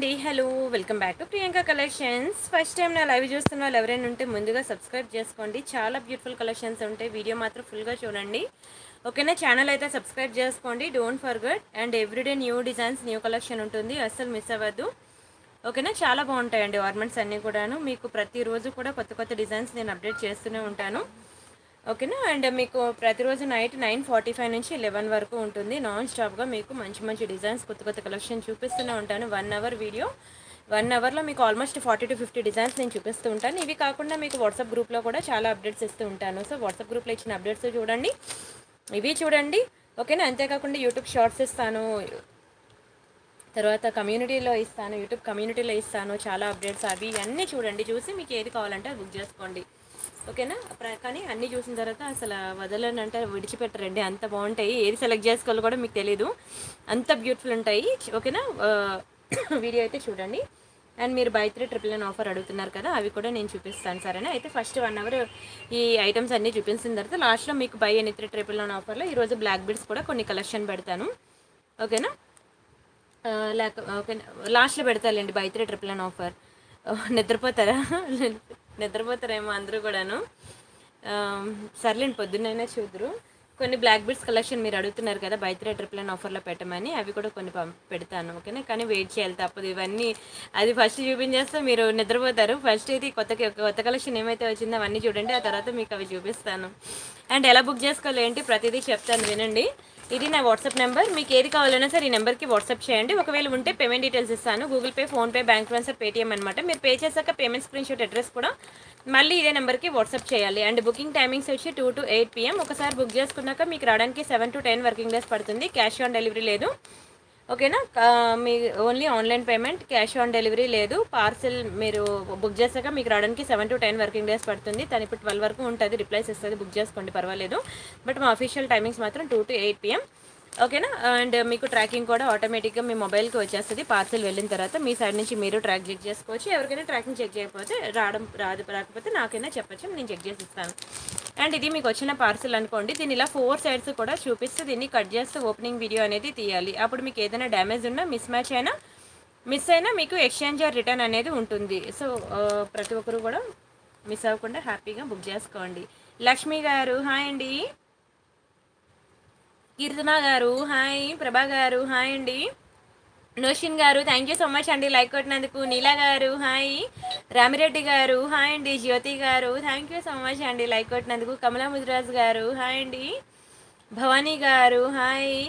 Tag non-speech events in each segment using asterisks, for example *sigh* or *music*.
అండి. Hello welcome back to Priyanka collections first time నా live చూస్తున్న వాళ్ళు ఎవరైనా ఉంటే ముందుగా సబ్స్క్రైబ్ చేసుకోండి. చాలా బ్యూటిఫుల్ కలెక్షన్స్ ఉంటాయి. వీడియో మాత్రం ఫుల్గా చూడండి. ఓకేనా? ఛానల్ అయితే సబ్స్క్రైబ్ చేసుకోండి. Don't forget and everyday new designs new collection ఉంటుంది. అస్సలు మిస్ అవ్వద్దు. ఓకేనా? చాలా బాగుంటాయండి ఆర్నమెంట్స్ అన్నీ కూడాను. మీకు ప్రతిరోజు కూడా కొత్త కొత్త డిజైన్స్ నేను అప్డేట్ చేస్తూనే ఉంటాను. ఓకేనా? అండ్ మీకు ప్రతిరోజు నైట్ నైన్ ఫార్టీ ఫైవ్ నుంచి లెవెన్ వరకు ఉంటుంది. నాన్ స్టాప్గా మీకు మంచి మంచి డిజైన్స్ కొత్త కొత్త కలెక్షన్ చూపిస్తూనే ఉంటాను. One hour video. వన్ అవర్లో మీకు almost forty to fifty designs నేను చూపిస్తూ ఉంటాను. ఇవి కాకుండా మీకు వాట్సాప్ గ్రూప్లో కూడా చాలా అప్డేట్స్ ఇస్తూ ఉంటాను. సో వాట్సాప్ గ్రూప్లో ఇచ్చిన అప్డేట్స్ చూడండి. ఇవి చూడండి. ఓకేనా? అంతేకాకుండా యూట్యూబ్ షార్ట్స్ ఇస్తాను. తర్వాత కమ్యూనిటీలో ఇస్తాను. యూట్యూబ్ కమ్యూనిటీలో ఇస్తాను. చాలా అప్డేట్స్ అవి అన్నీ చూడండి. చూసి మీకు ఏది కావాలంటే అది బుక్ చేసుకోండి. ఓకేనా? ప్ర- కానీ అన్నీ చూసిన తర్వాత అసలు వదలని అంటే విడిచిపెట్టరండి. అంత బాగుంటాయి. ఏది సెలెక్ట్ చేసుకోవాలో కూడా మీకు తెలీదు. అంత బ్యూటిఫుల్ ఉంటాయి. ఓకేనా? *coughs* వీడియో అయితే చూడండి. అండ్ మీరు buy three triple nine offer అడుగుతున్నారు కదా అవి కూడా నేను చూపిస్తాను సరేనా? అయితే ఫస్ట్ వన్ అవర్ ఈ ఐటమ్స్ అన్నీ చూపించిన తర్వాత లాస్ట్లో మీకు బై ఎన్ని త్రీ ట్రిపుల్ నైన్ ఆఫర్లో ఈరోజు బ్లాక్ బీడ్స్ కూడా కొన్ని కలెక్షన్ పెడతాను. ఓకేనా? లేక ఓకే లాస్ట్లో పెడతాలేండి buy three triple nine offer. నిద్రపోతారా? నిద్రపోతారేమో అందరూ కూడాను. సర్లేండి పొద్దున్నైనా చూద్దరు కొన్ని బ్లాక్ బీడ్స్ కలెక్షన్ మీరు అడుగుతున్నారు కదా బై త్రీ ట్రిపుల్ అండ్ ఆఫర్లో పెట్టమని అవి కూడా కొన్ని పెడతాను ఓకేనా? కానీ వెయిట్ చేయాలి తప్పదు. ఇవన్నీ అది ఫస్ట్ చూపించేస్తే మీరు నిద్రపోతారు. ఫస్ట్ ఇది కొత్త కొత్త కలెక్షన్ ఏమైతే వచ్చిందో అవన్నీ చూడండి ఆ తర్వాత మీకు అవి చూపిస్తాను. అండ్ ఎలా బుక్ చేసుకోవాలి ఏంటి ప్రతిదీ చెప్తాను వినండి. ఇది నా వాట్సాప్ నెంబర్. మీకు ఏది కావాలన్నా సరే ఈ నెంబర్కి వాట్సాప్ చేయండి. ఒకవేళ ఉంటే పేమెంట్ డీటెయిల్స్ ఇస్తాను. Google Pay PhonePe bank transfer Paytm అనమాట మీరు పే చేశాక పేమెంట్ స్క్రీన్ షాట్ అడ్రస్ కూడా మళ్ళీ ఇదే నెంబర్కి వాట్సాప్ చేయాలి. అండ్ బుకింగ్ టైమింగ్స్ వచ్చి టూ టు ఎయిట్ పిఎం ఒకసారి బుక్ చేసుకున్నాక మీకు రావడానికి seven to ten working days పడుతుంది. క్యాష్ ఆన్ డెలివరీ లేదు. ఓకేనా? మీ only online payment cash on delivery లేదు. పార్సిల్ మీరు బుక్ చేశాక మీకు రావడానికి seven to ten working days పడుతుంది. తను ఇప్పుడు ట్వెల్వ్ వరకు ఉంటుంది. రిప్లైస్ ఇస్తుంది. బుక్ చేసుకోండి పర్వాలేదు. బట్ మా అఫీషియల్ టైమింగ్స్ మాత్రం టూ టు ఎయిట్ పిఎం. ఓకేనా? అండ్ మీకు ట్రాకింగ్ కూడా ఆటోమేటిక్గా మీ మొబైల్కి వచ్చేస్తుంది పార్సల్ వెళ్ళిన తర్వాత మీ సైడ్ నుంచి మీరు ట్రాక్ చెక్ చేసుకోవచ్చు. ఎవరికైనా ట్రాకింగ్ చెక్ చేయకపోతే రావడం రాదు రాకపోతే నాకైనా చెప్పచ్చు నేను చెక్ చేసి ఇస్తాను. అండ్ ఇది మీకు వచ్చిన పార్సల్ అనుకోండి దీని ఇలా ఫోర్ సైడ్స్ కూడా చూపిస్తూ దీన్ని కట్ చేస్తూ ఓపెనింగ్ వీడియో అనేది తీయాలి. అప్పుడు మీకు ఏదైనా డ్యామేజ్ ఉన్నా మిస్ మ్యాచ్ అయినా మిస్ అయినా మీకు ఎక్స్చేంజ్ ఆర్ రిటర్న్ అనేది ఉంటుంది. సో ప్రతి ఒక్కరు కూడా మిస్ అవ్వకుండా హ్యాపీగా బుక్ చేసుకోండి. లక్ష్మి గారు హాయ్ అండి. కీర్తన గారు హాయ్. ప్రభా గారు హాయ్ అండి. నోషిన్ గారు థ్యాంక్ యూ సో మచ్ అండి లైక్ కొట్టినందుకు. నీలా గారు హాయ్. రామిరెడ్డి గారు హాయ్ అండి. జ్యోతి గారు థ్యాంక్ యూ సో మచ్ అండి లైక్ కొట్టినందుకు. కమలా ముదిరాజ్ గారు హాయ్ అండి. భవానీ గారు హాయ్.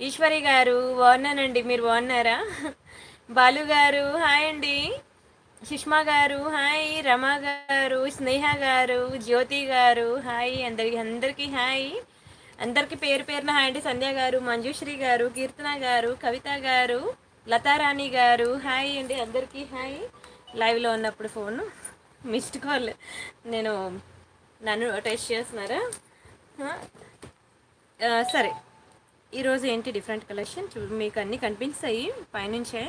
ఈశ్వరి గారు బాగున్నానండి. మీరు బాగున్నారా? బాలు గారు హాయ్ అండి. సుష్మా గారు హాయ్. రమా గారు స్నేహ గారు జ్యోతి గారు హాయ్. అందరికి అందరికీ హాయ్. అందరికీ పేరు పేరున హాయ్ అండి. సంధ్య గారు మంజుశ్రీ గారు కీర్తన గారు కవిత గారు లతారాణి గారు. హాయ్ అండి అందరికీ. హాయ్. లైవ్లో ఉన్నప్పుడు ఫోన్ మిస్డ్ కాల్ నేను నన్ను టెస్ట్ చేస్తున్నారా? సరే. ఈరోజు ఏంటి డిఫరెంట్ కలెక్షన్ చూ మీకు అన్నీ కనిపిస్తాయి పైనుంచే.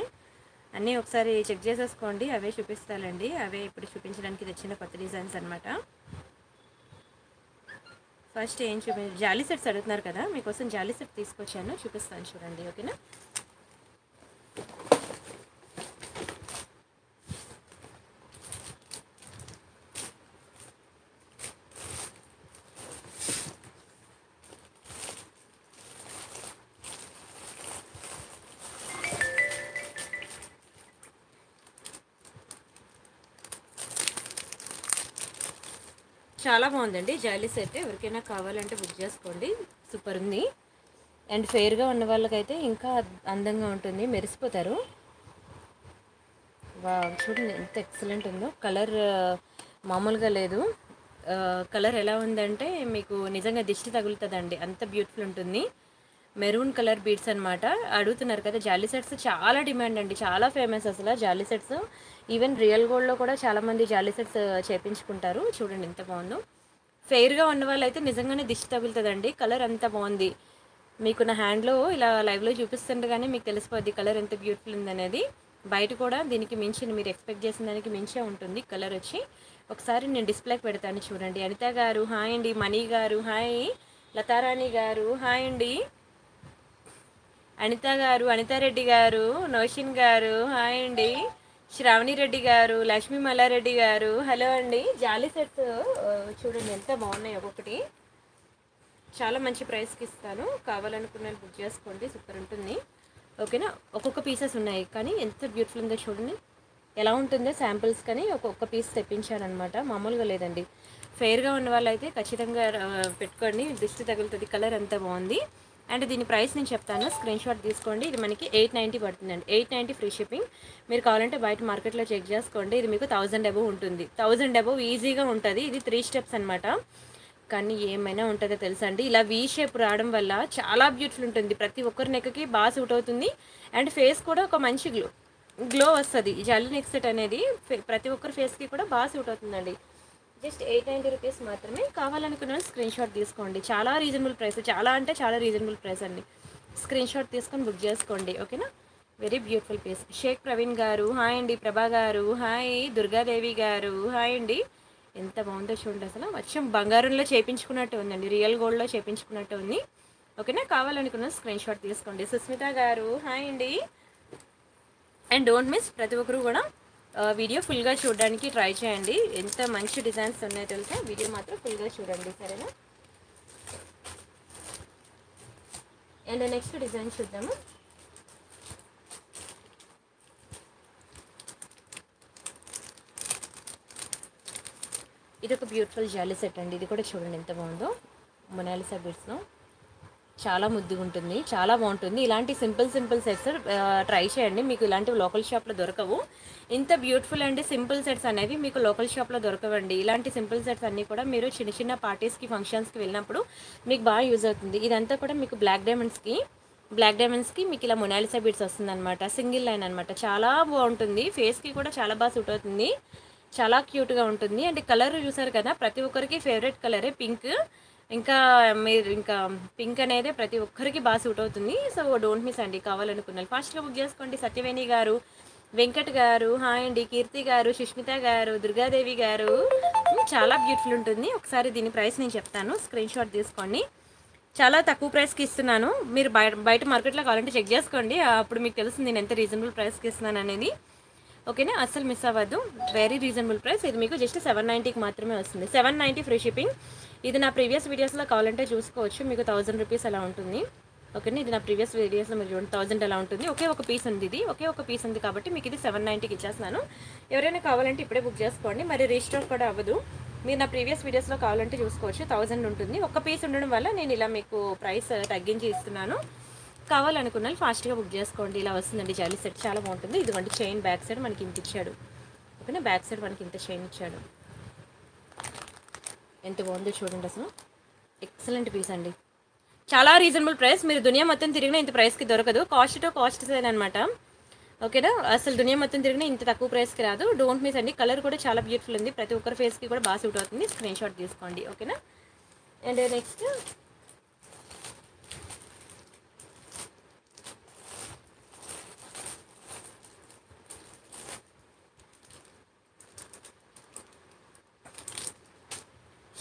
అన్నీ ఒకసారి చెక్ చేసేసుకోండి. అవే చూపిస్తానండి అవే ఇప్పుడు చూపించడానికి తెచ్చిన కొత్త డిజైన్స్ అనమాట ఫస్ట్ ఏం చూపి జాలీ సెట్స్ అడుగుతున్నారు కదా మీకోసం జాలీ సెట్ తీసుకొచ్చాను చూపిస్తాను చూడండి ఓకేనా? చాలా బాగుందండి. జాలీ సెట్ ఎవరికైనా కావాలంటే బుక్ చేసుకోండి. సూపర్ ఉంది అండ్ ఫెయిర్గా ఉన్న వాళ్ళకైతే ఇంకా అందంగా ఉంటుంది. మెరిసిపోతారు. వా చూడండి ఎంత ఎక్సలెంట్ ఉందో. కలర్ uh, మామూలుగా లేదు. Uh, కలర్ ఎలా ఉందంటే మీకు నిజంగా దిష్టి తగులుతుందండి. అంత బ్యూటిఫుల్ ఉంటుంది. మెరూన్ కలర్ బీడ్స్ అనమాట అడుగుతున్నారు కదా జాలీ సెట్స్ చాలా డిమాండ్ అండి. చాలా ఫేమస్ అసలు జాలీ సెట్స్ ఈవెన్ రియల్ గోల్డ్లో కూడా చాలామంది జాలీ సెట్స్ చేపించుకుంటారు. చూడండి ఎంత బాగుందో. ఫెయిర్గా ఉన్న వాళ్ళైతే నిజంగానే దిష్టి తగులుతుందండి. కలర్ అంత బాగుంది. మీకు నా హ్యాండ్లో ఇలా లైవ్లో చూపిస్తుండగానే మీకు తెలిసిపోద్ది కలర్ ఎంత బ్యూటిఫుల్ ఉందనేది. బయట కూడా దీనికి మించి మీరు ఎక్స్పెక్ట్ చేసిన దానికి మించే ఉంటుంది కలర్ వచ్చి. ఒకసారి నేను డిస్ప్లేకి పెడతాను చూడండి. అనిత గారు హాయ్ అండి. మణి గారు హాయ్ లతారాణి గారు హాయ్ అండి. అనిత గారు అనితారెడ్డి గారు నోషిన్ గారు హాయ్ అండి. శ్రావణి రెడ్డి గారు లక్ష్మీ మల్లారెడ్డి గారు. హలో అండి. జాలీ సెట్స్ చూడండి ఎంత బాగున్నాయి ఒక్కొక్కటి చాలా మంచి ప్రైస్కి ఇస్తాను. కావాలనుకున్న బుక్ చేసుకోండి. సూపర్ ఉంటుంది. ఓకేనా? ఒక్కొక్క పీసెస్ ఉన్నాయి. కానీ ఎంత బ్యూటిఫుల్ ఉందో చూడండి. ఎలా ఉంటుందో శాంపిల్స్ కానీ ఒక్కొక్క పీస్ తెప్పించానమాట మామూలుగా లేదండి. ఫెయిర్గా ఉన్న వాళ్ళైతే ఖచ్చితంగా పెట్టుకోండి. దిష్టి తగులుతుంది. కలర్ అంతా బాగుంది. అండ్ దీని ప్రైస్ నేను చెప్తాను. స్క్రీన్ షాట్ తీసుకోండి. ఇది మనకి ఎయిట్ నైంటీ పడుతుందండి. Eight ninety free shipping. మీరు కావాలంటే బయట మార్కెట్లో చెక్ చేసుకోండి. ఇది మీకు థౌజండ్ అబవ్ ఉంటుంది. థౌజండ్ అబవ్ ఈజీగా ఉంటుంది. ఇది త్రీ స్టెప్స్ అనమాట కానీ ఏమైనా ఉంటుందో తెలుసా అండి? ఇలా వీ షేప్ రావడం వల్ల చాలా బ్యూటిఫుల్ ఉంటుంది. ప్రతి ఒక్కరి నెక్కకి బాగా సూట్ అవుతుంది. అండ్ ఫేస్ కూడా ఒక మంచి గ్లో గ్లో వస్తుంది. ఈ జల్ నెక్ సెట్ అనేది ప్రతి ఒక్కరి ఫేస్కి కూడా బాగా సూట్ అవుతుందండి. జస్ట్ ఎయిట్ నైంటీ రూపీస్ మాత్రమే. కావాలనుకున్న స్క్రీన్ షాట్ తీసుకోండి. చాలా రీజనబుల్ ప్రైస్ చాలా అంటే చాలా రీజనబుల్ ప్రైస్ అండి. స్క్రీన్ షాట్ తీసుకొని బుక్ చేసుకోండి. ఓకేనా very beautiful piece Sheikh Praveen గారు హాయ్ అండి. ప్రభా గారు హాయ్ దుర్గాదేవి గారు హాయ్ అండి. ఎంత బాగుందో చూడండి అసలు. వచ్చం బంగారంలో చేపించుకున్నట్టు ఉందండి. రియల్ గోల్డ్లో చేపించుకున్నట్టు ఉంది. ఓకేనా కావాలనుకున్న స్క్రీన్ షాట్ తీసుకోండి. సుస్మిత గారు హాయ్ అండి. అండ్ డోంట్ మిస్ ప్రతి ఒక్కరు కూడా వీడియో ఫుల్గా చూడడానికి ట్రై చేయండి. ఎంత మంచి డిజైన్స్ ఉన్నాయో తెలుసా వీడియో మాత్రం ఫుల్గా చూడండి సరేనా? అండ్ నెక్స్ట్ డిజైన్ చూద్దాము. ఇది ఒక బ్యూటిఫుల్ జాలీ సెట్ అండి. ఇది కూడా చూడండి ఎంత బాగుందో. మొనాలిసా బిడ్స్లో చాలా ముద్దుగా ఉంటుంది చాలా బాగుంటుంది. ఇలాంటి సింపుల్ సింపుల్ సెట్స్ ట్రై చేయండి. మీకు ఇలాంటివి లోకల్ షాప్లో దొరకవు. ఇంత బ్యూటిఫుల్ అండ్ సింపుల్ సెట్స్ అనేవి మీకు లోకల్ షాప్లో దొరకవండి. ఇలాంటి సింపుల్ సెట్స్ అన్నీ కూడా మీరు చిన్న చిన్న పార్టీస్కి ఫంక్షన్స్కి వెళ్ళినప్పుడు మీకు బాగా యూజ్ అవుతుంది. ఇదంతా కూడా మీకు బ్లాక్ డైమండ్స్కి బ్లాక్ డైమండ్స్కి మీకు ఇలా మొనాలిసా బీడ్స్ వస్తుందన్నమాట. సింగిల్ లైన్ అనమాట చాలా బాగుంటుంది. ఫేస్కి కూడా చాలా బాగా సూట్ అవుతుంది. చాలా క్యూట్గా ఉంటుంది. అండ్ కలర్ చూసారు కదా ప్రతి ఒక్కరికి ఫేవరెట్ కలరే పింక్. ఇంకా మీరు ఇంకా పింక్ అనేది ప్రతి ఒక్కరికి బాగా సూట్ అవుతుంది. సో డోంట్ మిస్ అండి కావాలనుకున్నారు ఫాస్ట్గా బుక్ చేసుకోండి. సత్యవేణి గారు వెంకట్ గారు హాయ్ అండి కీర్తి గారు సుష్మిత గారు దుర్గాదేవి గారు. చాలా బ్యూటిఫుల్ ఉంటుంది. ఒకసారి దీని ప్రైస్ నేను చెప్తాను. స్క్రీన్ షాట్ తీసుకోండి. చాలా తక్కువ ప్రైస్కి ఇస్తున్నాను. మీరు బయట బయట మార్కెట్లో కావాలంటే చెక్ చేసుకోండి. అప్పుడు మీకు తెలుస్తుంది నేను ఎంత రీజనబుల్ ప్రైస్కి ఇస్తున్నాను అనేది. ఓకేనా? అస్సలు మిస్ అవ్వద్దు. వెరీ రీజనబుల్ ప్రైస్ ఇది మీకు జస్ట్ సెవెన్ నైంటీకి మాత్రమే వస్తుంది. Seven ninety free shipping. ఇది నా ప్రీవియస్ వీడియోస్లో కావాలంటే చూసుకోవచ్చు. మీకు థౌజండ్ రూపీస్ అలా ఉంటుంది. ఓకేనా? ఇది నా ప్రీవియస్ వీడియోస్లో మీరు చూడండి. థౌజండ్ అలా ఉంటుంది. ఒకే ఒక పీస్ ఉంది ఇది. ఒకే ఒక పీస్ ఉంది కాబట్టి మీకు ఇది సెవెన్ నైంటీకి ఇచ్చేస్తున్నాను. ఎవరైనా కావాలంటే ఇప్పుడే బుక్ చేసుకోండి. మరి రిజిస్టర్ కూడా అవ్వదు. మీరు నా ప్రీవియస్ వీడియోస్లో కావాలంటే చూసుకోవచ్చు. థౌజండ్ ఉంటుంది. ఒక పీస్ ఉండడం వల్ల నేను ఇలా మీకు ప్రైస్ తగ్గించి ఇస్తున్నాను. కావాలనుకున్న ఫాస్ట్గా బుక్ చేసుకోండి. ఇలా వస్తుందండి జాలీ సెట్. చాలా బాగుంటుంది. ఇదిగోండి చైన్ బ్యాక్ సైడ్ మనకి ఇంత ఇచ్చాడు. ఓకేనా? బ్యాక్ సైడ్ మనకి ఇంత చైన్ ఇచ్చాడు. ఎంత బాగుందో చూడండి అసలు. ఎక్సలెంట్ పీస్ అండి. చాలా రీజనబుల్ ప్రైస్ మీరు దునియా మొత్తం తిరిగినా ఇంత ప్రైస్కి దొరకదు. కాస్ట్ టు కాస్ట్ సేల్ అనమాట ఓకేనా అసలు దునియా మొత్తం తిరిగినా ఇంత తక్కువ ప్రైస్కి రాదు. డోంట్ మిస్ అండి. కలర్ కూడా చాలా బ్యూటిఫుల్ ఉంది. ప్రతి ఒక్కరి ఫేస్కి కూడా బాగా సూట్ అవుతుంది. స్క్రీన్ షాట్ తీసుకోండి ఓకేనా అండ్ నెక్స్ట్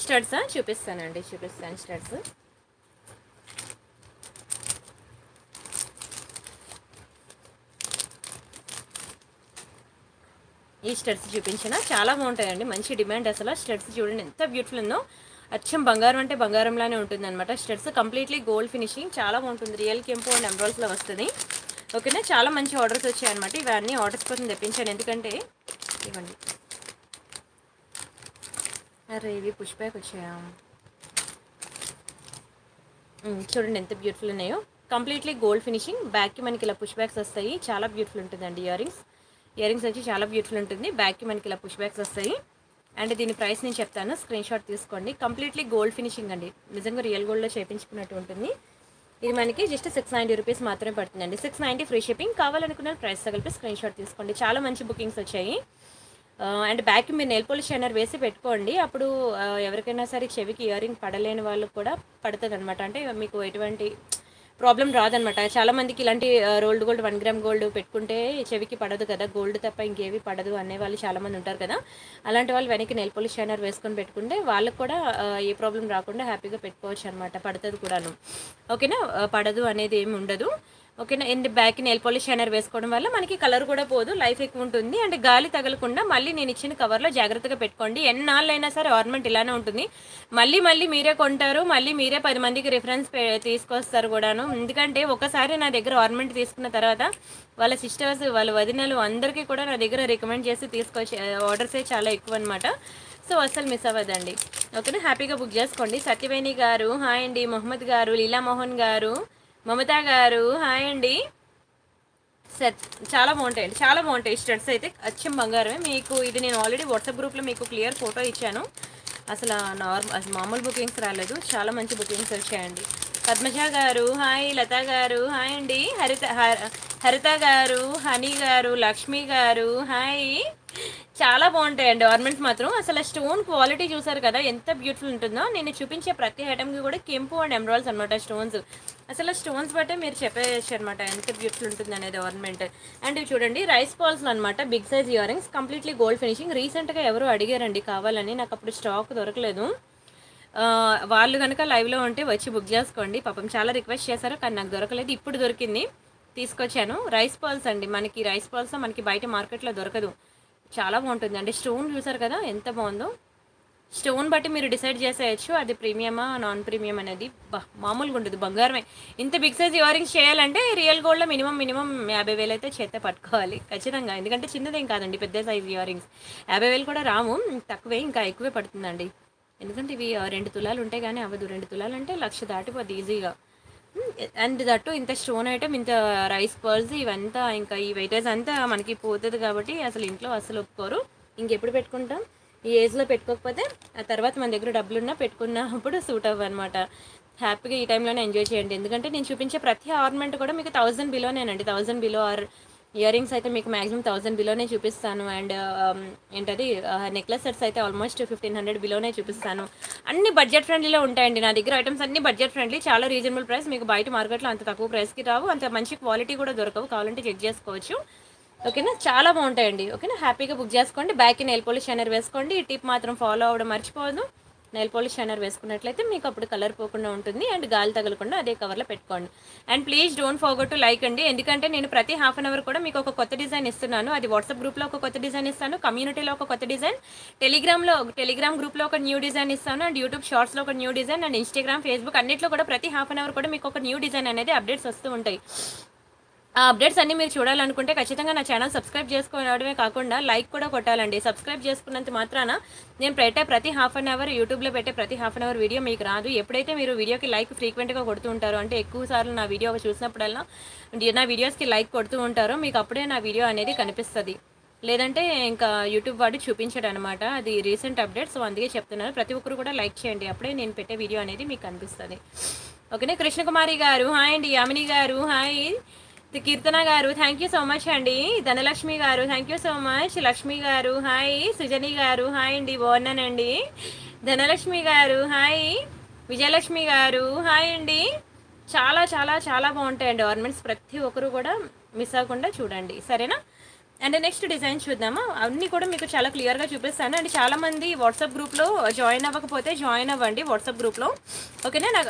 స్టడ్సా? చూపిస్తానండి చూపిస్తాను స్టడ్స్. ఈ స్టడ్స్ చూపించిన చాలా బాగుంటాయండి మంచి డిమాండ్ అసలు. స్టడ్స్ చూడండి ఎంత బ్యూటిఫుల్ ఉందో. అచ్చం బంగారం అంటే బంగారంలానే ఉంటుంది అనమాట స్టడ్స్ కంప్లీట్లీ గోల్డ్ ఫినిషింగ్ చాలా బాగుంటుంది. రియల్ కెంపు అండ్ ఎంబ్రాయిడ్స్లో వస్తుంది. ఓకేనా? చాలా మంచి ఆర్డర్స్ వచ్చాయన్నమాట. ఇవన్నీ ఆర్డర్స్ కోసం తెప్పించాను. ఎందుకంటే ఇవ్వండి. అరే ఇవి పుష్ బ్యాక్ వచ్చాయా? చూడండి ఎంత బ్యూటిఫుల్ ఉన్నాయో. కంప్లీట్లీ గోల్డ్ ఫినిషింగ్ బ్యాక్కి మనకి ఇలా పుష్ బ్యాక్స్ వస్తాయి. చాలా బ్యూటిఫుల్ ఉంటుందండి ఇయర్ రింగ్స్ ఇయర్ రింగ్స్ వచ్చి చాలా బ్యూటిఫుల్ ఉంటుంది. బ్యాక్కి మనకి ఇలా పుష్ బ్యాక్స్ వస్తాయి. అండ్ దీని ప్రైస్ నేను చెప్తాను. స్క్రీన్ షాట్ తీసుకోండి. కంప్లీట్లీ గోల్డ్ ఫినిషింగ్ అండి. నిజంగా రియల్ గోల్డ్లో చేయించుకున్నట్టు ఉంటుంది. ఇది మనకి జస్ట్ సిక్స్ నైంటీ రూపీస్ మాత్రమే పడుతుందండి. సిక్స్ నైంటీ ఫ్రీ షిప్పింగ్ కావాలనుకున్న ప్రైస్ తగిలిపి స్క్రీన్ షాట్ తీసుకోండి. చాలా మంచి బుకింగ్స్ వచ్చాయి. అండ్ బ్యాక్ మీరు నెయిల్ పాలిష్ షైనర్ వేసి పెట్టుకోండి. అప్పుడు ఎవరికైనా సరే చెవికి ఇయరింగ్ పడలేని వాళ్ళకి కూడా పడుతుంది అనమాట అంటే మీకు ఎటువంటి ప్రాబ్లం రాదనమాట చాలామందికి ఇలాంటి rolled gold one gram gold పెట్టుకుంటే చెవికి పడదు కదా. గోల్డ్ తప్ప ఇంకేవి పడదు అనే వాళ్ళు చాలామంది ఉంటారు కదా. అలాంటి వాళ్ళు వెనక్కి నెయిల్ పాలిష్ షైనర్ వేసుకొని పెట్టుకుంటే వాళ్ళకి కూడా ఏ ప్రాబ్లం రాకుండా హ్యాపీగా పెట్టుకోవచ్చు అనమాట పడుతుంది కూడాను. ఓకేనా? పడదు అనేది ఏమి ఉండదు. ఓకేనా? And back nail polish shiner వేసుకోవడం వల్ల మనకి కలర్ కూడా పోదు లైఫ్ ఎక్కువ ఉంటుంది. అండ్ గాలి తగలకుండా మళ్ళీ నేను ఇచ్చిన కవర్లో జాగ్రత్తగా పెట్టుకోండి. ఎన్నాళ్ళైనా సరే ఆర్నమెంట్ ఇలానే ఉంటుంది. మళ్ళీ మళ్ళీ మీరే కొంటారు మళ్ళీ మీరే పది మందికి రిఫరెన్స్ తీసుకొస్తారు కూడాను. ఎందుకంటే ఒకసారి నా దగ్గర ఆర్నమెంట్ తీసుకున్న తర్వాత వాళ్ళ సిస్టర్స్ వాళ్ళ వదినలు అందరికీ కూడా నా దగ్గర రికమెండ్ చేసి తీసుకొచ్చే ఆర్డర్సే చాలా ఎక్కువ అనమాట సో అస్సలు మిస్ అవ్వదండి. ఓకేనా? హ్యాపీగా బుక్ చేసుకోండి. సత్యవేణి గారు హాయ్ అండి. మొహమ్మద్ గారు లీలామోహన్ గారు. మమతా గారు హాయ్ అండి. సెట్ చాలా బాగుంటాయండి చాలా బాగుంటాయి స్టడ్స్ అయితే. అచ్చం బంగారమే. మీకు ఇది నేను ఆల్రెడీ వాట్సాప్ గ్రూప్లో మీకు క్లియర్ ఫోటో ఇచ్చాను. అసలు నార్మల్ మామూలు బుకింగ్స్ రాలేదు. చాలా మంచి బుకింగ్స్ వచ్చాయండి. పద్మజ గారు హాయ్. లత గారు హాయ్ అండి. హరిత హ- హరిత గారు హనీ గారు లక్ష్మి గారు హాయ్. చాలా బాగుంటాయండి ఆర్నమెంట్స్ మాత్రం. అసలు స్టోన్ క్వాలిటీ చూసారు కదా ఎంత బ్యూటిఫుల్ ఉంటుందో. నేను చూపించే ప్రతి ఐటమ్కి కూడా కెంపు అండ్ ఎమరాల్స్ అనమాట స్టోన్స్ అసలు స్టోన్స్ బట్టే మీరు చెప్పేయచ్చు అనమాట ఎంత బ్యూటిఫుల్ ఉంటుంది అనేది ఆర్నమెంట్ అండ్ ఇవి చూడండి రైస్ పాల్స్ అనమాట big size earrings completely gold finishing రీసెంట్గా ఎవరు అడిగారండి కావాలని నాకు అప్పుడు స్టాక్ దొరకలేదు. వాళ్ళు కనుక లైవ్లో ఉంటే వచ్చి బుక్ చేసుకోండి. పాపం చాలా రిక్వెస్ట్ చేశారు కానీ నాకు దొరకలేదు. ఇప్పుడు దొరికింది తీసుకొచ్చాను. రైస్ పాల్స్ అండి మనకి రైస్ పాల్స్ మనకి బయట మార్కెట్లో దొరకదు. చాలా బాగుంటుంది అంటే స్టోన్ చూసారు కదా ఎంత బాగుందో. స్టోన్ బట్టి మీరు డిసైడ్ చేసేయచ్చు. అది ప్రీమియమా నాన్ ప్రీమియం అనేది మామూలుగా ఉండదు బంగారమే. ఇంత బిగ్ సైజ్ ఇయర్ రింగ్స్ చేయాలంటే రియల్ గోల్డ్లో మినిమం మినిమం యాభై వేలు అయితే చేత పట్టుకోవాలి ఖచ్చితంగా. ఎందుకంటే చిన్నదేం కాదండి పెద్ద సైజ్ ఇయర్ రింగ్స్ యాభై వేలు కూడా రాము తక్కువే ఇంకా ఎక్కువే పడుతుందండి. ఎందుకంటే ఇవి రెండు తులాలు ఉంటాయి కానీ అవ్వదు. రెండు తులాలు అంటే లక్ష దాటిపోద్ది ఈజీగా. అండ్ దట్టు ఇంత స్టోన్ ఐటమ్ ఇంత రైస్ పర్ల్స్ ఇవంతా ఇంకా ఈ వెయిటేజ్ అంతా మనకి పోతుంది కాబట్టి అసలు ఇంట్లో అసలు ఒప్పుకోరు. ఇంకెప్పుడు పెట్టుకుంటాం? ఈ ఏజ్లో పెట్టుకోకపోతే ఆ తర్వాత మన దగ్గర డబ్బులున్నా పెట్టుకున్నప్పుడు సూట్ అవ్వనమాట. హ్యాపీగా ఈ టైంలోనే ఎంజాయ్ చేయండి. ఎందుకంటే నేను చూపించే ప్రతి ఆర్నమెంట్ కూడా మీకు థౌజండ్ బిలోనేనండి. Thousand below or ear rings అయితే మీకు మ్యాక్సిమం థౌసండ్ బిలోనే చూపిస్తాను. అండ్ ఏంటది నెక్లెస్ సెట్స్ అయితే ఆల్మోస్ట్ ఫిఫ్టీన్ హండ్రెడ్ బిలోనే చూపిస్తాను. అన్ని బడ్జెట్ ఫ్రెండ్లీలో ఉంటాయండి నా దగ్గర. ఐటమ్స్ అన్ని బడ్జెట్ ఫ్రెండ్లీ. చాలా రీజనబుల్ ప్రైస్. మీకు బయట మార్కెట్లో అంత తక్కువ ప్రైస్కి రావు. అంత మంచి క్వాలిటీ కూడా దొరకవు. కావాలంటే చెక్ చేసుకోవచ్చు. ఓకేనా? చాలా బాగుంటాయండి. ఓకేనా? హ్యాపీగా బుక్ చేసుకోండి. బ్యాక్ నెయిల్ పాలిష్ షైనర్ వేసుకోండి. ఈ టిప్ మాత్రం ఫాలో అవ్వడం మర్చిపోదు నెయిల్ పాలిష్ షైనర్ వేసుకున్నట్లయితే మీకు అప్పుడు కలర్ పోకుండా ఉంటుంది అండ్ గాలి తగలకుండా అదే కవర్లో పెట్టుకోండి. And please don't forget to like అండి. ఎందుకంటే నేను ప్రతి హాఫ్ అన్ అవర్ కూడా మీకు ఒక కొత్త డిజైన్ ఇస్తున్నాను. అది వాట్సాప్ గ్రూప్లో ఒక కొత్త డిజైన్ ఇస్తాను. కమ్యూనిటీలో ఒక కొత్త డిజైన్. టెలిగ్రామ్లో టెలిగ్రామ్ గ్రూప్లో ఒక న్యూ డిజైన్ ఇస్తాను. అండ్ యూట్యూబ్ షార్ట్స్లో ఒక new design. And Instagram Facebook అన్నింటిలో కూడా ప్రతి హాఫ్ అన్ అవర్ కూడా మీకు ఒక న్యూ డిజైన్ అనేది అప్డేట్స్ వస్తూ ఉంటాయి. అప్డేట్స్ అన్ని మీరు చూడాలనుకుంటే ఖచ్చితంగా నా ఛానల్ సబ్స్క్రైబ్ చేసుకోవడమే కాకుండా లైక్ కూడా కొట్టాలండి. సబ్స్క్రైబ్ చేసుకున్నంత మాత్రాన నేను పెట్టే ప్రతి హాఫ్ అన్ అవర్ యూట్యూబ్లో పెట్టే ప్రతి హాఫ్ అన్ అవర్ వీడియో మీకు రాదు. ఎప్పుడైతే మీరు వీడియోకి లైక్ ఫ్రీక్వెంట్గా కొడుతూ ఉంటారో అంటే ఎక్కువ సార్లు నా వీడియో చూసినప్పుడల్లా నా వీడియోస్కి లైక్ కొడుతూ ఉంటారో మీకు అప్పుడే నా వీడియో అనేది కనిపిస్తుంది. లేదంటే ఇంకా యూట్యూబ్ వాడు చూపించాడు అనమాట అది రీసెంట్ అప్డేట్ సో అందుకే చెప్తున్నాను ప్రతి ఒక్కరు కూడా లైక్ చేయండి. అప్పుడే నేను పెట్టే వీడియో అనేది మీకు కనిపిస్తుంది. ఓకేనా? కృష్ణకుమారి గారు హాయ్ అండి. యామిని గారు హాయ్. కీర్తన గారు థ్యాంక్ యూ సో మచ్ అండి. ధనలక్ష్మి గారు thank you so much Lakshmi గారు హాయ్ సుజని గారు హాయ్ అండి. బాగున్నానండి. ధనలక్ష్మి గారు హాయ్ విజయలక్ష్మి గారు హాయ్ అండి. చాలా చాలా చాలా బాగుంటాయండి ఆర్నమెంట్స్ ప్రతి ఒక్కరు కూడా మిస్ అవ్వకుండా చూడండి. సరేనా? అండ్ నెక్స్ట్ డిజైన్ చూద్దాము? అన్నీ కూడా మీకు చాలా క్లియర్గా చూపిస్తాను. అండ్ చాలా మంది వాట్సాప్ గ్రూప్లో జాయిన్ అవ్వకపోతే జాయిన్ అవ్వండి వాట్సాప్ గ్రూప్లో ఓకేనా నా?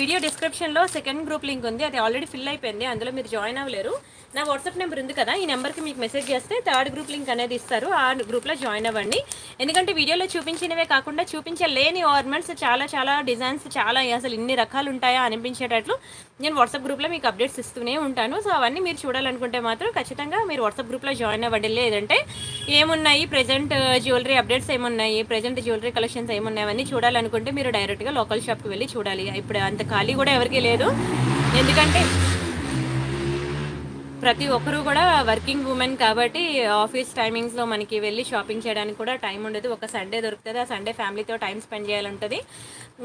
వీడియో డిస్క్రిప్షన్లో సెకండ్ గ్రూప్ లింక్ ఉంది. అది ఆల్రెడీ ఫిల్ అయిపోయింది. అందులో మీరు జాయిన్ అవ్వలేరు. నా వాట్సాప్ నెంబర్ ఉంది కదా ఈ నెంబర్కి మీకు మెసేజ్ చేస్తే థర్డ్ గ్రూప్ లింక్ అనేది ఇస్తారు. ఆ గ్రూప్లో జాయిన్ అవ్వండి. ఎందుకంటే వీడియోలో చూపించినవే కాకుండా చూపించలేని ఆర్నమెంట్స్ చాలా చాలా డిజైన్స్ చాలా అసలు ఇన్ని రకాలు ఉంటాయా అనిపించేటట్లు నేను వాట్సాప్ గ్రూప్లో మీకు అప్డేట్స్ ఇస్తూనే ఉంటాను. సో అవన్నీ మీరు చూడాలనుకుంటే మాత్రం ఖచ్చితంగా మీరు వాట్సాప్ గ్రూప్లో జాయిన్ అవ్వండి. లేదంటే ఏమున్నాయి? ప్రజెంట్ జ్యువెలరీ అప్డేట్స్ ఏమున్నాయి? ప్రజెంట్ జ్యువెలరీ కలెక్షన్స్ ఏమున్నాయి? అవన్నీ చూడాలనుకుంటే మీరు డైరెక్ట్గా లోకల్ షాప్కి వెళ్ళి చూడాలి. ఇప్పుడు అంత ఖాళీ కూడా ఎవరికీ లేదు. ఎందుకంటే ప్రతి ఒక్కరూ కూడా వర్కింగ్ ఉమెన్ కాబట్టి ఆఫీస్ టైమింగ్స్లో మనకి వెళ్ళి షాపింగ్ చేయడానికి కూడా టైం ఉండదు. ఒక సండే దొరుకుతుంది. ఆ సండే ఫ్యామిలీతో టైం స్పెండ్ చేయాలంటుంది.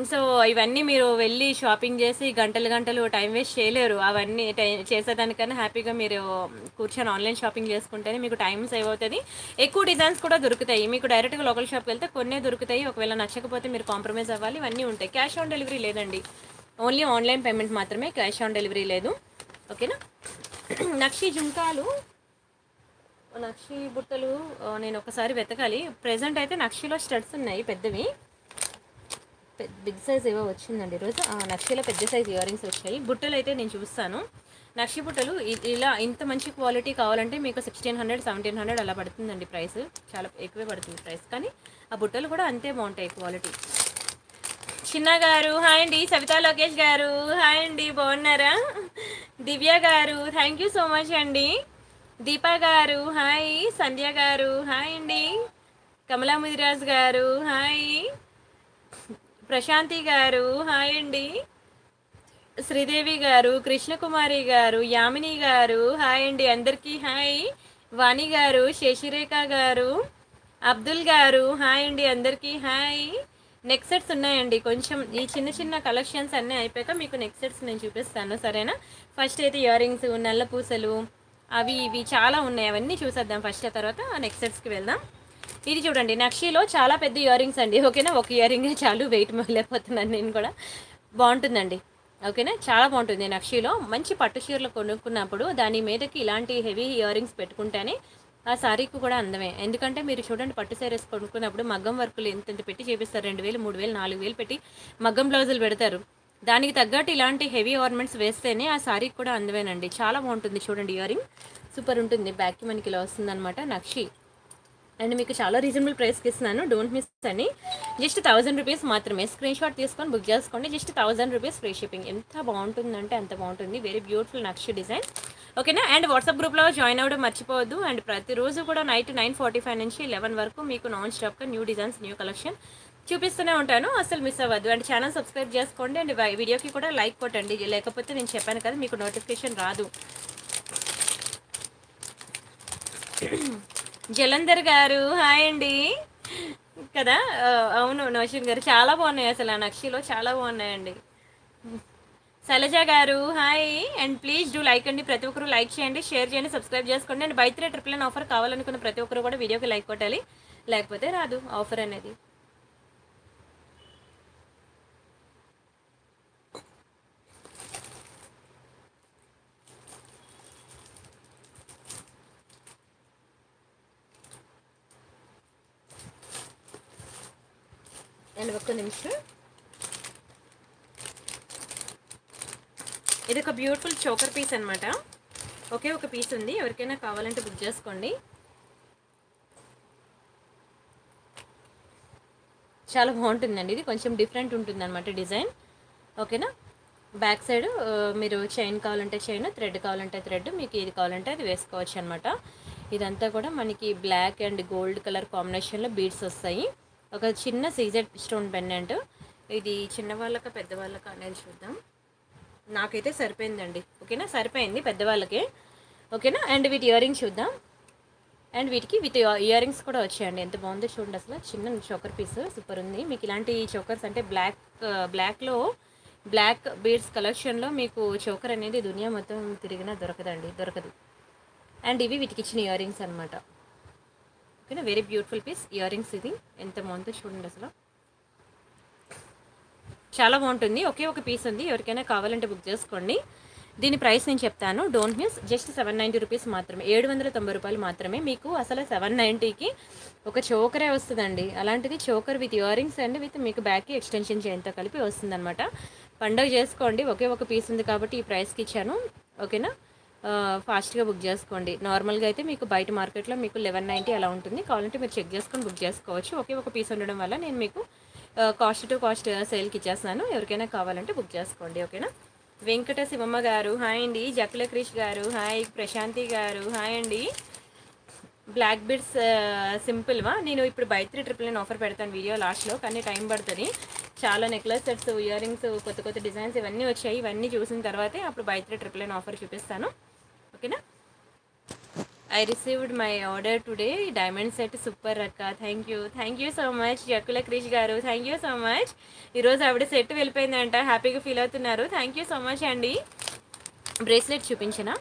సో ఇవన్నీ మీరు వెళ్ళి షాపింగ్ చేసి గంటలు గంటలు టైం వేస్ట్ చేయలేరు. అవన్నీ టై- చేసేదానికన్నా హ్యాపీగా మీరు కూర్చొని ఆన్లైన్ షాపింగ్ చేసుకుంటేనే మీకు టైం సేవ్ అవుతుంది. ఎక్కువ డిజైన్స్ కూడా దొరుకుతాయి. మీకు డైరెక్ట్గా లోకల్ షాప్కి వెళ్తే కొన్నే దొరుకుతాయి. ఒకవేళ నచ్చకపోతే మీరు కాంప్రమైజ్ అవ్వాలి. ఇవన్నీ ఉంటాయి. క్యాష్ ఆన్ డెలివరీ లేదండి. ఓన్లీ ఆన్లైన్ పేమెంట్ మాత్రమే క్యాష్ ఆన్ డెలివరీ లేదు. ఓకేనా? నక్షి జుంకాలు నక్షి బుట్టలు నేను ఒకసారి వెతకాలి. ప్రెసెంట్ అయితే నక్షిలో స్టడ్స్ ఉన్నాయి పెద్దవి. బిగ్ సైజ్ ఏవో వచ్చిందండి ఈరోజు ఆ, నక్షిలో పెద్ద సైజ్ ఇయర్ రింగ్స్ వచ్చాయి. బుట్టలు అయితే నేను చూస్తాను. నక్షి బుట్టలు ఇ- ఇలా ఇంత మంచి క్వాలిటీ కావాలంటే మీకు సిక్స్టీన్ హండ్రెడ్ సెవెంటీన్ హండ్రెడ్ అలా పడుతుందండి ప్రైస్ చాలా ఎక్కువే పడుతుంది ప్రైస్ కానీ ఆ బుట్టలు కూడా అంతే బాగుంటాయి క్వాలిటీ చిన్న గారు హాయ్ అండి. సవితా లోకేష్ గారు హాయ్ అండి. బాగున్నారా? దివ్య గారు థ్యాంక్ యూ సో మచ్ అండి. దీపా గారు హాయ్. సంధ్య గారు హాయ్ అండి. కమలా ముదిరాజ్ గారు హాయ్. ప్రశాంతి గారు హాయ్ అండి. శ్రీదేవి గారు కృష్ణకుమారి గారు యామిని గారు హాయ్ అండి. అందరికీ హాయ్. వాణి గారు శశిరేఖ గారు అబ్దుల్ గారు హాయ్ అండి. అందరికీ హాయ్. నెక్ సెట్స్ ఉన్నాయండి. కొంచెం ఈ చిన్న చిన్న కలెక్షన్స్ అన్నీ అయిపోయాక మీకు నెక్ సెట్స్ నేను చూపిస్తాను. సరేనా? ఫస్ట్ అయితే ఇయర్ రింగ్స్ నల్ల పూసలు అవి ఇవి చాలా ఉన్నాయి. అవన్నీ చూసేద్దాం ఫస్ట్ ఆ తర్వాత నెక్ సెట్స్కి వెళ్దాం. ఇది చూడండి నక్షీలో చాలా పెద్ద ఇయర్ రింగ్స్ అండి. ఓకేనా? ఒక ఇయర్ రింగే చాలు. వెయిట్ లేకపోతున్నాను నేను కూడా. బాగుంటుందండి. ఓకేనా? చాలా బాగుంటుంది నక్షీలో. మంచి పట్టు చీరలు కొనుక్కున్నప్పుడు దాని మీదకి ఇలాంటి హెవీ ఇయర్ రింగ్స్ పెట్టుకుంటేనే ఆ శారీకి కూడా అందమే. ఎందుకంటే మీరు చూడండి పట్టు శారీస్ కొనుక్కున్నప్పుడు మగ్గం వర్కులు ఎంత ఎంత పెట్టి చేపిస్తారు. రెండు వేలు మూడు వేలు నాలుగు వేలు పెట్టి మగ్గం బ్లౌజులు పెడతారు. దానికి తగ్గట్టు ఇలాంటి హెవీ ఆర్నమెంట్స్ వేస్తేనే ఆ శారీకి కూడా అందమేనండి. చాలా బాగుంటుంది చూడండి ఇయర్ రింగ్. సూపర్ ఉంటుంది. బ్యాక్కి మనకి ఇలా వస్తుందన్నమాట నక్షి. అండ్ మీకు చాలా రీజనబుల్ ప్రైస్కి ఇస్తున్నాను. డోంట్ మిస్ అని జస్ట్ థౌసండ్ రూపీస్ మాత్రమే. స్క్రీన్ షాట్ తీసుకొని బుక్ చేసుకోండి. Just thousand rupees free shipping ఎంత బాగుంటుందంటే అంత బాగుంటుంది. వెరీ బ్యూటిఫుల్ నక్ష డిజైన్ ఓకేనా అండ్ వాట్సాప్ గ్రూప్లో జాయిన్ అవ్వడం మర్చిపోవద్దు. అండ్ ప్రతిరోజు కూడా నైట్ నైన్ ఫార్టీ ఫైవ్ నుంచి లెవెన్ వరకు మీకు నాన్ స్టాప్గా న్యూ డిజైన్స్ న్యూ కలెక్షన్ చూపిస్తూనే ఉంటాను. అసలు మిస్ అవ్వద్దు. అండ్ ఛానల్ సబ్స్క్రైబ్ చేసుకోండి. అండ్ వై- వీడియోకి కూడా లైక్ కొట్టండి. లేకపోతే నేను చెప్పాను కదా మీకు నోటిఫికేషన్ రాదు. జలంధర్ గారు హాయ్ అండి. కదా? అవును నౌషిన్ గారు. చాలా బాగున్నాయి అసలు ఆ నక్షిలో. చాలా బాగున్నాయండి. శైలజ గారు hi. And please do like అండి. ప్రతి ఒక్కరు లైక్ చేయండి షేర్ చేయండి సబ్స్క్రైబ్ చేసుకోండి. And buy three triple nine offer కావాలనుకున్న ప్రతి ఒక్కరు కూడా వీడియోకి లైక్ కొట్టాలి. లేకపోతే రాదు ఆఫర్ అనేది. ఒక్క నిమిషం. ఇది ఒక బ్యూటిఫుల్ చోకర్ పీస్ అనమాట ఒకే ఒక పీస్ ఉంది. ఎవరికైనా కావాలంటే బుక్ చేసుకోండి. చాలా బాగుంటుందండి. ఇది కొంచెం డిఫరెంట్ ఉంటుంది అనమాట డిజైన్. ఓకేనా? బ్యాక్ సైడ్ మీరు చైన్ కావాలంటే చైన్ థ్రెడ్ కావాలంటే థ్రెడ్ మీకు ఏది కావాలంటే అది వేసుకోవచ్చు అనమాట ఇదంతా కూడా మనకి బ్లాక్ అండ్ గోల్డ్ కలర్ కాంబినేషన్లో బీడ్స్ వస్తాయి. ఒక చిన్న సీజెడ్ స్టోన్ పెండెంట్ ఇది చిన్నవాళ్ళక పెద్దవాళ్ళక అనేది చూద్దాం. నాకైతే సరిపోయిందండి. ఓకేనా? సరిపోయింది పెద్దవాళ్ళకే. ఓకేనా? అండ్ వీటి ఇయర్ రింగ్స్ చూద్దాం. అండ్ వీటికి విత్ ఇయర్ రింగ్స్ కూడా వచ్చాయండి. ఎంత బాగుందో చూడండి అసలు. చిన్న చోకర్ పీస్ సూపర్ ఉంది. మీకు ఇలాంటి చోకర్స్ అంటే బ్లాక్ బ్లాక్లో బ్లాక్ బీడ్స్ కలెక్షన్లో మీకు చోకర్ అనేది దునియా మొత్తం తిరిగినా దొరకదండి. దొరకదు. అండ్ ఇవి వీటికి ఇచ్చిన ఇయర్ రింగ్స్ అనమాట ఓకేనా very beautiful piece ear rings ఇది. ఎంత బాగుందో చూడండి అసలు. చాలా బాగుంటుంది. ఒకే ఒక పీస్ ఉంది. ఎవరికైనా కావాలంటే బుక్ చేసుకోండి. దీని ప్రైస్ నేను చెప్తాను. Don't miss just seven ninety rupees మాత్రమే. ఏడు వందల తొంభై రూపాయలు మాత్రమే. మీకు అసలు సెవెన్ నైంటీకి ఒక చోకరే వస్తుందండి. అలాంటిది choker with earrings and with మీకు బ్యాక్కి ఎక్స్టెన్షన్ చేయంతో కలిపి వస్తుందన్నమాట. పండగ చేసుకోండి. ఒకే ఒక పీస్ ఉంది కాబట్టి ఈ ప్రైస్కి ఇచ్చాను. ఓకేనా ఫాస్ట్గా బుక్ చేసుకోండి. నార్మల్గా అయితే మీకు బయట మార్కెట్లో మీకు లెవెన్ నైంటీ అలా ఉంటుంది. కావాలంటే మీరు చెక్ చేసుకొని బుక్ చేసుకోవచ్చు. ఒకే ఒక పీస్ ఉండడం వల్ల నేను మీకు కాస్ట్ టు కాస్ట్ సేల్కి ఇచ్చేస్తున్నాను. ఎవరికైనా కావాలంటే బుక్ చేసుకోండి. ఓకేనా? వెంకట శివమ్మ గారు హాయ్ అండి. జక్కల క్రిష్ గారు హాయ్. ప్రశాంతి గారు హాయ్ అండి. బ్లాక్ బిడ్స్ సింపుల్వా? నేను ఇప్పుడు బై త్రీ ట్రిపుల్ నేను ఆఫర్ పెడతాను వీడియో లాస్ట్లో కానీ టైం పడుతుంది. చాలా నెక్లెస్ సెట్స్ ఇయర్ రింగ్స్ కొత్త కొత్త డిజైన్స్ ఇవన్నీ వచ్చాయి. ఇవన్నీ చూసిన తర్వాతే అప్పుడు buy three triple nine offer చూపిస్తాను. ఓకేనా? I received my order today diamond set super అక్క thank you thank you so much యకుల Krish గారు. థ్యాంక్ యూ సో మచ్ ఈరోజు ఆవిడ సెట్ వెళ్ళిపోయిందంట. హ్యాపీగా ఫీల్ అవుతున్నారు. థ్యాంక్ యూ సో మచ్ అండి బ్రేస్లెట్ చూపించనా?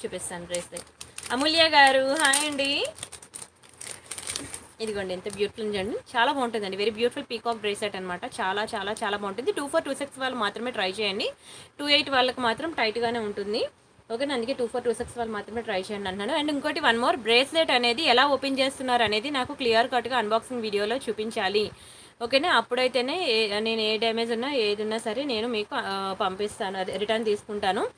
చూపిస్తాను బ్రేస్లెట్ అమూల్య గారు హాయ్ అండి ఇదిగోండి ఎంత బ్యూటిఫుల్ ఉందండి చాలా బాగుంటుందండి. వెరీ బ్యూటిఫుల్ పీకాక్ బ్రేసెట్ అనమాట చాలా చాలా చాలా బాగుంటుంది. టూ ఫోర్ టూ సిక్స్ వాళ్ళు మాత్రమే ట్రై చేయండి. టూ ఎయిట్ వాళ్ళకి మాత్రం టైట్గానే ఉంటుంది. ఓకే అందుకే టూ ఫోర్ టూ సిక్స్ వాళ్ళు మాత్రమే ట్రై చేయండి అన్నాను అండ్ ఇంకోటి వన్ మోర్ బ్రేస్లెట్ అనేది ఎలా ఓపెన్ చేస్తున్నారు అనేది నాకు క్లియర్ కట్గా అన్బాక్సింగ్ వీడియోలో చూపించాలి. ఓకేనా అప్పుడైతేనే ఏ- నేను ఏ డ్యామేజ్ ఉన్నా ఏది ఉన్నా సరే నేను మీకు పంపిస్తాను. రిటర్న్ తీసుకుంటాను.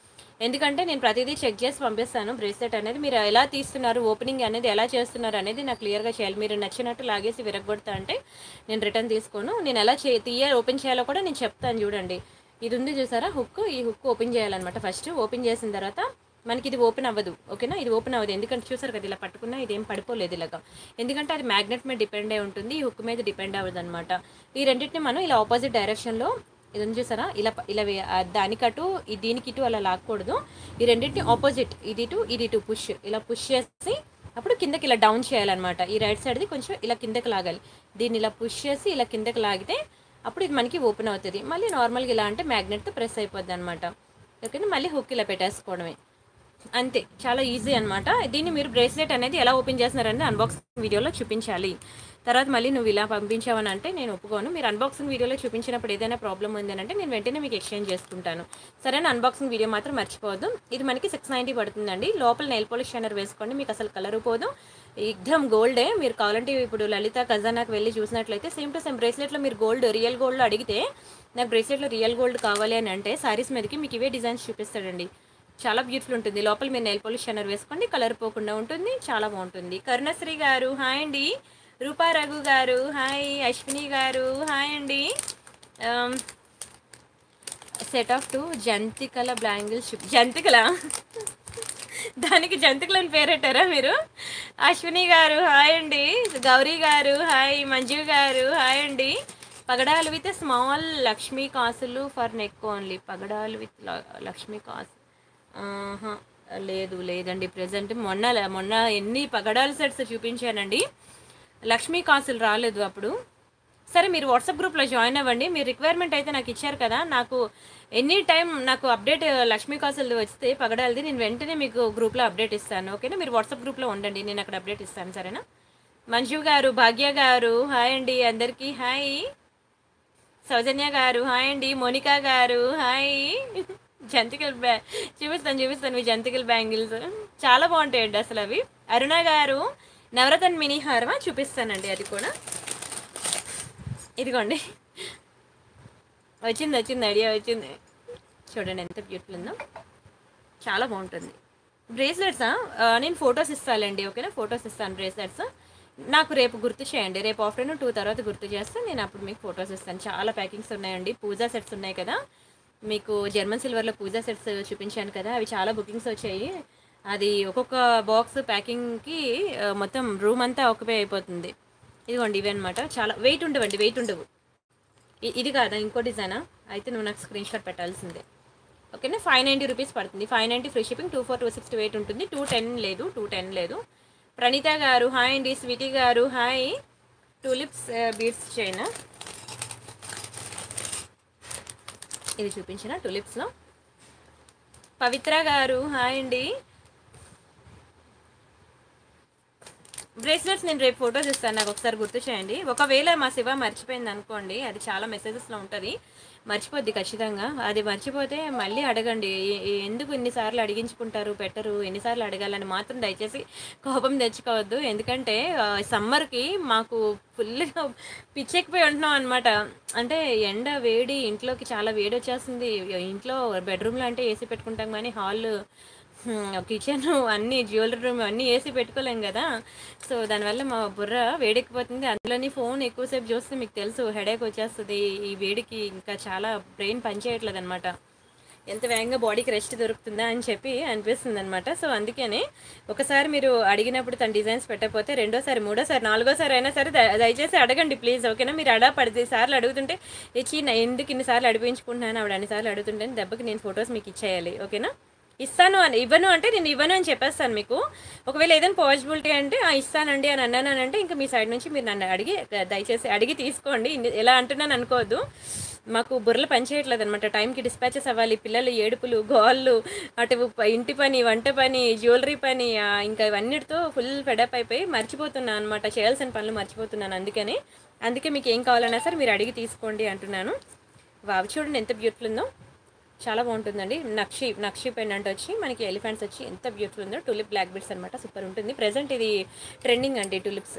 ఎందుకంటే నేను ప్రతిదీ చెక్ చేసి పంపిస్తాను. బ్రేస్లెట్ అనేది మీరు ఎలా తీస్తున్నారు ఓపెనింగ్ అనేది ఎలా చేస్తున్నారు అనేది నాకు క్లియర్గా చేయాలి. మీరు నచ్చినట్టు లాగేసి విరగొడతా అంటే నేను రిటర్న్ తీసుకోను. నేను ఎలా చే తీయ ఓపెన్ చేయాలో కూడా నేను చెప్తాను చూడండి. ఇది ఉంది చూసారా? హుక్ ఈ హుక్ ఓపెన్ చేయాలన్నమాట ఫస్ట్. ఓపెన్ చేసిన తర్వాత మనకి ఇది ఓపెన్ అవ్వదు. ఓకేనా? ఇది ఓపెన్ అవ్వదు. ఎందుకంటే చూసారు కదా ఇలా పట్టుకున్నా ఇదేం పడిపోలేదు ఇలాగా. ఎందుకంటే అది మ్యాగ్నెట్ మీద డిపెండ్ అయి ఉంటుంది. ఈ హుక్ మీద డిపెండ్ అవ్వదు అనమాట ఈ రెండింటిని మనం ఇలా ఆపోజిట్ డైరెక్షన్లో ఇది చూసారా? ఇలా ఇలా దానికటు ఈ దీనికి ఇటు అలా లాక్కూడదు. ఈ రెండింటిని ఆపోజిట్ ఇది ఇటు ఇది ఇటు పుష్ ఇలా పుష్ చేసి అప్పుడు కిందకి ఇలా డౌన్ చేయాలన్నమాట. ఈ రైట్ సైడ్ది కొంచెం ఇలా కిందకి లాగాలి. దీన్ని ఇలా పుష్ చేసి ఇలా కిందకి లాగితే అప్పుడు ఇది మనకి ఓపెన్ అవుతుంది. మళ్ళీ నార్మల్గా ఇలా అంటే మ్యాగ్నెట్తో ప్రెస్ అయిపోద్ది అనమాట ఓకే మళ్ళీ హుక్ ఇలా పెట్టేసుకోవడమే. అంతే. చాలా ఈజీ అనమాట దీన్ని మీరు బ్రేస్లెట్ అనేది ఎలా ఓపెన్ చేస్తున్నారని అన్బాక్సింగ్ వీడియోలో చూపించాలి. తర్వాత మళ్ళీ నువ్వు ఇలా పంపించావని అంటే నేను ఒప్పుకోను. మీరు అన్బాక్సింగ్ వీడియోలో చూపించినప్పుడు ఏదైనా ప్రాబ్లం ఉంది అంటే నేను వెంటనే మీకు ఎక్స్చేంజ్ చేసుకుంటాను. సరే అన్బాక్సింగ్ వీడియో మాత్రం మర్చిపోవద్దు. ఇది మనకి సిక్స్ నైంటీ పడుతుందండి. లోపల నెయిల్ పోలిష్ షైనర్ వేసుకోండి. మీకు అసలు కలర్ పోదు. ఎగ్దమ్ గోల్డే మీరు కావాలంటే ఇప్పుడు లలిత ఖజానాకు వెళ్ళి చూసినట్లయితే సేమ్ టు సేమ్ బ్రేస్లెట్లో మీరు గోల్డ్ రియల్ గోల్డ్ అడిగితే నాకు బ్రేస్లెట్లో రియల్ గోల్డ్ కావాలి అని అంటే సారీస్ మీదకి మీకు ఇవే డిజైన్స్ చూపిస్తాడండి. చాలా బ్యూటిఫుల్ ఉంటుంది. లోపల మీరు నెయిల్ పోలిష్ షైనర్ వేసుకోండి. కలర్ పోకుండా ఉంటుంది. చాలా బాగుంటుంది. కరుణశ్రీ గారు హాయ్ అండి. రూపా రఘు గారు హాయ్ అశ్విని గారు హాయ్ అండి. సెట్ ఆఫ్ టూ జంతికల బ్లాంగిల్స్ జంతికల? దానికి జంతికలు అని పేరెట్టారా మీరు? అశ్విని గారు హాయ్ అండి. గౌరీ గారు హాయ్ మంజు గారు హాయ్ అండి. పగడాలు విత్ స్మాల్ లక్ష్మీ కాసులు ఫర్ నెక్ ఓన్లీ పగడాలు విత్ లక్ష్మీ కాసు లేదు లేదండి. ప్రజెంట్ మొన్న మొన్న ఎన్ని పగడాల సెట్స్ చూపించానండి. లక్ష్మీ కాసులు రాలేదు అప్పుడు. సరే మీరు వాట్సాప్ గ్రూప్లో జాయిన్ అవ్వండి. మీరు రిక్వైర్మెంట్ అయితే నాకు ఇచ్చారు కదా. నాకు ఎనీ టైం నాకు అప్డేట్ లక్ష్మీ కాసులు వస్తే పగడాలది నేను వెంటనే మీకు గ్రూప్లో అప్డేట్ ఇస్తాను. ఓకేనా? మీరు వాట్సాప్ గ్రూప్లో ఉండండి. నేను అక్కడ అప్డేట్ ఇస్తాను. సరేనా? మంజు గారు భాగ్య గారు హాయ్ అండి అందరికీ. హాయ్. సౌజన్య గారు హాయ్ అండి. మోనికా గారు హాయ్. జంతికల్ బ్యా చూపిస్తాను చూపిస్తాను మీ జంతికల్ బ్యాంగిల్స్. చాలా బాగుంటాయండి అసలు అవి. అరుణ గారు నవరతన్ మినీ హారమా చూపిస్తానండి అది కూడా. ఇదిగోండి. వచ్చింది వచ్చింది ఐడియా వచ్చింది. చూడండి ఎంత బ్యూటిఫుల్ ఉందో. చాలా బాగుంటుంది. బ్రేస్లెట్సా నేను ఫొటోస్ ఇస్తానండి ఓకేనా? ఫొటోస్ ఇస్తాను బ్రేస్లెట్స్ నాకు రేపు గుర్తు చేయండి. రేపు ఆఫ్టర్నూన్ టూ తర్వాత గుర్తు చేస్తే నేను అప్పుడు మీకు ఫొటోస్ ఇస్తాను. చాలా ప్యాకింగ్స్ ఉన్నాయండి. పూజా సెట్స్ ఉన్నాయి కదా. మీకు జర్మన్ సిల్వర్లో పూజా సెట్స్ చూపించాను కదా. అవి చాలా బుకింగ్స్ వచ్చాయి. అది ఒక్కొక్క బాక్స్ ప్యాకింగ్కి మొత్తం రూమ్ అంతా ఆక్యుపై అయిపోతుంది. ఇదిగోండి ఇవి అనమాట చాలా వెయిట్ ఉండవండి వెయిట్ ఉండవు. ఇది కాదా ఇంకో డిజైనా అయితే నువ్వు నాకు స్క్రీన్ షాట్ పెట్టాల్సిందే. ఓకేనా? ఫైవ్ నైంటీ రూపీస్ పడుతుంది. Five ninety free shipping two four two six two eight ఉంటుంది. టూ టెన్ లేదు టూ టెన్ లేదు. ప్రణీత గారు హాయ్ అండి. స్వీటీ గారు హాయ్ టూలిప్స్ బీడ్స్ చైనా ఇది చూపించిన టూలిప్స్లో పవిత్ర గారు హాయ్ అండి. బ్రేస్లెట్స్ నేను రేపు ఫొటోస్ ఇస్తాను నాకు ఒకసారి గుర్తు చేయండి. ఒకవేళ మా శివ మర్చిపోయింది అనుకోండి అది చాలా మెసేజెస్లో ఉంటుంది. మర్చిపోద్ది ఖచ్చితంగా. అది మర్చిపోతే మళ్ళీ అడగండి. ఎందుకు ఎన్నిసార్లు అడిగించుకుంటారు పెట్టరు? ఎన్నిసార్లు అడగాలని మాత్రం దయచేసి కోపం తెచ్చుకోవద్దు. ఎందుకంటే సమ్మర్కి మాకు ఫుల్గా పిచ్చెక్కిపోయి ఉంటున్నాం అనమాట అంటే ఎండ వేడి ఇంట్లోకి చాలా వేడి వచ్చేస్తుంది. ఇంట్లో బెడ్రూమ్లో అంటే ఏసీ పెట్టుకుంటాం కానీ హాల్ కిచెన్ అన్ని జ్యువెలరీ రూమ్ అన్నీ వేసి పెట్టుకోలేం కదా. సో దానివల్ల మా బుర్ర వేడెక్కిపోతుంది. అందులోని ఫోన్ ఎక్కువసేపు చూస్తే మీకు తెలుసు హెడేక్ వచ్చేస్తుంది. ఈ వేడికి ఇంకా చాలా బ్రెయిన్ పనిచేయట్లేదు అనమాట ఎంత వేగంగా బాడీకి రెస్ట్ దొరుకుతుందా అని చెప్పి అనిపిస్తుంది అనమాట సో అందుకనే ఒకసారి మీరు అడిగినప్పుడు తన డిజైన్స్ పెట్టకపోతే రెండోసారి మూడోసారి నాలుగోసారి అయినా సరే ద- దయచేసి అడగండి ప్లీజ్ ఓకేనా మీరు అడా పది సార్లు అడుగుతుంటే ఇచ్చి ఎందుకు ఇన్నిసార్లు అడిపించుకుంటున్నాను? ఆవిడ అన్నిసార్లు అడుగుతుంటే దెబ్బకి నేను ఫొటోస్ మీకు ఇచ్చేయాలి. ఓకేనా ఇస్తాను అని ఇవ్వను అంటే నేను ఇవ్వను అని చెప్పేస్తాను మీకు. ఒకవేళ ఏదైనా పాజిబిలిటీ అంటే ఇస్తానండి అని అన్నాను అంటే ఇంకా మీ సైడ్ నుంచి మీరు నన్ను అడిగి దయచేసి అడిగి తీసుకోండి. ఎలా అంటున్నాను అనుకోవద్దు. మాకు బుర్రలు పనిచేయట్లేదు అనమాట టైంకి డిస్పాచెస్ అవ్వాలి పిల్లలు ఏడుపులు గోళ్ళు అటు ప- ఇంటి పని వంట పని జ్యువెలరీ పని ఇంకా ఇవన్నిటితో ఫుల్ ఫెడప్ అయిపోయి మర్చిపోతున్నాను అనమాట చేయాల్సిన పనులు మర్చిపోతున్నాను అందుకని. అందుకే మీకు ఏం కావాలన్నా సరే మీరు అడిగి తీసుకోండి అంటున్నాను. వావ్ చూడండి ఎంత బ్యూటిఫుల్ ఉందో. చాలా బాగుంటుందండి. నక్షి నక్షి పెండెంట్ వచ్చి మనకి ఎలిఫెంట్స్ వచ్చి ఎంత బ్యూటిఫుల్ ఉందో టూలిప్ బ్లాక్ బీడ్స్ అనమాట సూపర్ ఉంటుంది. ప్రజెంట్ ఇది ట్రెండింగ్ అండి టూలిప్స్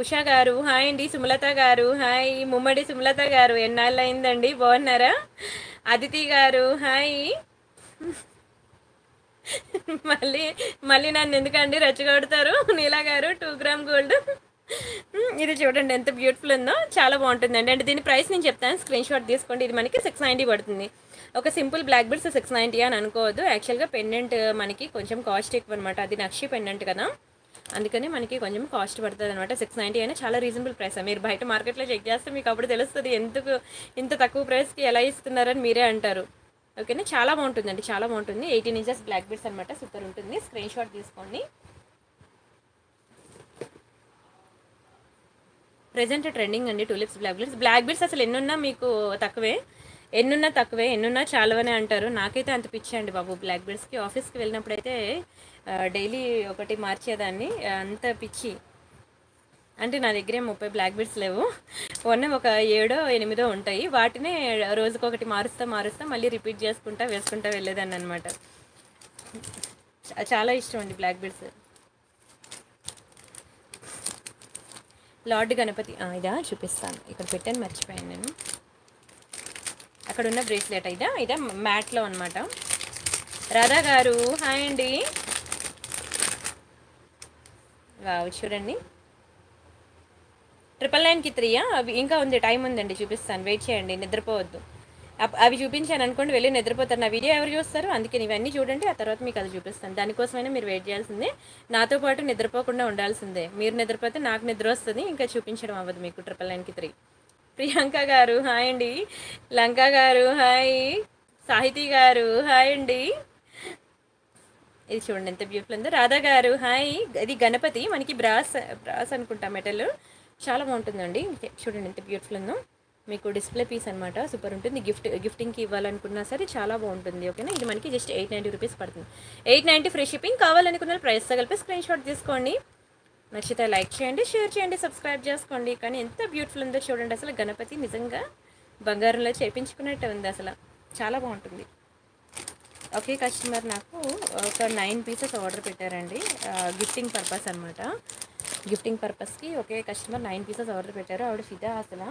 ఉషా గారు హాయ్ అండి సుమలత గారు హాయ్ ముమ్మడి సుమలత గారు ఎన్నాళ్ళు అయిందండి బాగున్నారా? అదితి గారు హాయ్. మళ్ళీ మళ్ళీ నన్ను ఎందుకండి రెచ్చగొడతారు? నీలా గారు టూ గ్రామ్ గోల్డ్ ఇది చూడండి ఎంత బ్యూటిఫుల్ ఉందో చాలా బాగుంటుందండి. అంటే దీని ప్రైస్ నేను చెప్తాను స్క్రీన్ షాట్ తీసుకోండి. ఇది మనకి సిక్స్ నైంటీ పడుతుంది. ఒక simple black beads six ninety అని అనుకోవద్దు. యాక్చువల్గా పెండెంట్ uh, మనకి కొంచెం కాస్ట్ ఎక్కువ అనమాట అది నక్షి పెండెంట్ కదా. అందుకని మనకి కొంచెం కాస్ట్ పడుతుంది అనమాట సిక్స్ నైంటీ అయినా చాలా రీజనబుల్ ప్రైస్ మీరు బయట మార్కెట్లో చెక్ చేస్తే మీకు అప్పుడు తెలుస్తుంది ఎందుకు ఇంత తక్కువ ప్రైస్కి ఎలా ఇస్తున్నారని మీరే అంటారు. ఓకేనా చాలా బాగుంటుందండి. చాలా బాగుంటుంది. ఎయిటీన్ ఇంచెస్ బ్లాక్ బిడ్స్ అనమాట సూపర్ ఉంటుంది. స్క్రీన్ షాట్ తీసుకోండి. ప్రెజెంట్ ట్రెండింగ్ అండి. Tulips black belts black belts అసలు ఎన్నున్నా మీకు తక్కువే. ఎన్నున్నా తక్కువే ఎన్నున్నా చాలవనే అంటారు. నాకైతే అంత పిచ్చి అండి బాబు. బ్లాక్ బెల్ట్స్కి ఆఫీస్కి వెళ్ళినప్పుడైతే డైలీ ఒకటి మార్చేదాన్ని. అంత పిచ్చి. అంటే నా దగ్గరే ముప్పై బ్లాక్ బెల్ట్స్ లేవు. ఉన్న ఒక ఏడో ఎనిమిదో ఉంటాయి. వాటినే రోజుకొకటి మారుస్తా మారుస్తా మళ్ళీ రిపీట్ చేసుకుంటా వేసుకుంటా వెళ్ళేదాన్ని అనమాట చాలా ఇష్టం అండి బ్లాక్ బెల్ట్స్ లార్డ్ గణపతి ఇదా? చూపిస్తాను. ఇక్కడ పెట్టాను మర్చిపోయాను నేను. అక్కడ ఉన్న బ్రేస్లెట్ అయితే ఇదా మ్యాట్లో అనమాట రాధా గారు హాయ్ అండి. వావ్ చూడండి. ట్రిపుల్ నైన్కి త్రీయా అవి ఇంకా ఉంది టైం ఉందండి చూపిస్తాను. వెయిట్ చేయండి నిద్రపోవద్దు. అప్- అవి చూపించాను అనుకోండి వెళ్ళి నిద్రపోతారు. నా వీడియో ఎవరు చూస్తారు? అందుకే ఇవన్నీ చూడండి ఆ తర్వాత మీకు అది చూపిస్తాను. దానికోసమైనా మీరు వెయిట్ చేయాల్సిందే. నాతో పాటు నిద్రపోకుండా ఉండాల్సిందే. మీరు నిద్రపోతే నాకు నిద్ర వస్తుంది ఇంకా చూపించడం అవ్వదు మీకు ట్రిపుల్ నైన్కి త్రీ. ప్రియాంక గారు హాయ్ అండి. లంక గారు హాయ్. సాహితీ గారు హాయ్ అండి. ఇది చూడండి ఎంత బ్యూటిఫుల్ ఉందో. రాధా గారు హాయ్. ఇది గణపతి మనకి బ్రాస్ బ్రాస్ అనుకుంటా మెటల్. చాలా బాగుంటుందండి. చూడండి ఎంత బ్యూటిఫుల్ ఉందో. మీకు డిస్ప్లే పీస్ అనమాట సూపర్ ఉంటుంది. గిఫ్ట్ గిఫ్టింగ్కి ఇవ్వాలనుకున్నా సరే చాలా బాగుంటుంది. ఓకేనా ఇది మనకి జస్ట్ ఎయిట్ నైంటీ రూపీస్ పడుతుంది. ఎయిట్ నైంటీ ఫ్రీ షిప్పింగ్ కావాలనుకున్న ప్రైస్ కలిపి స్క్రీన్ షాట్ తీసుకోండి. నచ్చితే లైక్ చేయండి షేర్ చేయండి సబ్స్క్రైబ్ చేసుకోండి. కానీ ఎంత బ్యూటిఫుల్ ఉందో చూడండి అసలు. గణపతి నిజంగా బంగారంలో చేపించుకున్నట్టు ఉంది అసలు. చాలా బాగుంటుంది. ఒకే కస్టమర్ నాకు ఒక నైన్ పీసెస్ ఆర్డర్ పెట్టారండి. గిఫ్టింగ్ పర్పస్ అనమాట గిఫ్టింగ్ పర్పస్కి ఒకే కస్టమర్ నైన్ పీసెస్ ఆర్డర్ పెట్టారు. ఆవిడ ఫిదా అసలు.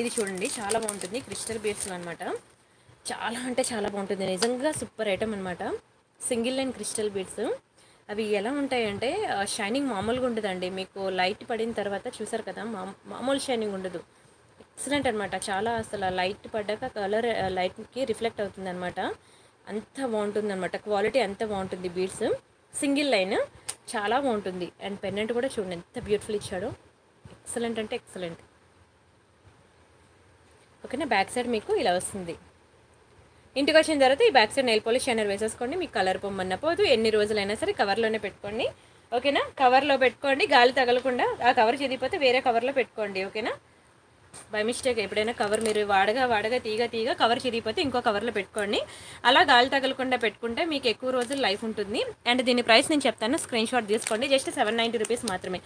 ఇది చూడండి చాలా బాగుంటుంది. క్రిస్టల్ బీడ్స్ అనమాట చాలా అంటే చాలా బాగుంటుంది. నిజంగా సూపర్ ఐటమ్ అనమాట సింగిల్ లైన్ క్రిస్టల్ బీడ్స్ అవి ఎలా ఉంటాయంటే షైనింగ్ మామూలుగా ఉండదండి. మీకు లైట్ పడిన తర్వాత చూసారు కదా మామూలు షైనింగ్ ఉండదు. ఎక్సలెంట్ అనమాట చాలా అసలు లైట్ పడ్డాక కలర్ లైట్కి రిఫ్లెక్ట్ అవుతుంది అనమాట అంత బాగుంటుంది అనమాట క్వాలిటీ అంత బాగుంటుంది బీడ్స్ సింగిల్ లైన్ చాలా బాగుంటుంది. అండ్ పెన్నెంట్ కూడా చూడండి ఎంత బ్యూటిఫుల్ ఇచ్చాడో. ఎక్సలెంట్ అంటే ఎక్సలెంట్ ఓకేనా? బ్యాక్ సైడ్ మీకు ఇలా వస్తుంది. ఇంటికి వచ్చిన తర్వాత ఈ back side nail polish shiner వేసేసుకోండి. మీకు కలర్ పొమ్మన్న పోదు ఎన్ని రోజులైనా సరే కవర్లోనే పెట్టుకోండి. ఓకేనా? కవర్లో పెట్టుకోండి. గాలి తగలకుండా ఆ కవర్ చెదిగిపోతే వేరే కవర్లో పెట్టుకోండి. ఓకేనా? By mistake. ఎప్పుడైనా కవర్ మీరు వాడగా వాడగా తీగ తీగ కవర్ చిరిగిపోతే ఇంకో కవర్లో పెట్టుకోండి. అలా గాలి తగలకుండా పెట్టుకుంటే మీకు ఎక్కువ రోజులు లైఫ్ ఉంటుంది. అండ్ దీని ప్రైస్ నేను చెప్తాను. స్క్రీన్ షాట్ తీసుకోండి. జస్ట్ సెవెన్ నైంటీ రూపీస్ మాత్రమే.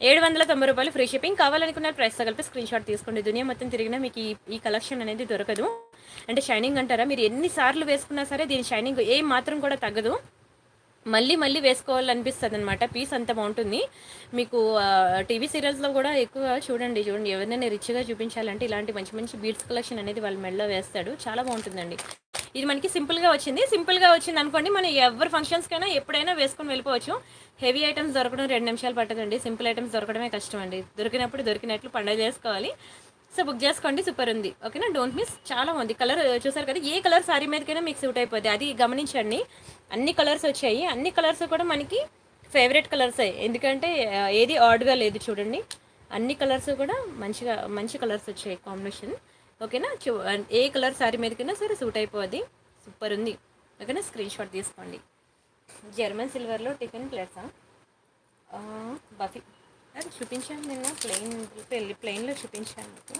ఏడు వందల తొంభై రూపాయలు ఫ్రీ షిప్పింగ్. కావాలనుకున్న ప్రైస్ కలిపి స్క్రీన్ షాట్ తీసుకోండి. దునియా మొత్తం తిరిగినా మీకు ఈ ఈ కలెక్షన్ అనేది దొరకదు. అంటే షైనింగ్ అంటారా? మీరు ఎన్నిసార్లు వేసుకున్నా సరే దీని షైనింగ్ ఏం మాత్రం కూడా తగ్గదు. మళ్ళీ మళ్ళీ వేసుకోవాలనిపిస్తుంది అనమాట పీస్ అంత బాగుంటుంది. మీకు టీవీ సీరియల్స్లో కూడా ఎక్కువ చూడండి చూడండి. ఎవరినైనా రిచ్గా చూపించాలంటే ఇలాంటి మంచి మంచి బీడ్స్ కలెక్షన్ అనేది వాళ్ళ మెడలో వేస్తాడు. చాలా బాగుంటుందండి. ఇది మనకి సింపుల్గా వచ్చింది. సింపుల్గా వచ్చింది అనుకోండి మనం ఎవరి ఫంక్షన్స్కైనా ఎప్పుడైనా వేసుకొని వెళ్ళిపోవచ్చు. హెవీ ఐటమ్స్ దొరకడం రెండు నిమిషాలు పట్టదండి. సింపుల్ ఐటమ్స్ దొరకడమే కష్టం అండి దొరికినప్పుడు దొరికినట్లు పండుగ చేసుకోవాలి. సో బుక్ చేసుకోండి సూపర్ ఉంది. ఓకేనా? డోంట్ మిస్ చాలా ఉంది కలర్ చూసారు కదా? ఏ కలర్ సారీ మీదకైనా మీకు సూట్ అయిపోద్ది. అది గమనించండి. అన్ని కలర్స్ వచ్చాయి. అన్ని కలర్స్ కూడా మనకి ఫేవరెట్ కలర్స్ ఎందుకంటే ఏది ఆడ్గా లేదు చూడండి. అన్ని కలర్స్ కూడా మంచిగా మంచి కలర్స్ వచ్చాయి కాంబినేషన్ ఓకేనా? చూ ఏ కలర్ సారీ మీదకైనా సరే సూట్ అయిపోద్ది. సూపర్ ఉంది. ఓకేనా? స్క్రీన్ షాట్ తీసుకోండి. జర్మన్ సిల్వర్లో టిఫిన్ ప్లేట్సా బఫీ అది చూపించాను నిన్న ప్లెయిన్ పెళ్ళి ప్లెయిన్లో చూపించాను మీకు.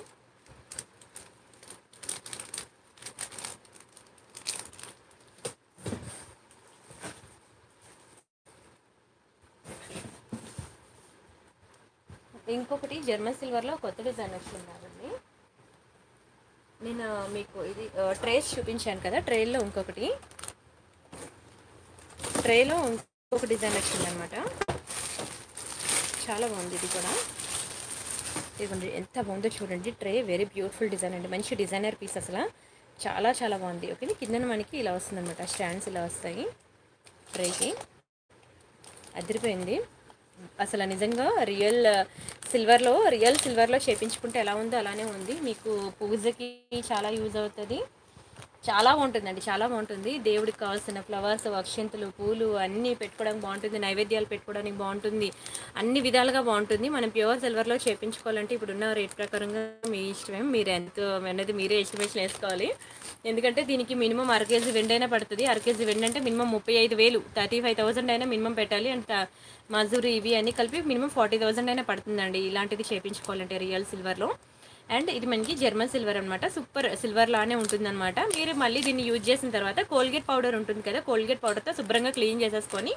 ఇంకొకటి జర్మన్ సిల్వర్లో కొత్త డిజైన్ వచ్చిందండి. నేను మీకు ఇది ట్రేస్ చూపించాను కదా ట్రేలో ఇంకొకటి. ట్రేలో ఇంకొక డిజైన్ వచ్చిందనమాట చాలా బాగుంది ఇది కూడా. ఇదిగోండి ఎంత బాగుందో చూడండి. ట్రే వెరీ బ్యూటిఫుల్ డిజైన్ అండి. మంచి డిజైనర్ పీస్ అసలు. చాలా చాలా బాగుంది. ఓకే కింద మనకి ఇలా వస్తుంది అనమాట స్టాండ్స్ ఇలా వస్తాయి. ట్రేకి అదిరిపోయింది. అసలు నిజంగా రియల్ సిల్వర్లో రియల్ సిల్వర్లో చేపించుకుంటే ఎలా ఉందో అలానే ఉంది. మీకు పూజకి చాలా యూజ్ అవుతుంది. చాలా బాగుంటుందండి చాలా బాగుంటుంది. దేవుడికి కావాల్సిన ఫ్లవర్స్ అక్షంతులు పూలు అన్నీ పెట్టుకోవడానికి బాగుంటుంది. నైవేద్యాలు పెట్టుకోవడానికి బాగుంటుంది. అన్ని విధాలుగా బాగుంటుంది. మనం ప్యూర్ సిల్వర్లో చేపించుకోవాలంటే ఇప్పుడున్న రేట్ ప్రకారంగా మీ ఇష్టమే. మీరు ఎంత అనేది మీరే ఎస్టిమేషన్ వేసుకోవాలి. ఎందుకంటే దీనికి మినిమం అర కేజీ వెండైనా పడుతుంది. అర కేజీ వెండి అంటే మినిమం ముప్పై ఐదు వేలు. థర్టీ ఫైవ్ థౌసండ్ అయినా మినిమం పెట్టాలి. అండ్ మజూరి ఇవి అన్నీ కలిపి మినిమం ఫార్టీ థౌసండ్ అయినా పడుతుందండి. ఇలాంటిది చేపించుకోవాలంటే రియల్ సిల్వర్లో. అండ్ ఇది మనకి జర్మన్ సిల్వర్ అనమాట సూపర్ సిల్వర్ లానే ఉంటుందన్నమాట. మీరు మళ్ళీ దీన్ని యూజ్ చేసిన తర్వాత కోల్గేట్ పౌడర్ ఉంటుంది కదా కోల్గేట్ పౌడర్తో శుభ్రంగా క్లీన్ చేసేసుకొని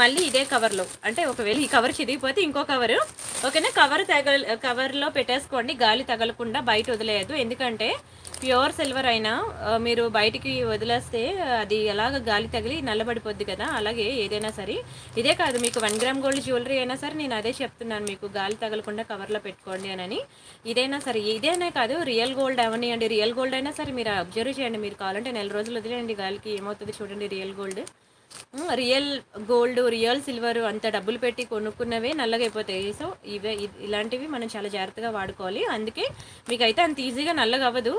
మళ్ళీ ఇదే కవర్లో అంటే ఒకవేళ ఈ కవర్ చిరిగిపోతే ఇంకో కవరు ఓకేనా? కవర్ తగ కవర్లో పెట్టేసుకోండి గాలి తగలకుండా బయట వదిలేయద్దు. ఎందుకంటే ప్యూర్ సిల్వర్ అయినా మీరు బయటికి వదిలేస్తే అది ఎలాగ గాలి తగిలి నల్లబడిపోద్ది కదా అలాగే ఏదైనా సరే. ఇదే కాదు మీకు వన్ గ్రామ్ గోల్డ్ జ్యువెలరీ అయినా సరే నేను అదే చెప్తున్నాను మీకు గాలి తగలకుండా కవర్లో పెట్టుకోండి అని ఇదైనా సరే ఇదేనే కాదు రియల్ గోల్డ్ అవనియండి. రియల్ గోల్డ్ అయినా సరే మీరు అబ్జర్వ్ చేయండి. మీరు కావాలంటే నెల రోజులు వదిలేయండి గాలికి ఏమవుతుంది చూడండి real gold. Real gold real silver అంత డబ్బులు పెట్టి కొనుక్కున్నవే నల్లగా సో ఇవే ఇలాంటివి మనం చాలా జాగ్రత్తగా వాడుకోవాలి. అందుకే మీకైతే అంత ఈజీగా నల్లగవ్వదు.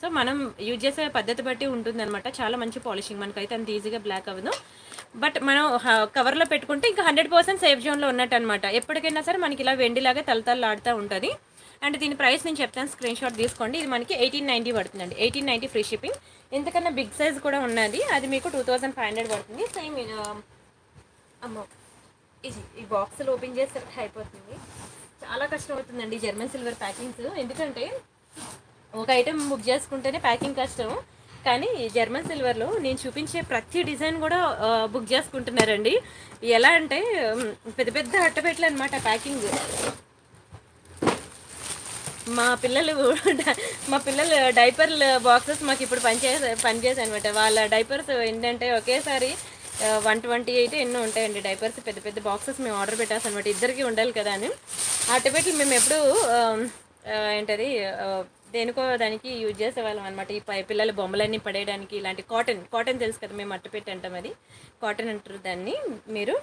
సో మనం యూజ్ చేసే పద్ధతి బట్టి ఉంటుందన్నమాట. చాలా మంచి పాలిషింగ్ మనకైతే అంత ఈజీగా బ్లాక్ అవ్వదు. బట్ మనం కవర్లో పెట్టుకుంటే ఇంకా హండ్రెడ్ పర్సెంట్ సేఫ్ జోన్లో ఉన్నట్టు అనమాట ఎప్పటికైనా సరే మనకి ఇలా వెండిలాగా తలతలాడుతూ ఉంటుంది. అండ్ దీని ప్రైస్ నేను చెప్తాను. స్క్రీన్ షాట్ తీసుకోండి. ఇది మనకి ఎయిటీన్ నైంటీ పడుతుందండి. ఎయిటీన్ నైంటీ ఫ్రీ షిప్పింగ్ ఇంతకన్నా బిగ్ సైజ్ కూడా ఉన్నది. అది మీకు టూ థౌజండ్ ఫైవ్ హండ్రెడ్ పడుతుంది. సేమ్ అమ్మో. ఇది ఈ బాక్సులు ఓపెన్ చేస్తే అయిపోతుంది. చాలా కష్టం అవుతుందండి జర్మన్ సిల్వర్ ప్యాకింగ్స్ ఎందుకంటే ఒక ఐటెం బుక్ చేసుకుంటేనే ప్యాకింగ్ కష్టం కానీ జర్మన్ సిల్వర్లో నేను చూపించే ప్రతి డిజైన్ కూడా బుక్ చేసుకుంటున్నారండి. ఎలా అంటే పెద్ద పెద్ద అట్టపెట్టలు అనమాట ప్యాకింగ్ మా పిల్లలు *laughs* మా పిల్లలు డైపర్ల బాక్సెస్ మాకు ఇప్పుడు పనిచేసే పనిచేసాయి అనమాట వాళ్ళ డైపర్స్ ఏంటంటే ఒకేసారి వన్ ట్వంటీ అయితే ఎన్నో ఉంటాయండి డైపర్స్ పెద్ద పెద్ద బాక్సెస్ మేము ఆర్డర్ పెట్టాల్సి అనమాట ఇద్దరికి ఉండాలి కదా అని. అట్టపెట్లు మేము ఎప్పుడు ఏంటది దేనికో దానికి యూజ్ చేసేవాళ్ళం అనమాట ఈ పై- పిల్లల బొమ్మలన్నీ పడేయడానికి ఇలాంటి కాటన్ కాటన్ తెలుసు కదా మేము అట్టపెట్టి అంటాం అది. కాటన్ అంటారు దాన్ని మీరు.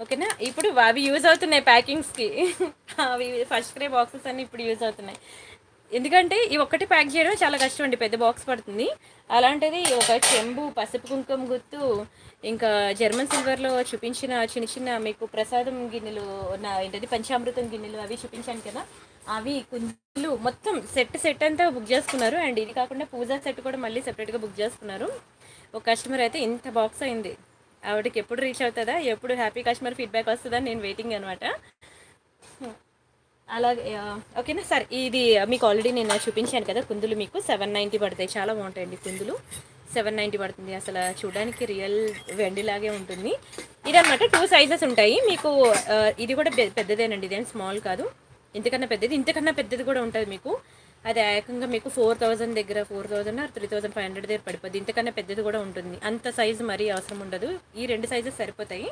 ఓకేనా? ఇప్పుడు అవి యూజ్ అవుతున్నాయి ప్యాకింగ్స్కి అవి ఫస్ట్ క్రే బాక్సెస్ అన్నీ ఇప్పుడు యూజ్ అవుతున్నాయి. ఎందుకంటే ఈ ఒక్కటి ప్యాక్ చేయడం చాలా కష్టం అండి పెద్ద బాక్స్ పడుతుంది. అలాంటిది ఒక చెంబు పసుపు కుంకుమ గుర్తు ఇంకా జర్మన్ సిల్వర్లో చూపించిన చిన్న చిన్న మీకు ప్రసాదం గిన్నెలు నా ఏంటది పంచామృతం గిన్నెలు అవి చూపించాను కదా. అవి కుందులు మొత్తం సెట్ సెట్ అంతా బుక్ చేసుకున్నారు. అండ్ ఇది కాకుండా పూజా సెట్ కూడా మళ్ళీ సెపరేట్గా బుక్ చేసుకున్నారు. ఒక కస్టమర్ అయితే ఇంత బాక్స్ అయింది. ఆవిడకి ఎప్పుడు రీచ్ అవుతుందా ఎప్పుడు హ్యాపీ కస్టమర్ ఫీడ్బ్యాక్ వస్తుందా నేను వెయిటింగ్ అనమాట అలాగే ఓకేనా సార్ ఇది మీకు ఆల్రెడీ నేను చూపించాను కదా కుందులు మీకు సెవెన్ నైంటీ పడతాయి. చాలా బాగుంటాయండి కుందులు. సెవెన్ నైంటీ పడుతుంది. అసలు చూడడానికి రియల్ వెండిలాగే ఉంటుంది. ఇదన్నమాట టూ సైజెస్ ఉంటాయి. మీకు ఇది కూడా పెద్దదేనండి. ఇదేం స్మాల్ కాదు. ఇంతకన్నా పెద్దది ఇంతకన్నా పెద్దది కూడా ఉంటుంది మీకు. అది ఏకంగా మీకు ఫోర్ థౌజండ్ దగ్గర four thousand three thousand five hundred దగ్గర పడిపోద్ది. ఇంతకన్నా పెద్దది కూడా ఉంటుంది. అంత సైజు మరీ అవసరం ఉండదు. ఈ రెండు సైజెస్ సరిపోతాయి.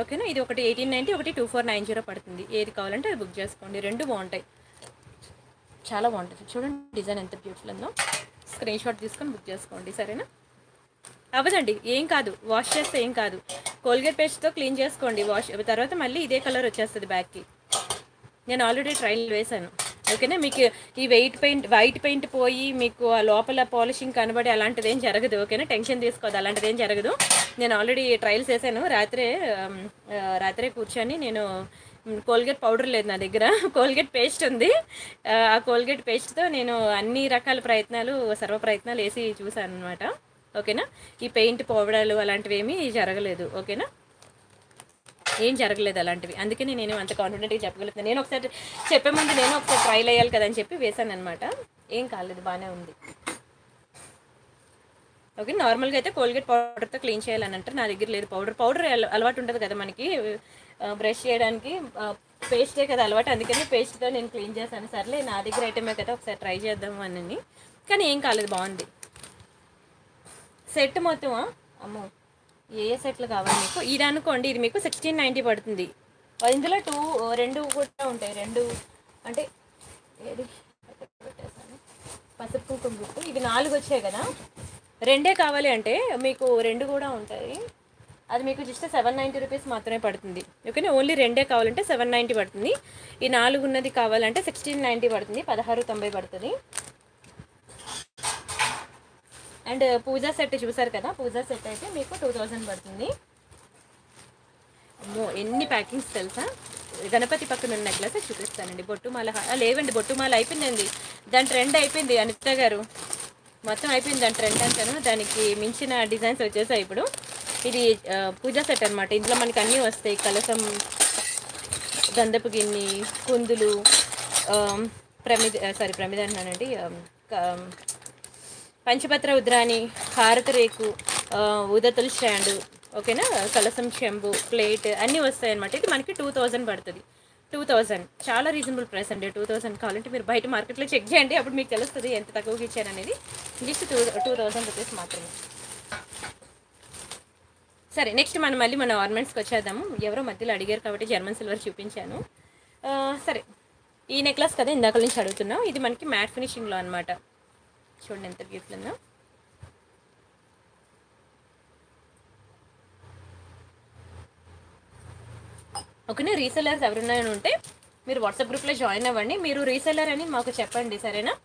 ఓకేనా ఇది ఒకటి ఎయిటీన్ నైంటీ ఒకటి టూ ఫోర్ నైన్ జీరో పడుతుంది. ఏది కావాలంటే అది బుక్ చేసుకోండి. రెండు బాగుంటాయి. చాలా బాగుంటుంది. చూడండి డిజైన్ ఎంత బ్యూటిఫుల్ ఉందో. స్క్రీన్ షాట్ తీసుకొని బుక్ చేసుకోండి. సరేనా? అవ్వదండి. ఏం కాదు. వాష్ చేస్తే ఏం కాదు. కోల్గేట్ పేస్ట్తో క్లీన్ చేసుకోండి. వాష్ తర్వాత మళ్ళీ ఇదే కలర్ వచ్చేస్తుంది బ్యాగ్కి నేను ఆల్రెడీ ట్రయల్ వేశాను. ఓకేనా? మీకు ఈ వెయిట్ పెయింట్ వైట్ పెయింట్ పోయి మీకు ఆ లోపల పాలిషింగ్ కనబడి అలాంటిది ఏం జరగదు. ఓకేనా? టెన్షన్ తీసుకోదు. అలాంటిది ఏం జరగదు. నేను ఆల్రెడీ ట్రయల్స్ వేసాను రాత్రే రాత్రే కూర్చొని నేను కోల్గేట్ పౌడర్ లేదు నా దగ్గర. *laughs* కోల్గేట్ పేస్ట్ ఉంది. ఆ, కోల్గేట్ పేస్ట్తో నేను అన్ని రకాల ప్రయత్నాలు సర్వ ప్రయత్నాలు వేసి చూశాను అనమాట ఓకేనా? ఈ పెయింట్ పోవడాలు అలాంటివి ఏమీ జరగలేదు. ఓకేనా? ఏం జరగలేదు అలాంటివి. అందుకని నేను అంత కాన్ఫిడెంట్గా చెప్పగలుగుతాను నేను ఒకసారి చెప్పే ముందు నేను ఒకసారి ట్రైల్ అయ్యాలి కదా అని చెప్పి వేసాను అనమాట ఏం కాలేదు బాగానే ఉంది. ఓకే నార్మల్గా అయితే కోల్గేట్ పౌడర్తో క్లీన్ చేయాలని అంటారు. నా దగ్గర లేదు పౌడర్. పౌడర్ అలవాటు ఉంటుంది కదా మనకి. బ్రష్ చేయడానికి పేస్టే కదా అలవాటు. అందుకని పేస్ట్తో నేను క్లీన్ చేశాను. సర్లే నా దగ్గర ఐటమే కదా ఒకసారి ట్రై చేద్దాం అని. కానీ ఏం కాలేదు బాగుంది. సెట్ మొత్తమా? అమ్మో. ఏ ఏ సెట్లు కావాలి మీకు? ఇది అనుకోండి ఇది మీకు సిక్స్టీన్ నైంటీ పడుతుంది. ఇందులో టూ రెండు కూడా ఉంటాయి. రెండు అంటే ఏది? పెట్టేసాను పసుపు కుంకుమ. బుక్ ఇవి నాలుగు వచ్చాయి కదా? రెండే కావాలి అంటే మీకు రెండు కూడా ఉంటాయి. అది మీకు జస్ట్ సెవెన్ నైంటీ రూపీస్ మాత్రమే పడుతుంది. ఓకేనా? ఓన్లీ రెండే కావాలంటే సెవెన్ నైంటీ పడుతుంది. ఈ నాలుగు ఉన్నది కావాలంటే సిక్స్టీన్ నైంటీ పడుతుంది. పదహారు తొంభై పడుతుంది. అండ్ పూజా సెట్ చూసారు కదా పూజా సెట్ అయితే మీకు టూ థౌజండ్ పడుతుంది. అమ్మో ఎన్ని ప్యాకింగ్స్ తెలుసా? గణపతి పక్కన ఉన్న నెక్లెస్ చూపిస్తానండి. బొట్టుమాల లేవండి బొట్టుమాల అయిపోయిందండి. దాని ట్రెండ్ అయిపోయింది అనిత గారు. మొత్తం అయిపోయింది దాని ట్రెండ్ అంటాను. దానికి మించిన డిజైన్స్ వచ్చేసాయి ఇప్పుడు. ఇది పూజా సెట్ అనమాట ఇందులో మనకి అన్నీ వస్తాయి. కలసం గంధపు గిన్నె కుందులు ప్రమిద సారీ ప్రమిద అంటున్నానండి పంచపత్ర ఉద్రాని హారత రేకు ఉదతుల స్టాండ్ ఓకేనా? కలసం చెంబు ప్లేట్ అన్నీ వస్తాయి అనమాట ఇది మనకి టూ థౌజండ్ పడుతుంది. Two thousand. చాలా రీజనబుల్ ప్రైస్ అండి. టూ థౌజండ్ కావాలంటే మీరు బయట మార్కెట్లో చెక్ చేయండి. అప్పుడు మీకు తెలుస్తుంది ఎంత తక్కువకి ఇచ్చాను అనేది. Just two two thousand rupees మాత్రమే. సరే నెక్స్ట్ మనం మళ్ళీ మన ఆర్నమెంట్స్కి వచ్చేద్దాము. ఎవరో మధ్యలో అడిగారు కాబట్టి జర్మన్ సిల్వర్ చూపించాను. సరే. ఈ నెక్లెస్ కదా ఇందాక నుంచి అడుగుతున్నాం. ఇది మనకి మ్యాట్ ఫినిషింగ్లో అనమాట చూడండి ఎంత బ్యూటిఫుల్ ఉందో. ఓకేనా రీసెల్లర్స్ ఎవరున్నా ఉంటే మీరు వాట్సాప్ గ్రూప్లో జాయిన్ అవ్వండి. మీరు రీసెల్లర్ అని మాకు చెప్పండి సరేనా?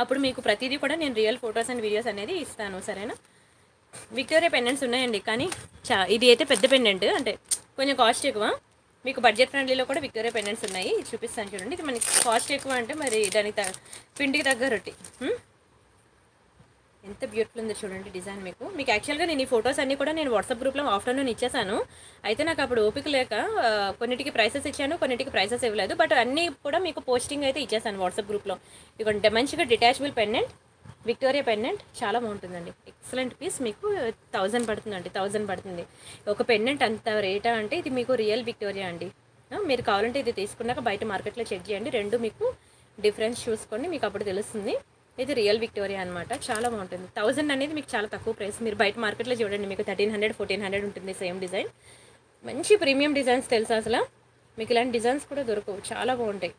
అప్పుడు మీకు ప్రతిదీ కూడా నేను రియల్ ఫొటోస్ అండ్ వీడియోస్ అనేది ఇస్తాను సరేనా? విక్టోరియా పెండెంట్స్ ఉన్నాయండి కానీ చా ఇది అయితే పెద్ద పెండెంట్ అంటే కొంచెం కాస్ట్ ఎక్కువ. మీకు బడ్జెట్ ఫ్రెండ్లీలో కూడా విక్టోరియా పెండెంట్స్ ఉన్నాయి. ఇది చూపిస్తాను చూడండి. ఇది మనకి కాస్ట్ ఎక్కువ అంటే మరి దానికి త- పిండికి తగ్గ రొట్టి. ఎంత బ్యూటిఫుల్ ఉందో చూడండి డిజైన్ మీకు. మీకు యాక్చువల్గా నేను ఈ ఫొటోస్ అన్నీ కూడా నేను వాట్సాప్ గ్రూప్లో ఆఫ్టర్నూన్ ఇచ్చేసాను. అయితే నాకు అప్పుడు ఓపిక లేక కొన్నిటికి ప్రైసెస్ ఇచ్చాను కొన్నిటికి ప్రైసెస్ ఇవ్వలేదు. బట్ అన్నీ కూడా మీకు పోస్టింగ్ అయితే ఇచ్చేసాను వాట్సాప్ గ్రూప్లో ఇక మంచిగా డిటాచబుల్ పెన్నెంట్ విక్టోరియా పెన్నెంట్ చాలా బాగుంటుందండి. ఎక్సలెంట్ పీస్ మీకు థౌజండ్ పడుతుందండి థౌజండ్ పడుతుంది. ఒక పెన్నెంట్ అంత రేటా అంటే ఇది మీకు రియల్ విక్టోరియా అండి. మీరు కావాలంటే ఇది తీసుకున్నాక బయట మార్కెట్లో చెక్ చేయండి. రెండు మీకు డిఫరెన్స్ చూసుకోండి మీకు అప్పుడు తెలుస్తుంది. ఇది రియల్ విక్టోరియా అనమాట చాలా బాగుంటుంది. థౌజండ్ అనేది మీకు చాలా తక్కువ ప్రైస్. మీరు బయట మార్కెట్లో చూడండి మీకు థర్టీన్ హండ్రెడ్ ఫోర్టీన్ హండ్రెడ్ ఉంటుంది సేమ్ డిజైన్. మంచి ప్రీమియం డిజైన్స్ తెలుసా అసలు? మీకు ఇలాంటి డిజైన్స్ కూడా దొరకవు. చాలా బాగుంటాయి.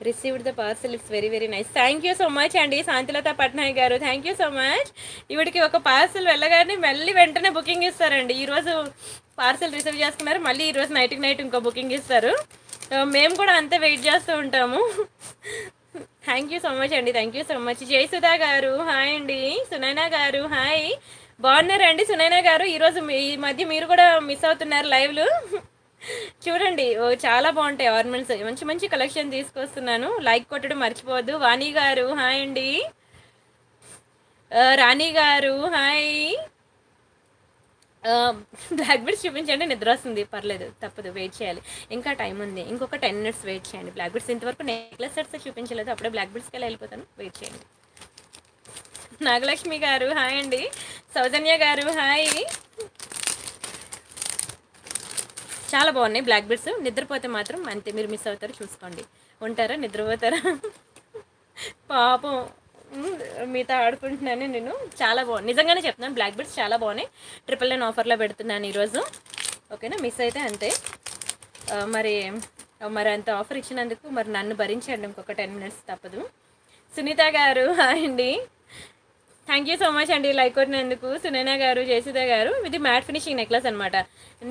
Received the parcel it's very very nice thank you so much అండి శాంతిలత పట్నాయక్ గారు. థ్యాంక్ యూ సో మచ్ ఇవిడికి ఒక పార్సల్ వెళ్ళగానే మళ్ళీ వెంటనే బుకింగ్ ఇస్తారండి. ఈరోజు పార్సల్ రిసీవ్ చేసుకున్నారు. మళ్ళీ ఈరోజు నైట్కి నైట్ ఇంకో బుకింగ్ ఇస్తారు. Uh, మేము కూడా అంతే వెయిట్ చేస్తూ ఉంటాము. థ్యాంక్ యూ సో మచ్ అండి. Thank you so much Jayasudha గారు. హాయ్ అండి. సునైనా గారు. హాయ్ బాగున్నారండి సునైనా గారు? ఈరోజు మీ- ఈ మధ్య మీరు కూడా మిస్ అవుతున్నారు లైవ్లు చూడండి ఓ చాలా బాగుంటాయి ఆర్నమెంట్స్ మంచి మంచి కలెక్షన్ తీసుకొస్తున్నాను. లైక్ కొట్టడం మర్చిపోవద్దు. వాణి గారు హాయ్ అండి. Uh, రాణి గారు హాయ్ బ్లాక్ బెడ్స్ *laughs* చూపించండి నిద్ర వస్తుంది. పర్లేదు తప్పదు వెయిట్ చేయాలి. ఇంకా టైం ఉంది. ఇంకొక టెన్ మినిట్స్ వెయిట్ చేయండి. బ్లాక్ బెడ్స్ ఇంతవరకు నెక్లెస్ సెట్స్ చూపించలేదు. అప్పుడే బ్లాక్ బెడ్స్కి వెళ్ళి వెళ్ళిపోతాను. వెయిట్ చేయండి. నాగలక్ష్మి గారు హాయ్ అండి. సౌజన్య గారు హాయ్ చాలా బాగున్నాయి బ్లాక్ బెడ్స్ నిద్రపోతే మాత్రం అంతే. మీరు మిస్ అవుతారు చూసుకోండి. ఉంటారా? నిద్రపోతారా? *laughs* పాపం. మీతో ఆడుకుంటున్నాను నేను. చాలా బాగుంది. నిజంగానే చెప్తున్నాను బ్లాక్ బెడ్స్ చాలా బాగున్నాయి. ట్రిపుల్ నైన్ ఆఫర్లో పెడుతున్నాను ఈరోజు. ఓకేనా? మిస్ అయితే అంతే. మరి మరి అంత ఆఫర్ ఇచ్చినందుకు మరి నన్ను భరించండి ఇంకొక టెన్ మినిట్స్ తప్పదు. సునీత గారు అండి. థ్యాంక్ యూ సో మచ్ అండి. లైక్ కొట్టినందుకు సునైనా గారు జయసుధ గారు. ఇది మ్యాట్ ఫినిషింగ్ నెక్లెస్ అనమాట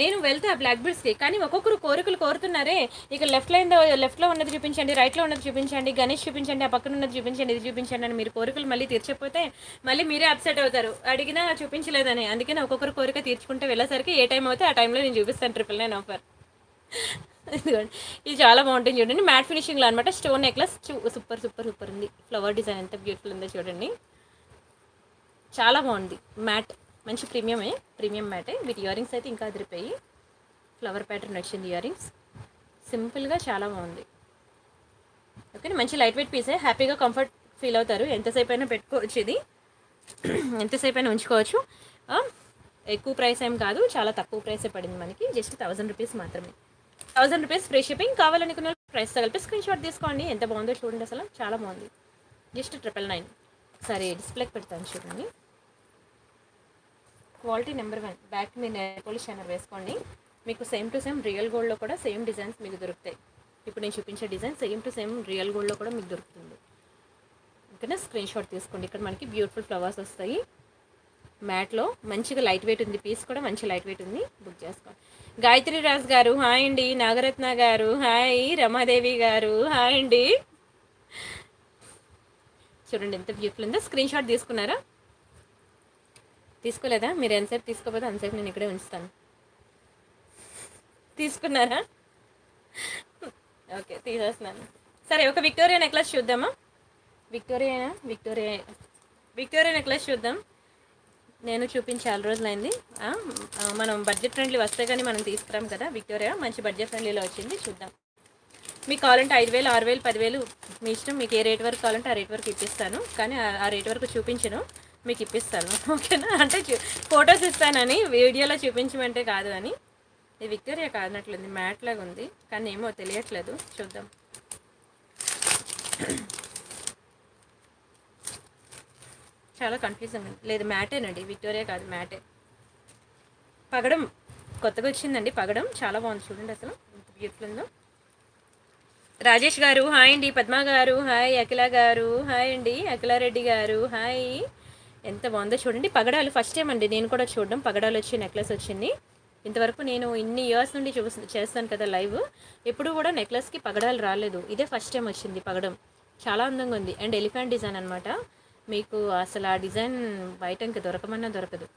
నేను వెళ్తే ఆ బ్లాక్ బెడ్స్కి కానీ ఒక్కొక్కరు కోరికలు కోరుతున్నారే. ఇక లెఫ్ట్ లైన్ లెఫ్ట్లో ఉన్నది చూపించండి రైట్లో ఉన్నది చూపించండి గణేష్ చూపించండి ఆ పక్కన ఉన్నది చూపించండి ఇది చూపించండి అని మీరు కోరికలు మళ్ళీ తీర్చకపోతే మళ్ళీ మీరే అప్సెట్ అవుతారు. అడిగినా చూపించలేదని. అందుకని ఒక్కొక్కరు కోరిక తీర్చుకుంటే వెళ్ళేసరికి ఏ టైం అవుతే ఆ టైంలో నేను చూపిస్తాను ట్రిపుల్ నైన్ ఆఫర్ ఇది చాలా బాగుంటుంది చూడండి. మ్యాట్ ఫినిషింగ్లో అనమాట stone necklace super super super ఉంది. ఫ్లవర్ డిజైన్ ఎంత బ్యూటిఫుల్ ఉందో చూడండి. చాలా బాగుంది. మ్యాట్ మంచి ప్రీమియమే. ప్రీమియం మ్యాటే. వీటి ఇయరింగ్స్ అయితే ఇంకా అదిరిపోయి ఫ్లవర్ ప్యాటర్న్ వచ్చింది ఇయరింగ్స్. సింపుల్గా చాలా బాగుంది. ఓకే మంచి లైట్ వెయిట్ పీసే. హ్యాపీగా కంఫర్ట్ ఫీల్ అవుతారు. ఎంతసేపు అయినా పెట్టుకోవచ్చు ఇది. ఎంతసేపు అయినా ఉంచుకోవచ్చు. ఎక్కువ ప్రైస్ ఏం కాదు. చాలా తక్కువ ప్రైసే పడింది మనకి. జస్ట్ థౌజండ్ రూపీస్ మాత్రమే. Thousand rupees free shipping. కావాలనుకున్న ప్రైస్ కలిపి స్క్రీన్ షాట్ తీసుకోండి. ఎంత బాగుందో చూడండి అసలు. చాలా బాగుంది. Just triple nine. సరే డిస్ప్లేకి పెడతాను చూడండి. Quality number one. బ్యాక్ మీరు నెయిల్ పాలిష్ షైనర్ వేసుకోండి. మీకు సేమ్ టు సేమ్ రియల్ గోల్డ్లో కూడా సేమ్ డిజైన్స్ మీకు దొరుకుతాయి. ఇప్పుడు నేను చూపించే design same to same real గోల్డ్లో కూడా మీకు దొరుకుతుంది. ఓకేనా? స్క్రీన్ షాట్ తీసుకోండి. ఇక్కడ మనకి బ్యూటిఫుల్ ఫ్లవర్స్ వస్తాయి. మ్యాట్లో మంచిగా లైట్ వెయిట్ ఉంది. పీస్ కూడా మంచి లైట్ వెయిట్ ఉంది. బుక్ చేసుకోండి గాయత్రి రాజ్ గారు హాయ్ అండి. నాగరత్న గారు హాయ్. రమాదేవి గారు హాయ్ అండి. చూడండి ఎంత బ్యూటిఫుల్ ఉందో. స్క్రీన్ షాట్ తీసుకున్నారా? తీసుకోలేదా? మీరు ఎంతసేపు తీసుకోపోతే అంతసేపు నేను ఇక్కడే ఉంచుతాను. తీసుకున్నారా? ఓకే తీసేస్తున్నాను. సరే ఒక విక్టోరియా నెక్లెస్ చూద్దామా? విక్టోరియా విక్టోరియా విక్టోరియా నెక్లెస్ చూద్దాం. నేను చూపించి చాలా రోజులైంది. మనం బడ్జెట్ ఫ్రెండ్లీ వస్తే కానీ మనం తీసుకురాం కదా విక్టోరియా. మంచి బడ్జెట్ ఫ్రెండ్లీలో వచ్చింది చూద్దాం. మీకు కావాలంటే ఐదు వేలు ఆరు వేలు పదివేలు మీ ఇష్టం. మీకు ఏ రేట్ వరకు కావాలంటే ఆ రేట్ వరకు ఇప్పిస్తాను. కానీ ఆ రేట్ వరకు చూపించను. మీకు ఇప్పిస్తాను ఓకేనా? అంటే ఫొటోస్ ఇస్తానని వీడియోలో చూపించమంటే కాదు అని. ఇది విక్టోరియా కాదనట్లుంది మ్యాట్ లాగా ఉంది కానీ ఏమో తెలియట్లేదు. చూద్దాం. చాలా కన్ఫ్యూజన్ ఉంది. లేదు మ్యాటేనండి విక్టోరియా కాదు మ్యాటే. పగడం కొత్తగా వచ్చిందండి పగడం చాలా బాగుంది చూడండి అసలు ఎంత బ్యూటిఫుల్ ఉందో. రాజేష్ గారు హాయ్ అండి పద్మ గారు హాయ్ అఖిల గారు హాయ్ అండి అఖిలారెడ్డి గారు హాయ్. ఎంత బాగుందో చూడండి. పగడాలు ఫస్ట్ టైం అండి. నేను కూడా చూడడం. పగడాలు వచ్చి నెక్లెస్ వచ్చింది. ఇంతవరకు నేను ఇన్ని ఇయర్స్ నుండి చూ చేస్తాను కదా లైవ్ ఎప్పుడు కూడా నెక్లెస్కి పగడాలు రాలేదు. ఇదే ఫస్ట్ టైం వచ్చింది పగడం. చాలా అందంగా ఉంది. అండ్ ఎలిఫెంట్ డిజైన్ అనమాట మీకు అసలు ఆ డిజైన్ బయట ఇంకా దొరకమన్నా దొరకదు.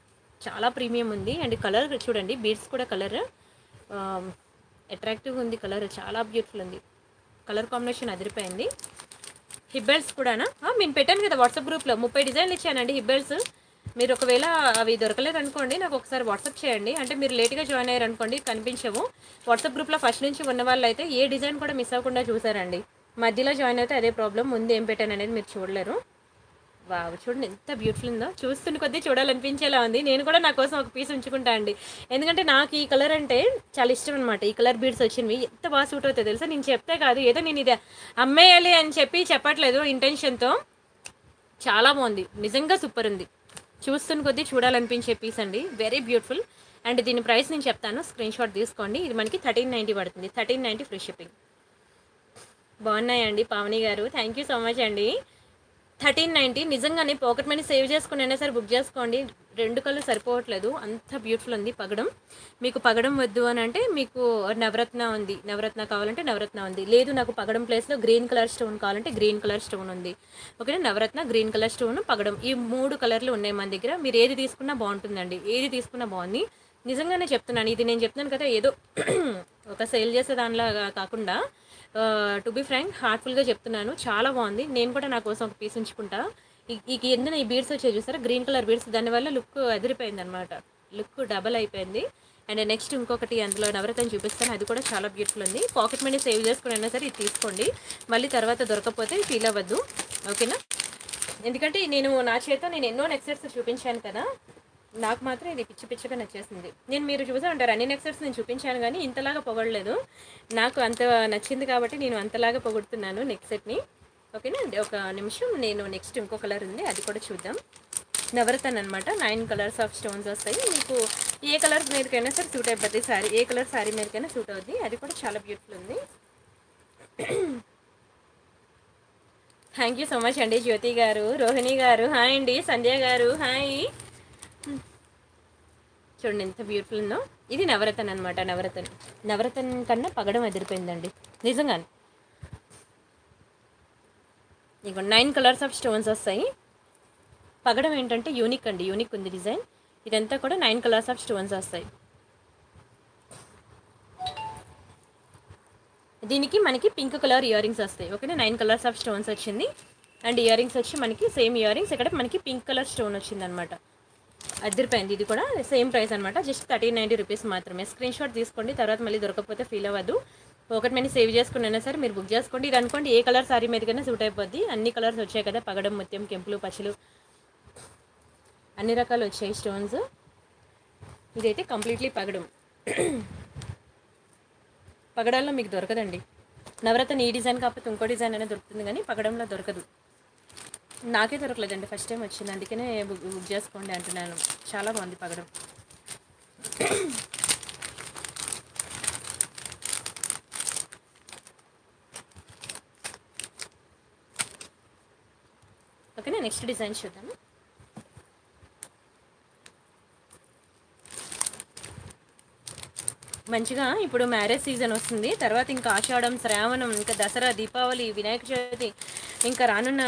చాలా ప్రీమియం ఉంది. అండ్ కలర్ చూడండి. బీడ్స్ కూడా కలర్ అట్రాక్టివ్గా ఉంది కలర్ చాలా బ్యూటిఫుల్ ఉంది. కలర్ కాంబినేషన్ అదిరిపోయింది. హిబ్బెల్స్ కూడానా? మేము పెట్టాను కదా వాట్సాప్ గ్రూప్లో. ముప్పై డిజైన్లు ఇచ్చానండి హిబ్బెల్స్ మీరు ఒకవేళ అవి దొరకలేదు అనుకోండి నాకు ఒకసారి వాట్సాప్ చేయండి. అంటే మీరు లేట్గా జాయిన్ అయ్యారు అనుకోండి కనిపించవు. వాట్సాప్ గ్రూప్లో ఫస్ట్ నుంచి ఉన్న వాళ్ళు అయితే ఏ డిజైన్ కూడా మిస్ అవ్వకుండా చూసారండి. మధ్యలో జాయిన్ అయితే అదే ప్రాబ్లం ముందు ఏం పెట్టాను అనేది మీరు చూడలేరు. వావ్ చూడండి ఎంత బ్యూటిఫుల్ ఉందో. చూస్తున్న కొద్దీ చూడాలనిపించేలా ఉంది. నేను కూడా నా కోసం ఒక పీస్ ఉంచుకుంటా అండి. ఎందుకంటే నాకు ఈ కలర్ అంటే చాలా ఇష్టం అనమాట ఈ కలర్ బీడ్స్ వచ్చినవి ఎంత బాగా సూట్ అవుతాయి తెలుసా? నేను చెప్తే కాదు. ఏదో నేను ఇది అమ్మేయాలి అని చెప్పి చెప్పట్లేదు ఇంటెన్షన్తో చాలా బాగుంది. నిజంగా సూపర్ ఉంది. చూస్తున్న కొద్దీ చూడాలనిపించే పీస్ అండి. వెరీ బ్యూటిఫుల్ అండ్ దీని ప్రైస్ నేను చెప్తాను. స్క్రీన్ షాట్ తీసుకోండి. ఇది మనకి థర్టీన్ నైంటీ పడుతుంది. థర్టీన్ నైంటీ ఫ్రీ షిప్పింగ్ బాగున్నాయండి పావని గారు. థ్యాంక్ యూ సో మచ్ అండి. థర్టీన్ నైంటీ నిజంగానే పాకెట్ మనీ సేవ్ చేసుకుని అయినా సరే బుక్ చేసుకోండి. రెండు కళ్ళు సరిపోవట్లేదు. అంత బ్యూటిఫుల్ ఉంది పగడం. మీకు పగడం వద్దు అని అంటే మీకు నవరత్న ఉంది. నవరత్న కావాలంటే నవరత్న ఉంది. లేదు నాకు పగడం ప్లేస్లో గ్రీన్ కలర్ స్టోన్ కావాలంటే గ్రీన్ కలర్ స్టోన్ ఉంది. Okay navaratna green colour stone పగడం. ఈ మూడు కలర్లు ఉన్నాయి మన దగ్గర. మీరు ఏది తీసుకున్నా బాగుంటుందండి. ఏది తీసుకున్నా బాగుంది. నిజంగానే చెప్తున్నాను. ఇది నేను చెప్తున్నాను కదా ఏదో ఒక సేల్ చేసే దానిలా కాకుండా టు బి ఫ్రాంక్ హార్ట్ఫుల్గా చెప్తున్నాను. చాలా బాగుంది. నేను కూడా నా కోసం ఒక పీస్ ఉంచుకుంటా. ఈ ఈ ఈ బీడ్స్ వచ్చే చూసారా? గ్రీన్ కలర్ బీడ్స్ దానివల్ల లుక్ ఎదిరిపోయింది అనమాట లుక్ డబల్ అయిపోయింది. అండ్ నెక్స్ట్ ఇంకొకటి అందులో నవరత్నం చూపిస్తాను. అది కూడా చాలా బ్యూటిఫుల్ ఉంది. పాకెట్ మనీ సేవ్ చేసుకుని అయినా సరే ఇది తీసుకోండి. మళ్ళీ తర్వాత దొరకకపోతే ఫీల్ అవ్వద్దు. ఓకేనా ఎందుకంటే నేను నా చేత నేను ఎన్నో నెక్సెట్స్ చూపించాను కదా. నాకు మాత్రం ఇది పిచ్చి పిచ్చిగా నచ్చేసింది. నేను మీరు చూసే ఉంటారు అన్ని నెక్సెట్స్ నేను చూపించాను కానీ ఇంతలాగా పొగడలేదు. నాకు అంత నచ్చింది కాబట్టి నేను అంతలాగా పొగుడుతున్నాను నెక్సెట్ని. ఓకేనా? ఒక నిమిషం నేను నెక్స్ట్ ఇంకో కలర్ ఉంది అది కూడా చూద్దాం. నవరతన్ అనమాట నైన్ కలర్స్ ఆఫ్ స్టోన్స్ వస్తాయి. మీకు ఏ కలర్ మీదకైనా సరే సూట్ అయిపోద్ది సారీ ఏ కలర్ సారీ మీదకైనా సూట్ అవుద్ది. అది కూడా చాలా బ్యూటిఫుల్ ఉంది. థ్యాంక్ యూ సో మచ్ అండి జ్యోతి గారు రోహిణి గారు. హాయ్ అండి సంధ్య గారు. హాయ్ చూడండి ఎంత బ్యూటిఫుల్ ఉందో. ఇది నవరతన్ అనమాట నవరతన్. నవరతన్ కన్నా పగడం అదిరిపోయిందండి నిజంగానే. ఇక నైన్ కలర్స్ ఆఫ్ స్టోన్స్ వస్తాయి. పగడం ఏంటంటే యూనిక్ అండి యూనిక్ ఉంది డిజైన్ ఇదంతా కూడా నైన్ కలర్స్ ఆఫ్ స్టోన్స్ వస్తాయి. దీనికి మనకి పింక్ కలర్ ఇయర్ రింగ్స్ వస్తాయి. ఓకేనా? నైన్ కలర్స్ ఆఫ్ స్టోన్స్ వచ్చింది. అండ్ ఇయర్ రింగ్స్ వచ్చి మనకి సేమ్ ఇయర్ రింగ్స్ ఇక్కడ మనకి పింక్ కలర్ స్టోన్ వచ్చింది అనమాట అద్దరిపోయింది ఇది కూడా సేమ్ ప్రైస్ అనమాట జస్ట్ థర్టీన్ నైంటీ రూపీస్ మాత్రమే. స్క్రీన్ షాట్ తీసుకోండి. తర్వాత మళ్ళీ దొరకకపోతే ఫీల్ అవ్వద్దు. ఒకటి మనీ సేవ్ చేసుకున్నా సరే మీరు బుక్ చేసుకోండి. ఇది అనుకోండి ఏ కలర్ సారీ మీదకైనా సూట్ అయిపోద్ది. అన్ని కలర్స్ వచ్చాయి కదా. పగడం ముత్యం కెంపులు పచ్చలు. అన్ని రకాలు వచ్చాయి స్టోన్స్ ఇదైతే కంప్లీట్లీ పగడం. పగడాల్లో మీకు దొరకదండి. నవరత్న ఈ డిజైన్ కాకపోతే ఇంకో డిజైన్ అయినా దొరుకుతుంది కానీ పగడంలో దొరకదు. నాకే దొరకలేదండి ఫస్ట్ టైం వచ్చింది. అందుకనే బుక్ బుక్ చేసుకోండి అంటున్నాను. చాలా బాగుంది పగడం. ఓకేనా నెక్స్ట్ డిజైన్ చూద్దాము? మంచిగా ఇప్పుడు మ్యారేజ్ సీజన్ వస్తుంది. తర్వాత ఇంకా ఆషాఢం శ్రావణం ఇంకా దసరా దీపావళి వినాయక చవితి ఇంకా రానున్న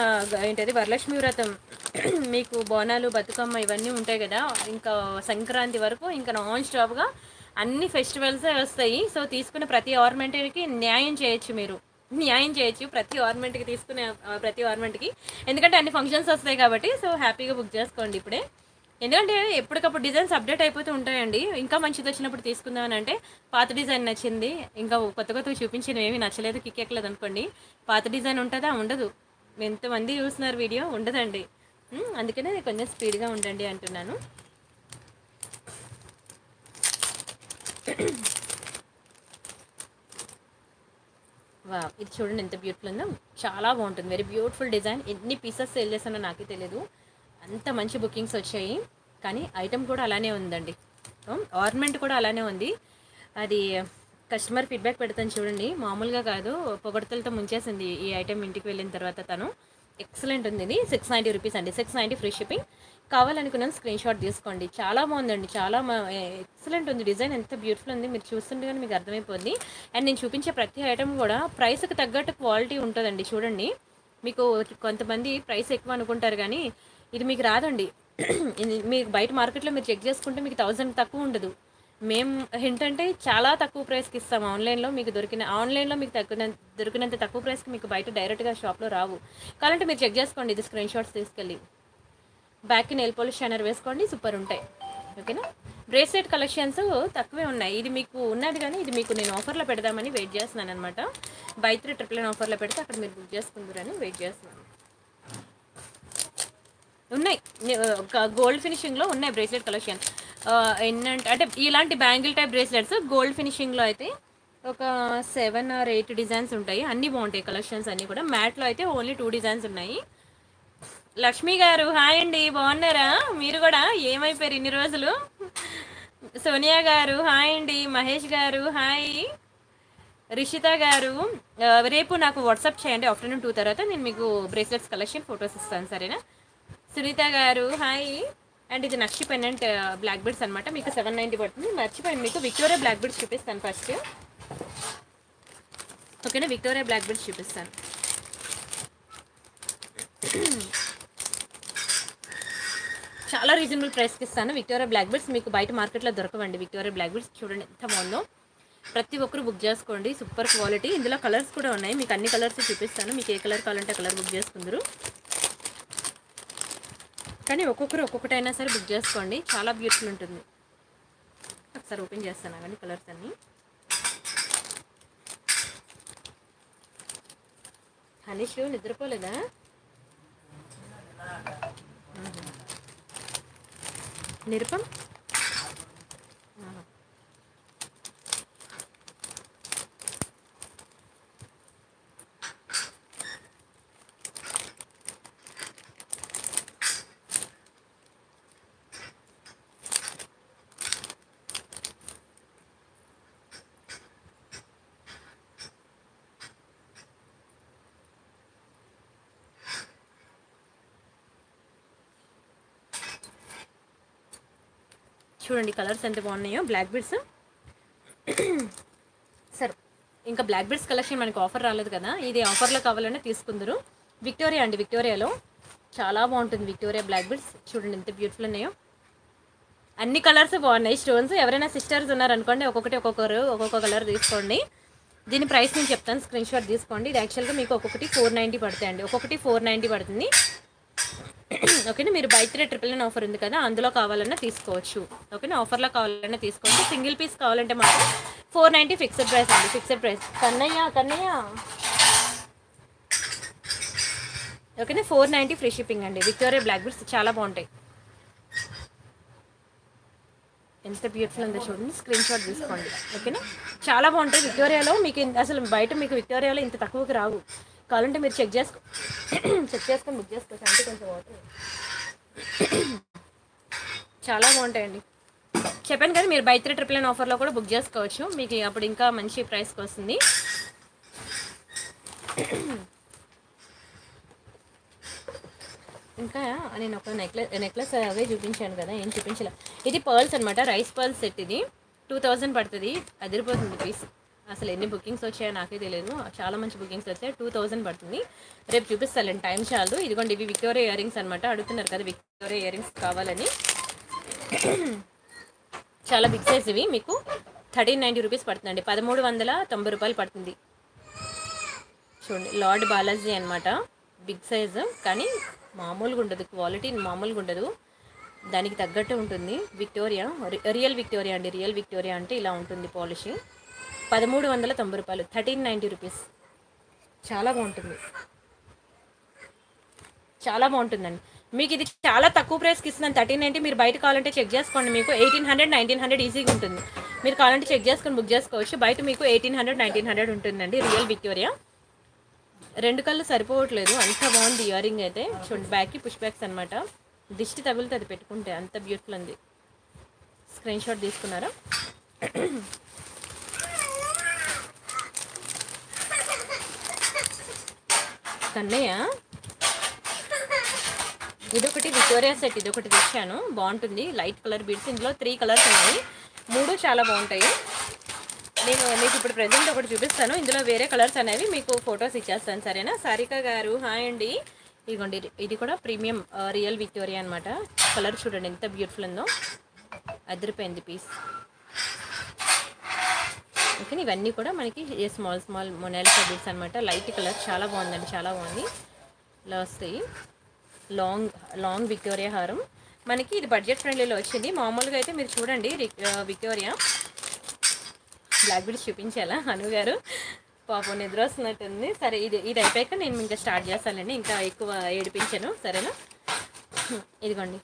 ఏంటది వరలక్ష్మి వ్రతం *clears throat* మీకు బోనాలు బతుకమ్మ ఇవన్నీ ఉంటాయి కదా. ఇంకా సంక్రాంతి వరకు ఇంకా నాన్ స్టాప్గా అన్ని ఫెస్టివల్సే వస్తాయి. సో తీసుకున్న ప్రతి ఆర్నమెంట్కి న్యాయం చేయొచ్చు మీరు. న్యాయం చేయొచ్చు ప్రతి ఆర్నమెంట్కి తీసుకునే ప్రతి ఆర్నమెంట్కి ఎందుకంటే అన్ని ఫంక్షన్స్ వస్తాయి కాబట్టి సో హ్యాపీగా బుక్ చేసుకోండి ఇప్పుడే. ఎందుకంటే ఎప్పటికప్పుడు డిజైన్స్ అప్డేట్ అయిపోతూ ఉంటాయండి. ఇంకా మంచిది వచ్చినప్పుడు తీసుకుందామని అంటే పాత డిజైన్ నచ్చింది. ఇంకా కొత్త కొత్తగా చూపించినవి ఏమీ నచ్చలేదు కిక్ ఎక్కలేదు అనుకోండి. పాత డిజైన్ ఉంటుందా? ఉండదు. ఎంతమంది చూస్తున్నారు వీడియో? ఉండదండి. అందుకనే కొంచెం స్పీడ్గా ఉండండి అంటున్నాను. వా ఇది చూడండి ఎంత బ్యూటిఫుల్ ఉందో. చాలా బాగుంటుంది. వెరీ బ్యూటిఫుల్ డిజైన్ ఎన్ని పీసెస్ సేల్ చేస్తానో నాకే తెలియదు అంత మంచి బుకింగ్స్ వచ్చాయి. కానీ ఐటెం కూడా అలానే ఉందండి. ఆర్నమెంట్ కూడా అలానే ఉంది. అది కస్టమర్ ఫీడ్బ్యాక్ పెడతాను చూడండి. మామూలుగా కాదు పొగడతలతో ముంచేసింది ఈ ఐటెం ఇంటికి వెళ్ళిన తర్వాత తను. ఎక్సలెంట్ ఉంది ఇది. సిక్స్ నైంటీ రూపీస్ అండి. సిక్స్ నైంటీ ఫ్రీ షిప్పింగ్ కావాలనుకున్నాను స్క్రీన్ షాట్ తీసుకోండి. చాలా బాగుందండి. చాలా ఎక్సలెంట్ ఉంది. డిజైన్ ఎంత బ్యూటిఫుల్ ఉంది. మీరు చూస్తుంటే కానీ మీకు అర్థమైపోద్ది. అండ్ నేను చూపించే ప్రతి ఐటమ్ కూడా ప్రైస్కి తగ్గట్టు క్వాలిటీ ఉంటుందండి. చూడండి. మీకు కొంతమంది ప్రైస్ ఎక్కువ అనుకుంటారు కానీ ఇది మీకు రాదండి. ఇది మీకు బయట మార్కెట్లో మీరు చెక్ చేసుకుంటే మీకు థౌజండ్ తక్కువ ఉండదు. మేము ఏంటంటే చాలా తక్కువ ప్రైస్కి ఇస్తాం ఆన్లైన్లో. మీకు దొరికిన ఆన్లైన్లో మీకు తగ్గిన దొరికినంత తక్కువ ప్రైస్కి మీకు బయట డైరెక్ట్గా షాప్లో రావు. కావాలంటే మీరు చెక్ చేసుకోండి ఇది స్క్రీన్ షాట్స్ తీసుకెళ్ళి. బ్యాక్కి నెయిల్ పోలిష్ షైనర్ వేసుకోండి సూపర్ ఉంటాయి. ఓకేనా? బ్రేస్లెట్ కలెక్షన్స్ తక్కువే ఉన్నాయి. ఇది మీకు ఉన్నది కానీ ఇది మీకు నేను ఆఫర్లో పెడదామని వెయిట్ చేస్తున్నాను అనమాట బై త్రీ ట్రిపుల్ ఆఫర్లో పెడితే అక్కడ మీరు బుక్ చేసుకుందరని వెయిట్ చేస్తున్నాను. ఉన్నాయి. ఒక గోల్డ్ ఫినిషింగ్లో ఉన్నాయి బ్రేస్లెట్ కలెక్షన్ ఎన్నంటే అంటే ఇలాంటి బ్యాంగిల్ టైప్ బ్రేస్లెట్స్ గోల్డ్ ఫినిషింగ్లో అయితే ఒక సెవెన్ ఆర్ ఎయిట్ డిజైన్స్ ఉంటాయి. అన్నీ బాగుంటాయి కలెక్షన్స్ అన్నీ కూడా. మ్యాట్లో అయితే ఓన్లీ టూ డిజైన్స్ ఉన్నాయి. లక్ష్మి గారు హాయ్ అండి. బాగున్నారా? మీరు కూడా? ఏమైపోయారు ఇన్ని రోజులు? సోనియా గారు హాయ్ అండి. మహేష్ గారు హాయ్. రిషిత గారు రేపు నాకు వాట్సాప్ చేయండి. ఆఫ్టర్నూన్ టూ తర్వాత నేను మీకు బ్రేస్లెట్స్ కలెక్షన్ ఫొటోస్ ఇస్తాను. సరేనా? సునీత గారు హాయ్. అండ్ ఇది నక్షి పెన్నెంట్ బ్లాక్ బెడ్స్ అనమాట మీకు సెవెన్ నైంటీ పడుతుంది. మర్చిపోయింది మీకు. విక్టోరియా బ్లాక్ బెడ్స్ చూపిస్తాను ఫస్ట్. ఓకేనా? విక్టోరియా బ్లాక్ బెడ్స్ చూపిస్తాను. చాలా రీజనబుల్ ప్రైస్కి ఇస్తాను. విక్టోరియా బ్లాక్ బెడ్స్ మీకు బయట మార్కెట్లో దొరకవండి. విక్టోరియా బ్లాక్ బెడ్స్ చూడండి ఎంత బాగుందో. ప్రతి ఒక్కరు బుక్ చేసుకోండి. Super quality. ఇందులో కలర్స్ కూడా ఉన్నాయి. మీకు అన్ని కలర్స్ చూపిస్తాను. మీకు ఏ కలర్ కావాలంటే కలర్ బుక్ చేసుకుందరు. కానీ ఒక్కొక్కరు ఒక్కొక్కటైనా సరే బుక్ చేసుకోండి. చాలా బ్యూటిఫుల్ ఉంటుంది. ఒకసారి ఓపెన్ చేస్తాను అండి కలర్స్ అన్నీ. హనీష్ నిద్రపోలేదా? నిరపం నిరుపం చూడండి కలర్స్ ఎంత బాగున్నాయో. బ్లాక్ బీడ్స్ సరే ఇంకా బ్లాక్ బీడ్స్ కలెక్షన్ మనకి ఆఫర్ రాలేదు కదా. ఇది ఆఫర్లో కావాలంటే తీసుకుందరు. విక్టోరియా అండి విక్టోరియాలో చాలా బాగుంటుంది విక్టోరియా బ్లాక్ బీడ్స్ చూడండి ఎంత బ్యూటిఫుల్ ఉన్నాయో. అన్ని కలర్స్ బాగున్నాయి. స్టోన్స్ ఎవరైనా సిస్టర్స్ ఉన్నారనుకోండి ఒక్కొక్కటి ఒక్కొక్కరు ఒక్కొక్క కలర్ తీసుకోండి. దీని ప్రైస్ నేను చెప్తాను స్క్రీన్ షాట్ తీసుకోండి. ఇది యాక్చువల్గా మీకు ఒక్కొక్కటి ఫోర్ నైంటీ పడుతాయండి. ఒక్కొక్కటి ఫోర్ నైంటీ పడుతుంది. ఓకేనా? మీరు buy three triple nine offer ఉంది కదా అందులో కావాలన్నా తీసుకోవచ్చు. ఓకేనా? ఆఫర్లో కావాలన్నా తీసుకోవచ్చు. సింగిల్ పీస్ కావాలంటే మాత్రం ఫోర్ నైంటీ ఫిక్స్డ్ ప్రైస్ అండి ఫిక్స్డ్ ప్రైస్. కన్నయ్య కన్నయ్య. ఓకేనా? ఫోర్ నైంటీ ఫ్రీ షిప్పింగ్ అండి. విక్టోరియా బ్లాక్ బీడ్స్ చాలా బాగుంటాయి. ఎంత బ్యూటిఫుల్ ఉందో చూడండి. స్క్రీన్ షాట్ తీసుకోండి. ఓకేనా? చాలా బాగుంటాయి విక్టోరియాలో. మీకు అసలు బయట మీకు విక్టోరియాలో ఇంత తక్కువకి రావు. కావాలంటే మీరు చెక్ చేసుకో చెక్ చేసుకొని బుక్ చేసుకోవచ్చు. అంటే కొంచెం వాటర్ చాలా బాగుంటాయండి. చెప్పాను కదా మీరు బై త్రీ ట్రిపుల్ నైన్ ఆఫర్లో కూడా బుక్ చేసుకోవచ్చు. మీకు అప్పుడు ఇంకా మంచి ప్రైస్కి వస్తుంది. ఇంకా నేను ఒక నెక్లెస్ నెక్లెస్ అవే చూపించాను కదా ఏం చూపించలే. ఇది పర్ల్స్ అనమాట రైస్ పర్ల్స్ సెట్ ఇది. టూ థౌజండ్ పడుతుంది అదిరిపోతుంది పీస్. అసలు ఎన్ని బుకింగ్స్ వచ్చాయో నాకే తెలియదు చాలా మంచి బుకింగ్స్ వచ్చాయి. టూ థౌజండ్ పడుతుంది. రేపు చూపిస్తాను టైం చాలు ఇదిగోండి ఇవి విక్టోరియా ఇయర్ రింగ్స్ అనమాట అడుగుతున్నారు కదా విక్టోరియా ఇయర్ రింగ్స్ కావాలని. చాలా బిగ్ సైజ్ ఇవి. మీకు థర్టీన్ నైంటీ రూపీస్ పడుతుందండి. పదమూడు వందల తొంభై రూపాయలు పడుతుంది. చూడండి లార్డ్ బాలాజీ అనమాట బిగ్ సైజ్ కానీ మామూలుగా ఉండదు. క్వాలిటీ మామూలుగా ఉండదు. దానికి తగ్గట్టు ఉంటుంది. విక్టోరియా రియల్ విక్టోరియా అండి. రియల్ విక్టోరియా అంటే ఇలా ఉంటుంది పాలిషింగ్ పదమూడు వందల తొంభై రూపాయలు థర్టీన్ నైంటీ రూపీస్. చాలా బాగుంటుంది. చాలా బాగుంటుందండి. మీకు ఇది చాలా తక్కువ ప్రైస్కి ఇస్తున్నాను. థర్టీన్ నైంటీ మీరు బయట కావాలంటే చెక్ చేసుకోండి. మీకు ఎయిటీన్ హండ్రెడ్ నైన్టీన్ హండ్రెడ్ ఈజీగా ఉంటుంది. మీరు కావాలంటే చెక్ చేసుకొని బుక్ చేసుకోవచ్చు. బయట మీకు ఎయిటీన్ హండ్రెడ్ నైన్టీన్ హండ్రెడ్ ఉంటుందండి. Real Victoria. రెండు కళ్ళు సరిపోవట్లేదు. అంత బాగుంది ఇయర్ రింగ్ అయితే. చూడండి బ్యాక్కి పుష్ బ్యాక్స్ అనమాట దిష్టి తగులుతుంది పెట్టుకుంటే అంత బ్యూటిఫుల్ ఉంది. స్క్రీన్ షాట్ తీసుకున్నారా? కన్నయ్య ఇదొకటి విక్టోరియా సెట్ ఇదొకటి తెచ్చాను. బాగుంటుంది. లైట్ కలర్ బీడ్స్ ఇందులో త్రీ కలర్స్ ఉన్నాయి. మూడు చాలా బాగుంటాయి. నేను మీకు ఇప్పుడు ప్రజెంట్ ఒకటి చూపిస్తాను. ఇందులో వేరే కలర్స్ అనేవి మీకు ఫొటోస్ ఇచ్చేస్తాను. సరేనా? సారిక గారు హాయ్ అండి. ఇదిగోండి ఇది- ఇది కూడా ప్రీమియం రియల్ విక్టోరియా అనమాట కలర్ చూడండి ఎంత బ్యూటిఫుల్ ఉందో. అదిరిపోయింది పీస్. ఓకే ఇవన్నీ కూడా మనకి స్మాల్ స్మాల్ మొనాలి బీడ్స్ అనమాట లైట్ కలర్ చాలా బాగుందండి చాలా బాగుంది. ఇలా వస్తాయి. లాంగ్ లాంగ్ విక్టోరియా హారం. మనకి ఇది బడ్జెట్ ఫ్రెండ్లీలో వచ్చింది. మామూలుగా అయితే మీరు చూడండి విక్టోరియా. బ్లాక్ బీడ్స్ చూపించాలా? అను గారు? పాపం నిద్ర వస్తున్నట్టుంది. సరే ఇది ఇది అయిపోయాక నేను ఇంకా స్టార్ట్ చేస్తానండి. ఇంకా ఎక్కువ ఏడిపించాను. సరేనా? ఇదిగోండి.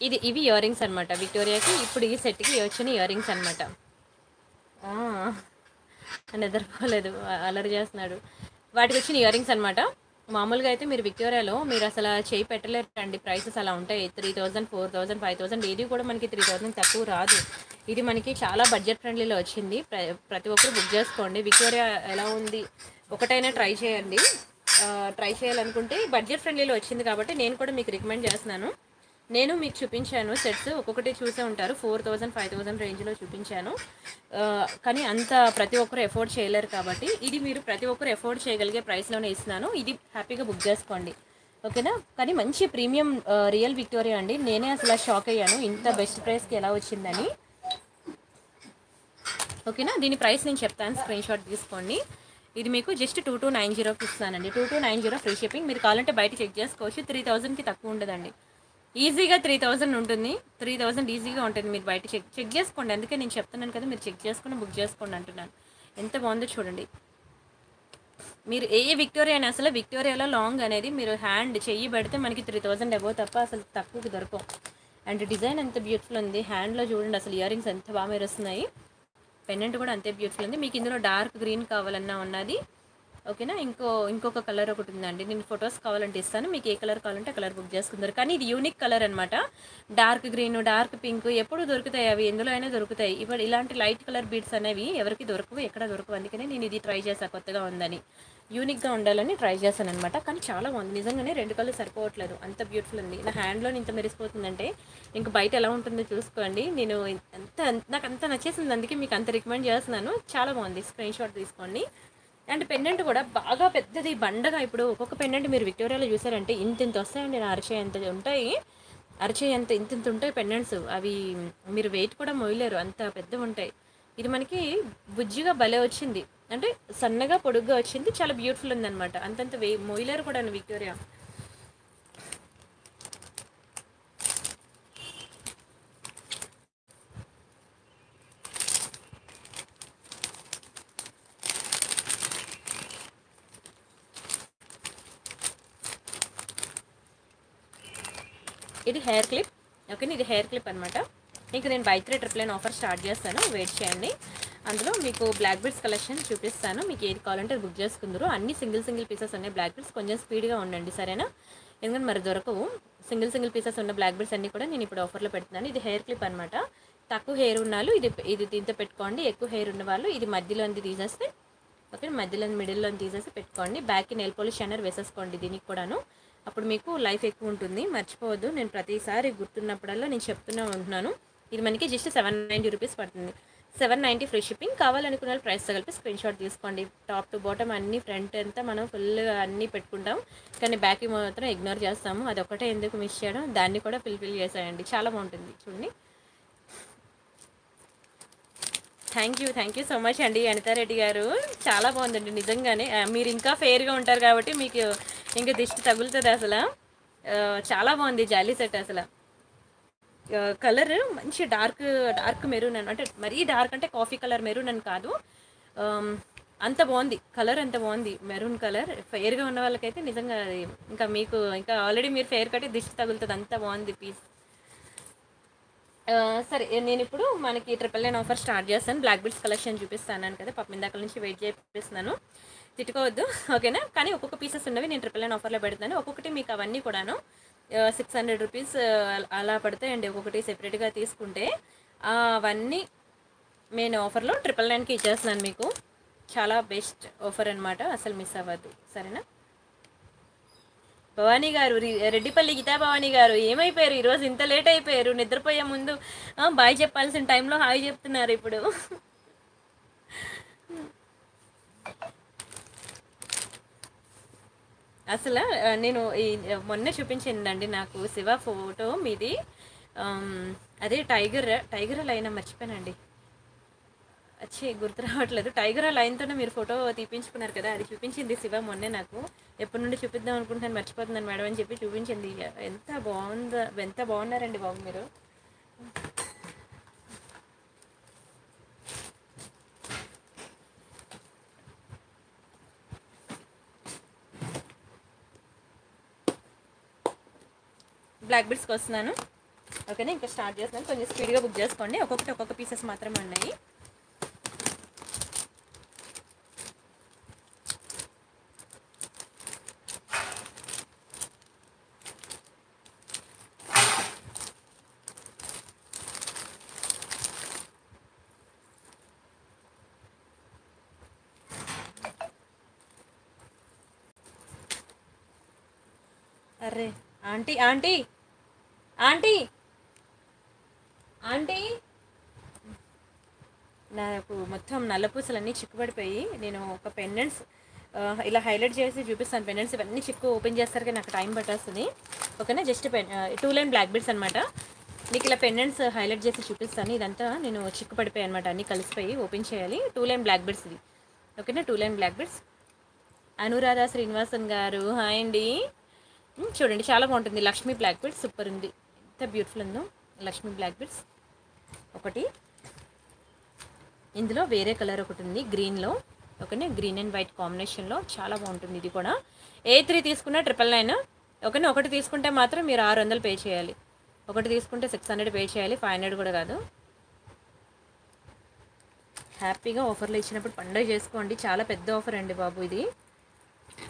ఇది ఇవి ఇయర్ రింగ్స్ అనమాట విక్టోరియాకి ఇప్పుడు ఈ సెట్కి వచ్చిన ఇయర్ రింగ్స్ అనమాట నిద్రపోలేదు. అలరి చేస్తున్నాడు. వాటికి వచ్చిన ఇయర్ రింగ్స్ అనమాట మామూలుగా అయితే మీరు విక్టోరియాలో మీరు అసలు చేయి పెట్టలేరండి. ప్రైసెస్ అలా ఉంటాయి. Three thousand four thousand five thousand ఏది కూడా మనకి త్రీ థౌజండ్ తక్కువ రాదు. ఇది మనకి చాలా బడ్జెట్ ఫ్రెండ్లీలో వచ్చింది. ప్ర- ప్రతి ఒక్కరు బుక్ చేసుకోండి. విక్టోరియా ఎలా ఉంది? ఒకటైనా ట్రై చేయండి. ట్రై చేయాలనుకుంటే బడ్జెట్ ఫ్రెండ్లీలో వచ్చింది కాబట్టి నేను కూడా మీకు రికమెండ్ చేస్తున్నాను. నేను మీకు చూపించాను సెట్స్. ఒక్కొక్కటి చూసే ఉంటారు. ఫోర్ థౌజండ్ ఫైవ్ థౌజండ్ రేంజ్లో చూపించాను. కానీ అంత ప్రతి ఒక్కరు ఎఫోర్డ్ చేయలేరు కాబట్టి ఇది మీరు ప్రతి ఒక్కరు ఎఫోర్డ్ చేయగలిగే ప్రైస్లోనే ఇస్తున్నాను. ఇది హ్యాపీగా బుక్ చేసుకోండి. ఓకేనా? కానీ మంచి ప్రీమియం రియల్ విక్టోరియా అండి. నేనే అసలు షాక్ అయ్యాను. ఇంత బెస్ట్ ప్రైస్కి ఎలా వచ్చిందని. ఓకేనా? దీని ప్రైస్ నేను చెప్తాను. స్క్రీన్ షాట్ తీసుకోండి. ఇది మీకు జస్ట్ టూ టూ నైన్ జీరోకి ఇస్తానండి two two nine zero free shipping. మీరు కావాలంటే బయట చెక్ చేసుకోవచ్చు. త్రీ థౌజండ్కి తక్కువ ఉండదండి. ఈజీగా త్రీ థౌజండ్ ఉంటుంది. త్రీ థౌజండ్ ఈజీగా ఉంటుంది మీరు బయట చెక్ చెక్ చేసుకోండి. అందుకే నేను చెప్తున్నాను కదా మీరు చెక్ చేసుకుని బుక్ చేసుకోండి అంటున్నాను. ఎంత బాగుందో చూడండి. మీరు ఏ విక్టోరియా అయినా అసలు విక్టోరియాలో లాంగ్ అనేది మీరు హ్యాండ్ చెయ్యి పెడితే మనకి త్రీ థౌజండ్ అబో తప్ప అసలు తక్కువకి దొరకవు. అండ్ డిజైన్ ఎంత బ్యూటిఫుల్ ఉంది. హ్యాండ్లో చూడండి అసలు ఇయర్ రింగ్స్ ఎంత బాగా మెరుస్తున్నాయి. పెన్నెంట్ కూడా అంతే బ్యూటిఫుల్ ఉంది. మీకు ఇందులో డార్క్ గ్రీన్ కావాలన్నా ఉన్నది. ఓకేనా? ఇంకో ఇంకొక కలర్ ఒకటి ఉందండి. నేను ఫొటోస్ కావాలంటే ఇస్తాను. మీకు ఏ కలర్ కావాలంటే ఆ కలర్ బుక్ చేసుకుంటారు కానీ ఇది యూనిక్ కలర్ అనమాట డార్క్ గ్రీన్ డార్క్ పింక్ ఎప్పుడు దొరుకుతాయి అవి? ఎందులో అయినా దొరుకుతాయి. ఇప్పుడు ఇలాంటి లైట్ కలర్ బీడ్స్ అనేవి ఎవరికి దొరకవు ఎక్కడ దొరకవు. అందుకనే నేను ఇది ట్రై చేశాను కొత్తగా ఉందని. యూనిక్గా ఉండాలని ట్రై చేశాను అనమాట కానీ చాలా బాగుంది. నిజంగానే రెండు కళ్ళు సరిపోవట్లేదు. అంత బ్యూటిఫుల్ ఉంది. నా హ్యాండ్లో ఇంత మెరిసిపోతుందంటే ఇంక బయట ఎలా ఉంటుందో చూసుకోండి. నేను ఎంత నాకు అంత నచ్చేసింది. అందుకే మీకు అంత రికమెండ్ చేస్తున్నాను. చాలా బాగుంది. స్క్రీన్ షాట్ తీసుకోండి. అండ్ పెండెంట్ కూడా బాగా పెద్దది బండగా. ఇప్పుడు ఒక్కొక్క పెండెంట్ మీరు విక్టోరియాలో చూసారంటే ఇంత ఇంత వస్తాయండి నా అరిచే ఎంత ఉంటాయి. అరిచే ఎంత ఇంత ఇంత ఉంటాయి పెండెంట్స్. అవి మీరు వెయిట్ కూడా మోయలేరు అంత పెద్దవి ఉంటాయి. ఇది మనకి బుజ్జిగా భలే వచ్చింది. అంటే సన్నగా పొడుగ్గా వచ్చింది చాలా బ్యూటిఫుల్ ఉందన్నమాట. అంతంత వే మొయ్యలేరు కూడా విక్టోరియా. ఇది హెయిర్ క్లిప్ ఓకే ఇది హెయిర్ క్లిప్ అనమాట ఇంకా నేను buy three trip offer start చేస్తాను. వెయిట్ చేయండి. అందులో మీకు బ్లాక్ బీడ్స్ కలెక్షన్ చూపిస్తాను. మీకు ఏది కావాలంటే బుక్ చేసుకుందరు. అన్ని సింగిల్ సింగిల్ పీసెస్ ఉన్నాయి బ్లాక్ బీడ్స్ కొంచెం స్పీడ్గా ఉండండి సరేనా? ఎందుకంటే మరి దొరకవు. సింగిల్ సింగిల్ పీసెస్ ఉన్న బ్లాక్ బీడ్స్ అన్ని కూడా నేను ఇప్పుడు ఆఫర్లో పెడుతున్నాను. ఇది హెయిర్ క్లిప్ అనమాట తక్కువ హెయిర్ ఉన్నాళ్ళు ఇది ఇది దీంతో పెట్టుకోండి. ఎక్కువ హెయిర్ ఉన్న వాళ్ళు ఇది మధ్యలో తీసేస్తే ఓకే మధ్యలో మిడిల్లో తీసేసి పెట్టుకోండి. బ్యాక్కి నెయిల్ పాలిష్ అనేది వేసేసుకోండి దీనికి కూడాను. అప్పుడు మీకు లైఫ్ ఎక్కువ ఉంటుంది. మర్చిపోవద్దు. నేను ప్రతిసారి గుర్తున్నప్పుడల్లా నేను చెప్తూనే ఉంటున్నాను. ఇది మనకి జస్ట్ సెవెన్ నైంటీ రూపీస్ పడుతుంది. సెవెన్ నైంటీ ఫ్రీ షిప్పింగ్ కావాలనుకున్న వాళ్ళు ప్రైస్ కలిపి స్క్రీన్ షాట్ తీసుకోండి. టాప్ టు బాటమ్ అన్ని ఫ్రంట్ అంతా మనం ఫుల్గా అన్నీ పెట్టుకుంటాం. కానీ బ్యాక్ మాత్రం ఇగ్నోర్ చేస్తాము. అదొకటే ఎందుకు మిస్ చేయడం? దాన్ని కూడా ఫిల్ఫిల్ చేసేయండి. చాలా బాగుంటుంది. చూడండి. Thank you thank you so much అండి అనితారెడ్డి గారు. చాలా బాగుందండి నిజంగానే. మీరు ఇంకా ఫెయిర్గా ఉంటారు కాబట్టి మీకు ఇంకా దిష్టి తగులుతుంది అసలు. చాలా బాగుంది జాలీ సెట్ అసలు. కలర్ మంచి డార్క్ డార్క్ మెరూన్ అని అంటే మరీ డార్క్ అంటే కాఫీ కలర్ మెరూన్ అని కాదు. అంత బాగుంది. కలర్ అంత బాగుంది. మెరూన్ కలర్ ఫెయిర్గా ఉన్న వాళ్ళకైతే నిజంగా ఇంకా మీకు ఇంకా ఆల్రెడీ మీరు ఫెయిర్ కట్టి దిష్టి తగులుతుంది. అంత బాగుంది పీస్ సరే నేను ఇప్పుడు మనకి ట్రిపుల్ నైన్ ఆఫర్ స్టార్ట్ చేస్తాను. బ్లాక్ బిల్స్ కలెక్షన్ చూపిస్తాను కదా పాపం ఇందాక నుంచి వెయిట్ చేపిస్తున్నాను. తిట్టుకోవద్దు ఓకేనా? కానీ ఒక్కొక్క పీసెస్ ఉన్నవి నేను ట్రిపుల్ నైన్ ఆఫర్లో పెడతాను ఒక్కొక్కటి మీకు అవన్నీ కూడాను సిక్స్ హండ్రెడ్ రూపీస్ అలా పడతాయండి ఒక్కొక్కటి సెపరేట్గా తీసుకుంటే అవన్నీ నేను ఆఫర్లో ట్రిపుల్ నైన్కి ఇచ్చేస్తున్నాను మీకు. చాలా బెస్ట్ ఆఫర్ అనమాట అసలు మిస్ అవ్వద్దు. సరేనా? భవానీ గారు రి- రెడ్డిపల్లి గీతా భవానీ గారు ఏమైపోయారు? ఈరోజు ఇంత లేట్ అయిపోయారు నిద్రపోయే ముందు. బాయ్ చెప్పాల్సిన టైంలో హాయ్ చెప్తున్నారు ఇప్పుడు. అసలు నేను ఈ మొన్న చూపించిందండి నాకు శివ ఫోటో మీది. అదే టైగర్ టైగర్ లైన్ మర్చిపోయానండి. వచ్చి గుర్తు రావట్లేదు. టైగర్ ఆ లైన్తోనే మీరు ఫోటో తీపించుకున్నారు కదా అది చూపించింది శివ మొన్నే నాకు. ఎప్పటి నుండి చూపిద్దాం అనుకుంటున్నాను మర్చిపోతున్నాను మేడం అని చెప్పి చూపించింది. ఎంత బాగుందో ఎంత బాగున్నారండి బాబు మీరు. బ్లాక్ బిడ్స్కి వస్తున్నాను ఓకేనా? ఇంకా స్టార్ట్ చేస్తున్నాను. కొంచెం స్పీడ్గా బుక్ చేసుకోండి. ఒక్కొక్కటి ఒక్కొక్క పీసెస్ మాత్రమే ఉన్నాయి. Aunty aunty aunty aunty. నాకు మొత్తం నల్లపూసలన్నీ చిక్కుపడిపోయి నేను ఒక పెండెంట్స్ ఇలా హైలైట్ చేసి చూపిస్తాను పెండెంట్స్ ఇవన్నీ చిక్కు ఓపెన్ చేస్తారు నాకు టైం పట్టేస్తుంది. ఓకేనా? Just pen two line black beads అనమాట నీకు ఇలా పెండెంట్స్ హైలైట్ చేసి చూపిస్తాను. ఇదంతా నేను చిక్కు పడిపోయాయి అనమాట అన్నీ కలిసిపోయి ఓపెన్ చేయాలి. టూ లైన్ బ్లాక్ బీడ్స్ ఇది. ఓకేనా? Two line black beads. Anuradha Srinivasan గారు హాయ్ అండి. చూడండి చాలా బాగుంటుంది. లక్ష్మీ బ్లాక్ బెల్ట్ సూపర్ ఉంది. ఎంత బ్యూటిఫుల్ ఉందో. లక్ష్మీ బ్లాక్ బెల్ట్స్ ఒకటి. ఇందులో వేరే కలర్ ఒకటి ఉంది గ్రీన్లో. ఓకేనే గ్రీన్ అండ్ వైట్ కాంబినేషన్లో. చాలా బాగుంటుంది ఇది కూడా. ఏ త్రీ తీసుకున్నా ట్రిపుల్ నైన్ ఓకేనా ఒకటి తీసుకుంటే మాత్రం మీరు ఆరు వందలు పే చేయాలి. ఒకటి తీసుకుంటే సిక్స్ హండ్రెడ్ పే చేయాలి. ఫైవ్ హండ్రెడ్ కూడా కాదు. హ్యాపీగా ఆఫర్లు ఇచ్చినప్పుడు పండుగ చేసుకోండి. చాలా పెద్ద ఆఫర్ అండి బాబు ఇది.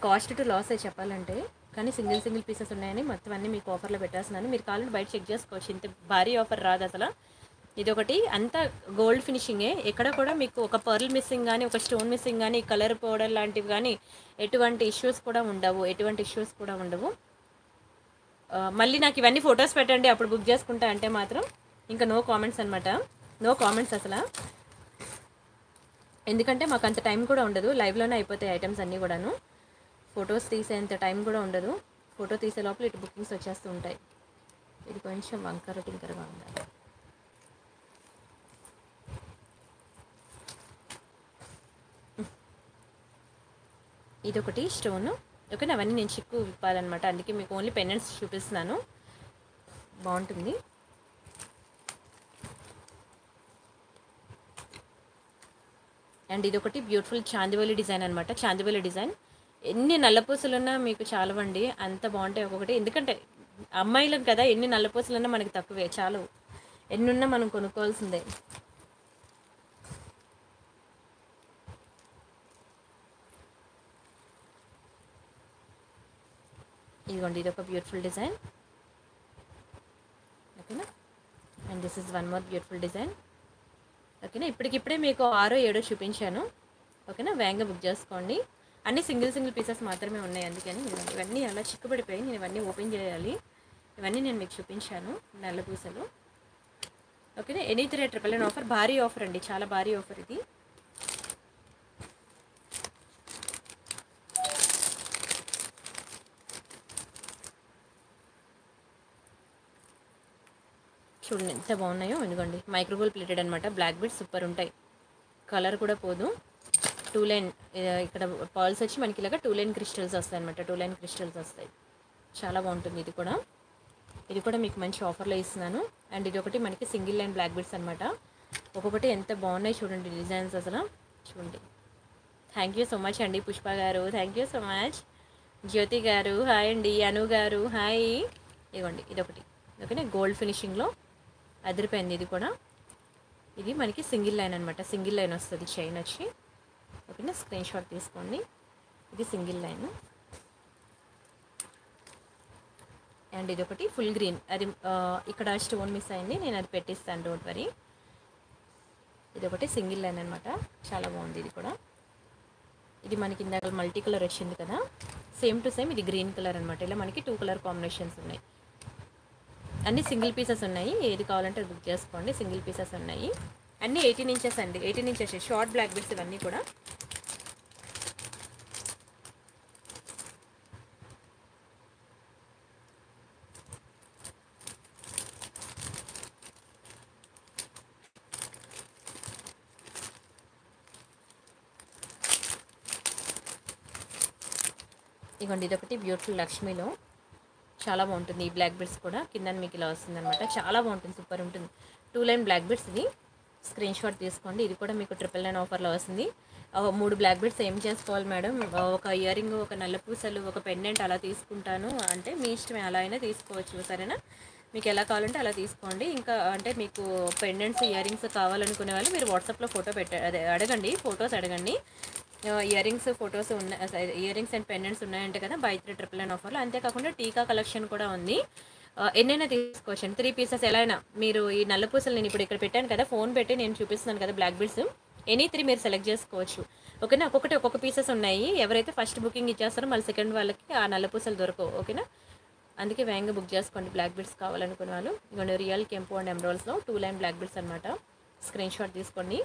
కాస్ట్ టు లాస్ అయి చెప్పాలంటే కానీ సింగిల్ సింగిల్ పీసెస్ ఉన్నాయని మొత్తం అన్ని మీకు ఆఫర్లో పెట్టేస్తున్నాను. మీరు కావాలంటే బయట చెక్ చేసుకోవచ్చు. ఇంత భారీ ఆఫర్ రాదు అసలు. ఇది ఒకటి అంతా గోల్డ్ ఫినిషింగే ఎక్కడ కూడా మీకు ఒక పర్ల్ మిస్సింగ్ కానీ ఒక స్టోన్ మిస్సింగ్ కానీ కలర్ పౌడర్ లాంటివి కానీ ఎటువంటి ఇష్యూస్ కూడా ఉండవు. ఎటువంటి ఇష్యూస్ కూడా ఉండవు. మళ్ళీ నాకు ఇవన్నీ ఫొటోస్ పెట్టండి. అప్పుడు బుక్ చేసుకుంటా అంటే మాత్రం ఇంకా నో కామెంట్స్ అనమాట నో కామెంట్స్ అసలు. ఎందుకంటే మాకు అంత టైం కూడా ఉండదు. లైవ్లోనే అయిపోతాయి ఐటమ్స్ అన్నీ కూడాను. ఫొటోస్ తీసేంత టైం కూడా ఉండదు. ఫోటో తీసే లోపల ఇటు బుకింగ్స్ వచ్చేస్తూ ఉంటాయి. ఇది కొంచెం వంకర టింకరగా ఉండాలి. ఇది ఒకటి స్టోన్. ఓకేనా అవన్నీ నేను చిక్కు విప్పాలన్నమాట. అందుకే మీకు ఓన్లీ పెన్నెంట్స్ చూపిస్తున్నాను. బాగుంటుంది. అండ్ ఇదొకటి బ్యూటిఫుల్ చాందివలి డిజైన్ అనమాట చాందివలి డిజైన్. ఎన్ని నల్లపూసలున్నా మీకు చాలవండి. అంత బాగుంటాయి ఒక్కొక్కటి. ఎందుకంటే అమ్మాయిలకు కదా ఎన్ని నల్లపూసలున్నా మనకి తక్కువే చాలు. ఎన్నున్నా మనం కొనుక్కోవాల్సిందే. ఇదిగోండి ఇది ఒక బ్యూటిఫుల్ డిజైన్ ఓకేనా? And this is one more beautiful design ఓకేనా? ఇప్పటికిప్పుడే మీకు ఆరో ఏడో చూపించాను. ఓకేనా? వేగంగా బుక్ చేసుకోండి. అన్నీ సింగిల్ సింగిల్ పీసెస్ మాత్రమే ఉన్నాయి అందుకని నేను ఇవన్నీ అలా చిక్కుపడిపోయి నేను ఇవన్నీ ఓపెన్ చేయాలి. ఇవన్నీ నేను మీకు చూపించాను నల్ల పూసలు. ఓకేనా? Any three triple nine offer. భారీ ఆఫర్ అండి. చాలా భారీ ఆఫర్ ఇది. చూడండి ఎంత బాగున్నాయో. ఎందుకండి మైక్రోగోల్ ప్లేటెడ్ అనమాట బ్లాక్ బీడ్ సూపర్ ఉంటాయి. కలర్ కూడా పోదు. టూ లైన్ ఇక్కడ పర్ల్స్ వచ్చి మనకి ఇలాగ టూ లైన్ క్రిస్టల్స్ వస్తాయి అనమాట టూ లైన్ క్రిస్టల్స్ వస్తాయి. చాలా బాగుంటుంది ఇది కూడా. ఇది కూడా మీకు మంచి ఆఫర్లో ఇస్తున్నాను. అండ్ ఇది ఒకటి మనకి సింగిల్ లైన్ బ్లాక్ బీడ్స్ అనమాట ఒక్కొక్కటి ఎంత బాగున్నాయి చూడండి డిజైన్స్ అసలు. చూడండి. థ్యాంక్ యూ సో మచ్ అండి పుష్ప గారు. Thank you so much Jyothi గారు హాయ్ అండి. అను గారు హాయ్. ఇదిగోండి ఇదొకటి. ఓకేనా? గోల్డ్ ఫినిషింగ్లో అదిరిపోయింది ఇది కూడా. ఇది మనకి సింగిల్ లైన్ అనమాట సింగిల్ లైన్ వస్తుంది చైన్ వచ్చి. ఓకేనా స్క్రీన్ షాట్ తీసుకోండి. ఇది సింగిల్ లైన్ అండ్ ఇది ఒకటి ఫుల్ గ్రీన్ అది ఇక్కడ స్టోన్ మిస్ అయింది. నేను అది పెట్టిస్తాను డోంట్ వరీ ఇది ఒకటి సింగిల్ లైన్ అనమాట చాలా బాగుంది ఇది కూడా. ఇది మనకి ఇందాక మల్టీ కలర్ వచ్చింది కదా. సేమ్ టు సేమ్ ఇది గ్రీన్ కలర్ అనమాట ఇలా మనకి టూ కలర్ కాంబినేషన్స్ ఉన్నాయి. అన్ని సింగిల్ పీసెస్ ఉన్నాయి. ఏది కావాలంటే అది బుక్ చేసుకోండి. సింగిల్ పీసెస్ ఉన్నాయి. అన్ని ఎయిటీన్ ఇంచెస్ అండి. Eighteen inches short black beads ఇవన్నీ కూడా. ఇదిగోండి ఇదొకటి బ్యూటిఫుల్ లక్ష్మిలో. చాలా బాగుంటుంది ఈ బ్లాక్ బీడ్స్ కూడా. కింద మీకు ఇలా వస్తుంది అనమాట చాలా బాగుంటుంది. సూపర్ ఉంటుంది. టూ లైన్ బ్లాక్ బీడ్స్ ఇది. స్క్రీన్ షాట్ తీసుకోండి. ఇది కూడా మీకు ట్రిపుల్ నైన్ ఆఫర్లో వస్తుంది. మూడు బ్లాక్ బెడ్స్ ఏం చేసుకోవాలి మేడం? ఒక ఇయర్ రింగ్ ఒక నల్ల పూసలు ఒక పెండెంట్ అలా తీసుకుంటాను. అంటే మీ ఇష్టమే అలా అయినా తీసుకోవచ్చు సరేనా? మీకు ఎలా కావాలంటే అలా తీసుకోండి. ఇంకా అంటే మీకు పెండెంట్స్ ఇయర్ రింగ్స్ కావాలనుకునే వాళ్ళు మీరు వాట్సాప్లో ఫోటో పెట్ట అదే అడగండి. ఫొటోస్ అడగండి. ఇయర్ రింగ్స్ ఫొటోస్ ఉన్నాయి ఇయర్ రింగ్స్ అండ్ పెండెంట్స్ ఉన్నాయంటే కదా బై త్రీ ట్రిపుల్ నైన్ ఆఫర్లో. అంతేకాకుండా టీకా కలెక్షన్ కూడా ఉంది. ఎన్నైనా తీసుకోవచ్చు. త్రీ పీసెస్ ఎలా అయినా. మీరు ఈ నల్ల పూసలు నేను ఇప్పుడు ఇక్కడ పెట్టాను కదా ఫోన్ పెట్టి నేను చూపిస్తున్నాను కదా బ్లాక్ బీడ్స్ ఎనీ త్రీ మీరు సెలెక్ట్ చేసుకోవచ్చు. ఓకేనా? ఒక్కొక్కటి ఒక్కొక్క పీసెస్ ఉన్నాయి. ఎవరైతే ఫస్ట్ బుకింగ్ ఇచ్చేస్తారో మళ్ళీ సెకండ్ వాళ్ళకి ఆ నల్ల పూసలు దొరకవు. ఓకేనా? అందుకే వేగంగా బుక్ చేసుకోండి. బ్లాక్ బీడ్స్ కావాలనుకునే వాళ్ళు. ఇవ్వండి రియల్ కెంపు అండ్ ఎమరాల్స్లో టూ లైన్ బ్లాక్ బీడ్స్ అనమాట స్క్రీన్ షాట్ తీసుకోండి.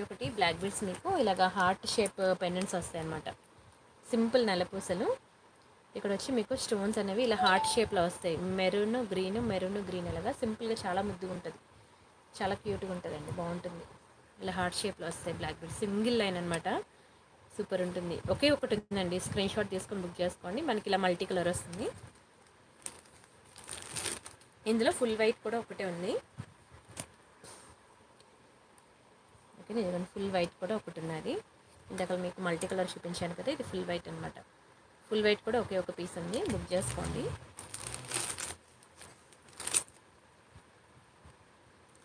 ఇది ఒకటి బ్లాక్ బీడ్స్ మీకు ఇలాగ హార్ట్ షేప్ పెండెంట్స్ వస్తాయి అనమాట సింపుల్ నల్లపూసలు. ఇక్కడ వచ్చి మీకు స్టోన్స్ అనేవి ఇలా హార్ట్ షేప్లో వస్తాయి. మెరూన్ గ్రీన్ మెరూన్ గ్రీన్ అలాగా సింపుల్గా చాలా ముద్దుగా ఉంటుంది చాలా క్యూట్గా ఉంటుందండి బాగుంటుంది. ఇలా హార్ట్ షేప్లో వస్తాయి బ్లాక్ బీడ్స్ సింగిల్ లైన్ అనమాట సూపర్ ఉంటుంది. ఒకే ఒకటి ఉందండి స్క్రీన్ షాట్ తీసుకొని బుక్ చేసుకోండి. మనకి ఇలా మల్టీ కలర్ వస్తుంది. ఇందులో ఫుల్ వైట్ కూడా ఒకటే ఉంది. ఓకే ఇదిగోండి ఫుల్ వైట్ కూడా ఒకటి ఉన్నది. ఇందాక మీకు మల్టీ కలర్ చూపించాను కదా ఇది ఫుల్ వైట్ అనమాట ఫుల్ వైట్ కూడా ఒకే ఒక పీస్ ఉంది. బుక్ చేసుకోండి.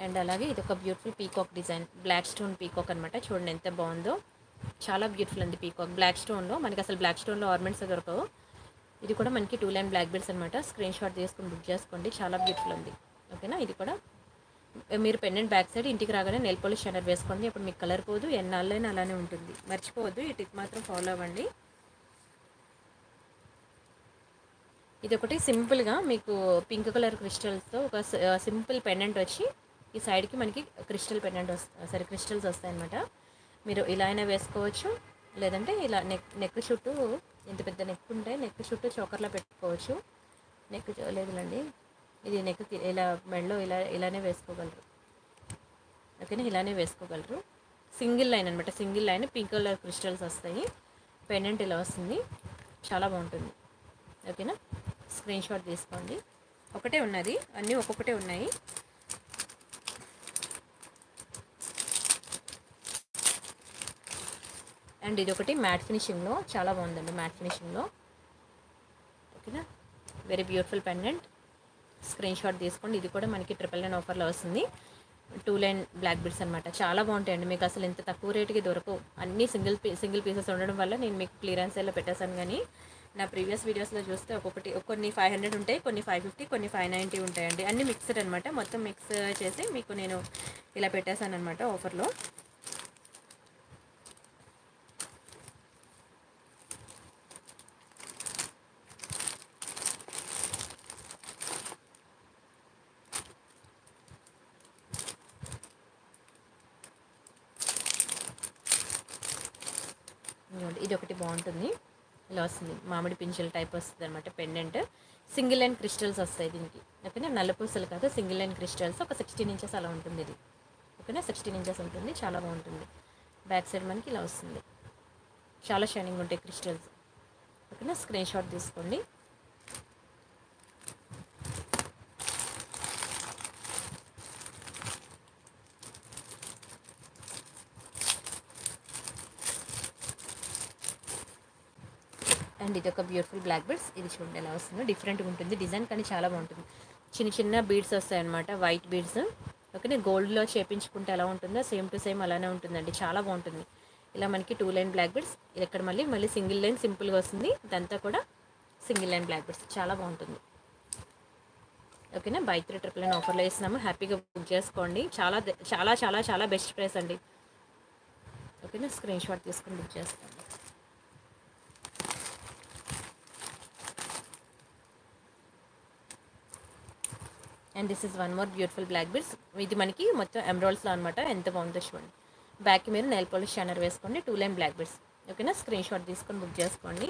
అండ్ అలాగే ఇది ఒక beautiful peacock design black stone peacock అనమాట చూడండి ఎంత బాగుందో. చాలా బ్యూటిఫుల్ ఉంది పీకాక్ బ్లాక్ స్టోన్లో మనకి అసలు బ్లాక్ స్టోన్లో ఆర్మెంట్స్ దొరకవు. ఇది కూడా మనకి టూ లైన్ బ్లాక్ బెల్ట్స్ అనమాట స్క్రీన్ షాట్ తీసుకొని బుక్ చేసుకోండి. చాలా బ్యూటిఫుల్ ఉంది. ఓకేనా ఇది కూడా మీరు పెండెంట్ బ్యాక్ సైడ్ ఇంటికి రాగానే నెల్ పోలిష్ షనర్ వేసుకోండి. అప్పుడు మీకు కలర్ పోదు ఎన్నాళ్ళైనా అలానే ఉంటుంది. మర్చిపోవద్దు ఈ టిప్ మాత్రం ఫాలో అవ్వండి. ఇది ఒకటి సింపుల్గా మీకు పింక్ కలర్ క్రిస్టల్స్తో ఒక సింపుల్ పెండెంట్ వచ్చి ఈ సైడ్కి మనకి క్రిస్టల్ పెండెంట్ వస్తాయి సరే క్రిస్టల్స్ వస్తాయన్నమాట. మీరు ఇలా అయినా వేసుకోవచ్చు లేదంటే ఇలా నెక్ నెక్ చుట్టూ ఇంత పెద్ద నెక్ ఉంటే నెక్ చుట్టూ చోకర్లో పెట్టుకోవచ్చు. నెక్ లేదులండి. ఇది నెక్ ఇలా మెడలో ఇలా ఇలానే వేసుకోగలరు. ఓకేనా? ఇలానే వేసుకోగలరు. సింగిల్ లైన్ అనమాట single line pink colour crystals వస్తాయి. పెండెంట్ ఇలా వస్తుంది. చాలా బాగుంటుంది. ఓకేనా? స్క్రీన్ షాట్ తీసుకోండి. ఒకటే ఉన్నది. అన్నీ ఒక్కొక్కటే ఉన్నాయి. అండ్ ఇది ఒకటి మ్యాట్ ఫినిషింగ్లో చాలా బాగుందండి మ్యాట్ ఫినిషింగ్లో ఓకేనా? Very beautiful pendant screen shot తీసుకోండి. ఇది కూడా మనకి ట్రిపుల్ నైన్ ఆఫర్లో వస్తుంది. టూ లైన్ బ్లాక్ బిడ్స్ అనమాట చాలా బాగుంటాయండి. మీకు అసలు ఇంత తక్కువ రేటుకి దొరకవు. అన్ని సింగిల్ పీ సింగిల్ పీసెస్ ఉండడం వల్ల నేను మీకు క్లియరెన్స్ ఎలా పెట్టేశాను కానీ నా ప్రీవియస్ వీడియోస్లో చూస్తే ఒక్కొక్కటి కొన్ని ఫైవ్ హండ్రెడ్ ఉంటాయి కొన్ని ఫైవ్ ఫిఫ్టీ కొన్ని ఫైవ్ నైంటీ ఉంటాయండి. అన్ని మిక్స్డ్ అనమాట మొత్తం మిక్స్ చేసి మీకు నేను ఇలా పెట్టేశాను అనమాట ఆఫర్లో. బాగుంటుంది ఇది ఒకటి బాగుంటుంది. ఇలా వస్తుంది. మామిడి పింఛల్ టైప్ వస్తుంది అనమాట పెండెంట్. సింగిల్ లైన్ క్రిస్టల్స్ వస్తాయి దీనికి. ఓకేనా? నల్ల పూసలు కాదు సింగిల్ లైన్ క్రిస్టల్స్. ఒక సిక్స్టీన్ ఇంచెస్ అలా ఉంటుంది ఇది. ఓకేనా? సిక్స్టీన్ ఇంచెస్ ఉంటుంది. చాలా బాగుంటుంది. బ్యాక్ సైడ్ మనకి ఇలా వస్తుంది. చాలా షైనింగ్ ఉంటాయి క్రిస్టల్స్. ఓకేనా? స్క్రీన్ షాట్ తీసుకోండి అండ్ ఇది ఒక బ్యూటిఫుల్ బ్లాక్ బీడ్స్ ఇది చూడండి ఎలా వస్తుందో. డిఫరెంట్గా ఉంటుంది. డిజైన్ కానీ చాలా బాగుంటుంది. చిన్న చిన్న బీడ్స్ వస్తాయన్నమాట వైట్ బీడ్స్ ఓకేనా గోల్డ్లో చేపించుకుంటే ఎలా ఉంటుందో సేమ్ టు సేమ్ అలానే ఉంటుందండి. చాలా బాగుంటుంది. ఇలా మనకి టూ లైన్ బ్లాక్ బీడ్స్ ఇది ఇక్కడ మళ్ళీ? మళ్ళీ సింగిల్ లైన్ సింపుల్గా వస్తుంది. ఇదంతా కూడా సింగిల్ లైన్ బ్లాక్ బీడ్స్ చాలా బాగుంటుంది. ఓకేనా బై త్రీ ట్రిపుల్ లైన్ ఆఫర్లో వేస్తున్నాము. హ్యాపీగా బుక్ చేసుకోండి. చాలా చాలా చాలా చాలా బెస్ట్ ప్రైస్ అండి. ఓకేనా స్క్రీన్ షాట్ తీసుకొని బుక్ చేస్తాను. And this is one more beautiful black beads ఇది మనకి మొత్తం ఎమరాల్డ్స్లో అనమాట ఎంత బాగుందో చూడండి. బ్యాక్ మీరు నెయిల్ పాలిష్ షానర్ వేసుకోండి. టూ లైన్ బ్లాక్ బీడ్స్ ఓకేనా స్క్రీన్ షాట్ తీసుకొని బుక్ చేసుకోండి.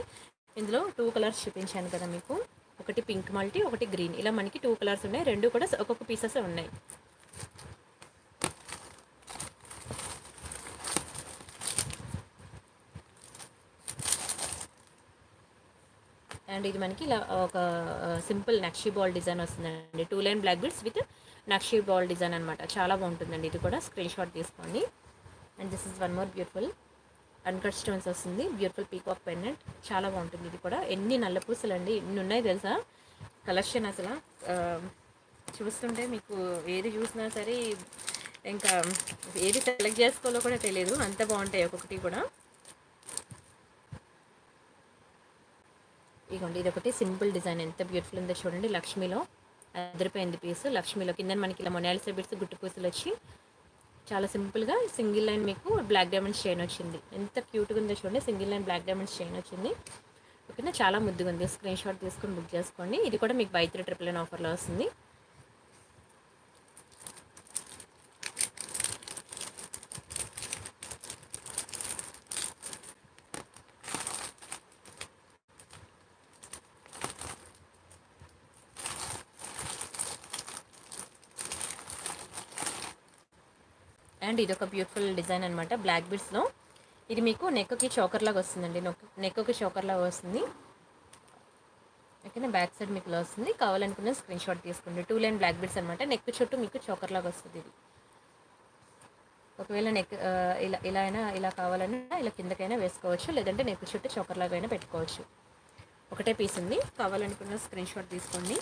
ఇందులో టూ కలర్స్ చూపించాను కదా మీకు. ఒకటి పింక్ మల్టీ ఒకటి గ్రీన్ ఇలా మనకి టూ కలర్స్ ఉన్నాయి. రెండు కూడా ఒక్కొక్క పీసెస్ ఉన్నాయి. అండ్ ఇది మనకి ఇలా ఒక సింపుల్ నక్షీ బాల్ డిజైన్ వస్తుందండి. Two line black beads with nakshi ball design అనమాట చాలా బాగుంటుందండి. ఇది కూడా స్క్రీన్ షాట్ తీసుకోండి. And this is one more beautiful uncut stones వస్తుంది. బ్యూటిఫుల్ పీకాక్ పెండెంట్ చాలా బాగుంటుంది. ఇది కూడా ఎన్ని నల్ల పూసలు అండి ఎన్ని ఉన్నాయి తెలుసా? కలెక్షన్ అసలు చూస్తుంటే మీకు ఏది చూసినా సరే ఇంకా ఏది సెలెక్ట్ చేసుకోవాలో కూడా తెలియదు. అంత బాగుంటాయి ఒక్కొక్కటి కూడా. ఇదిగోండి ఇది ఒకటి సింపుల్ డిజైన్. ఎంత బ్యూటిఫుల్ ఉందో చూడండి. లక్ష్మిలో అదిరిపోయింది పీస్ లక్ష్మిలో కింద మనకి ఇలా మొనాలిసా బిట్స్ గుట్టు పూసలు వచ్చి చాలా సింపుల్గా సింగిల్ లైన్ మీకు బ్లాక్ డైమండ్స్ చైన్ వచ్చింది. ఎంత క్యూట్గా ఉందో చూడండి. Single line black diamonds chain వచ్చింది. ఓకేనా? చాలా ముద్దుగా ఉంది. స్క్రీన్ షాట్ తీసుకొని బుక్ చేసుకోండి. ఇది కూడా మీకు బై త్రీ ట్రిపుల్ నైన్ ఆఫర్లో వస్తుంది. అండ్ ఇది ఒక బ్యూటిఫుల్ డిజైన్ అనమాట బ్లాక్ బీడ్స్లో ఇది మీకు నెక్కి చోకర్ లాగా వస్తుందండి నెక్కి చోకర్ లాగా వస్తుంది. ఓకేనా బ్యాక్ సైడ్ మీకు వస్తుంది. కావాలనుకున్న స్క్రీన్ షాట్ తీసుకోండి. టూ లైన్ బ్లాక్ బీడ్స్ అనమాట నెక్ చుట్టూ మీకు చోకర్ లాగా వస్తుంది ఇది. ఒకవేళ నెక్ ఇలా ఇలా అయినా ఇలా కావాలన్నా ఇలా కిందకైనా వేసుకోవచ్చు లేదంటే నెక్ చుట్టూ చోకర్ లాగా అయినా పెట్టుకోవచ్చు. ఒకటే పీస్ ఉంది. కావాలనుకున్న స్క్రీన్ షాట్ తీసుకోండి.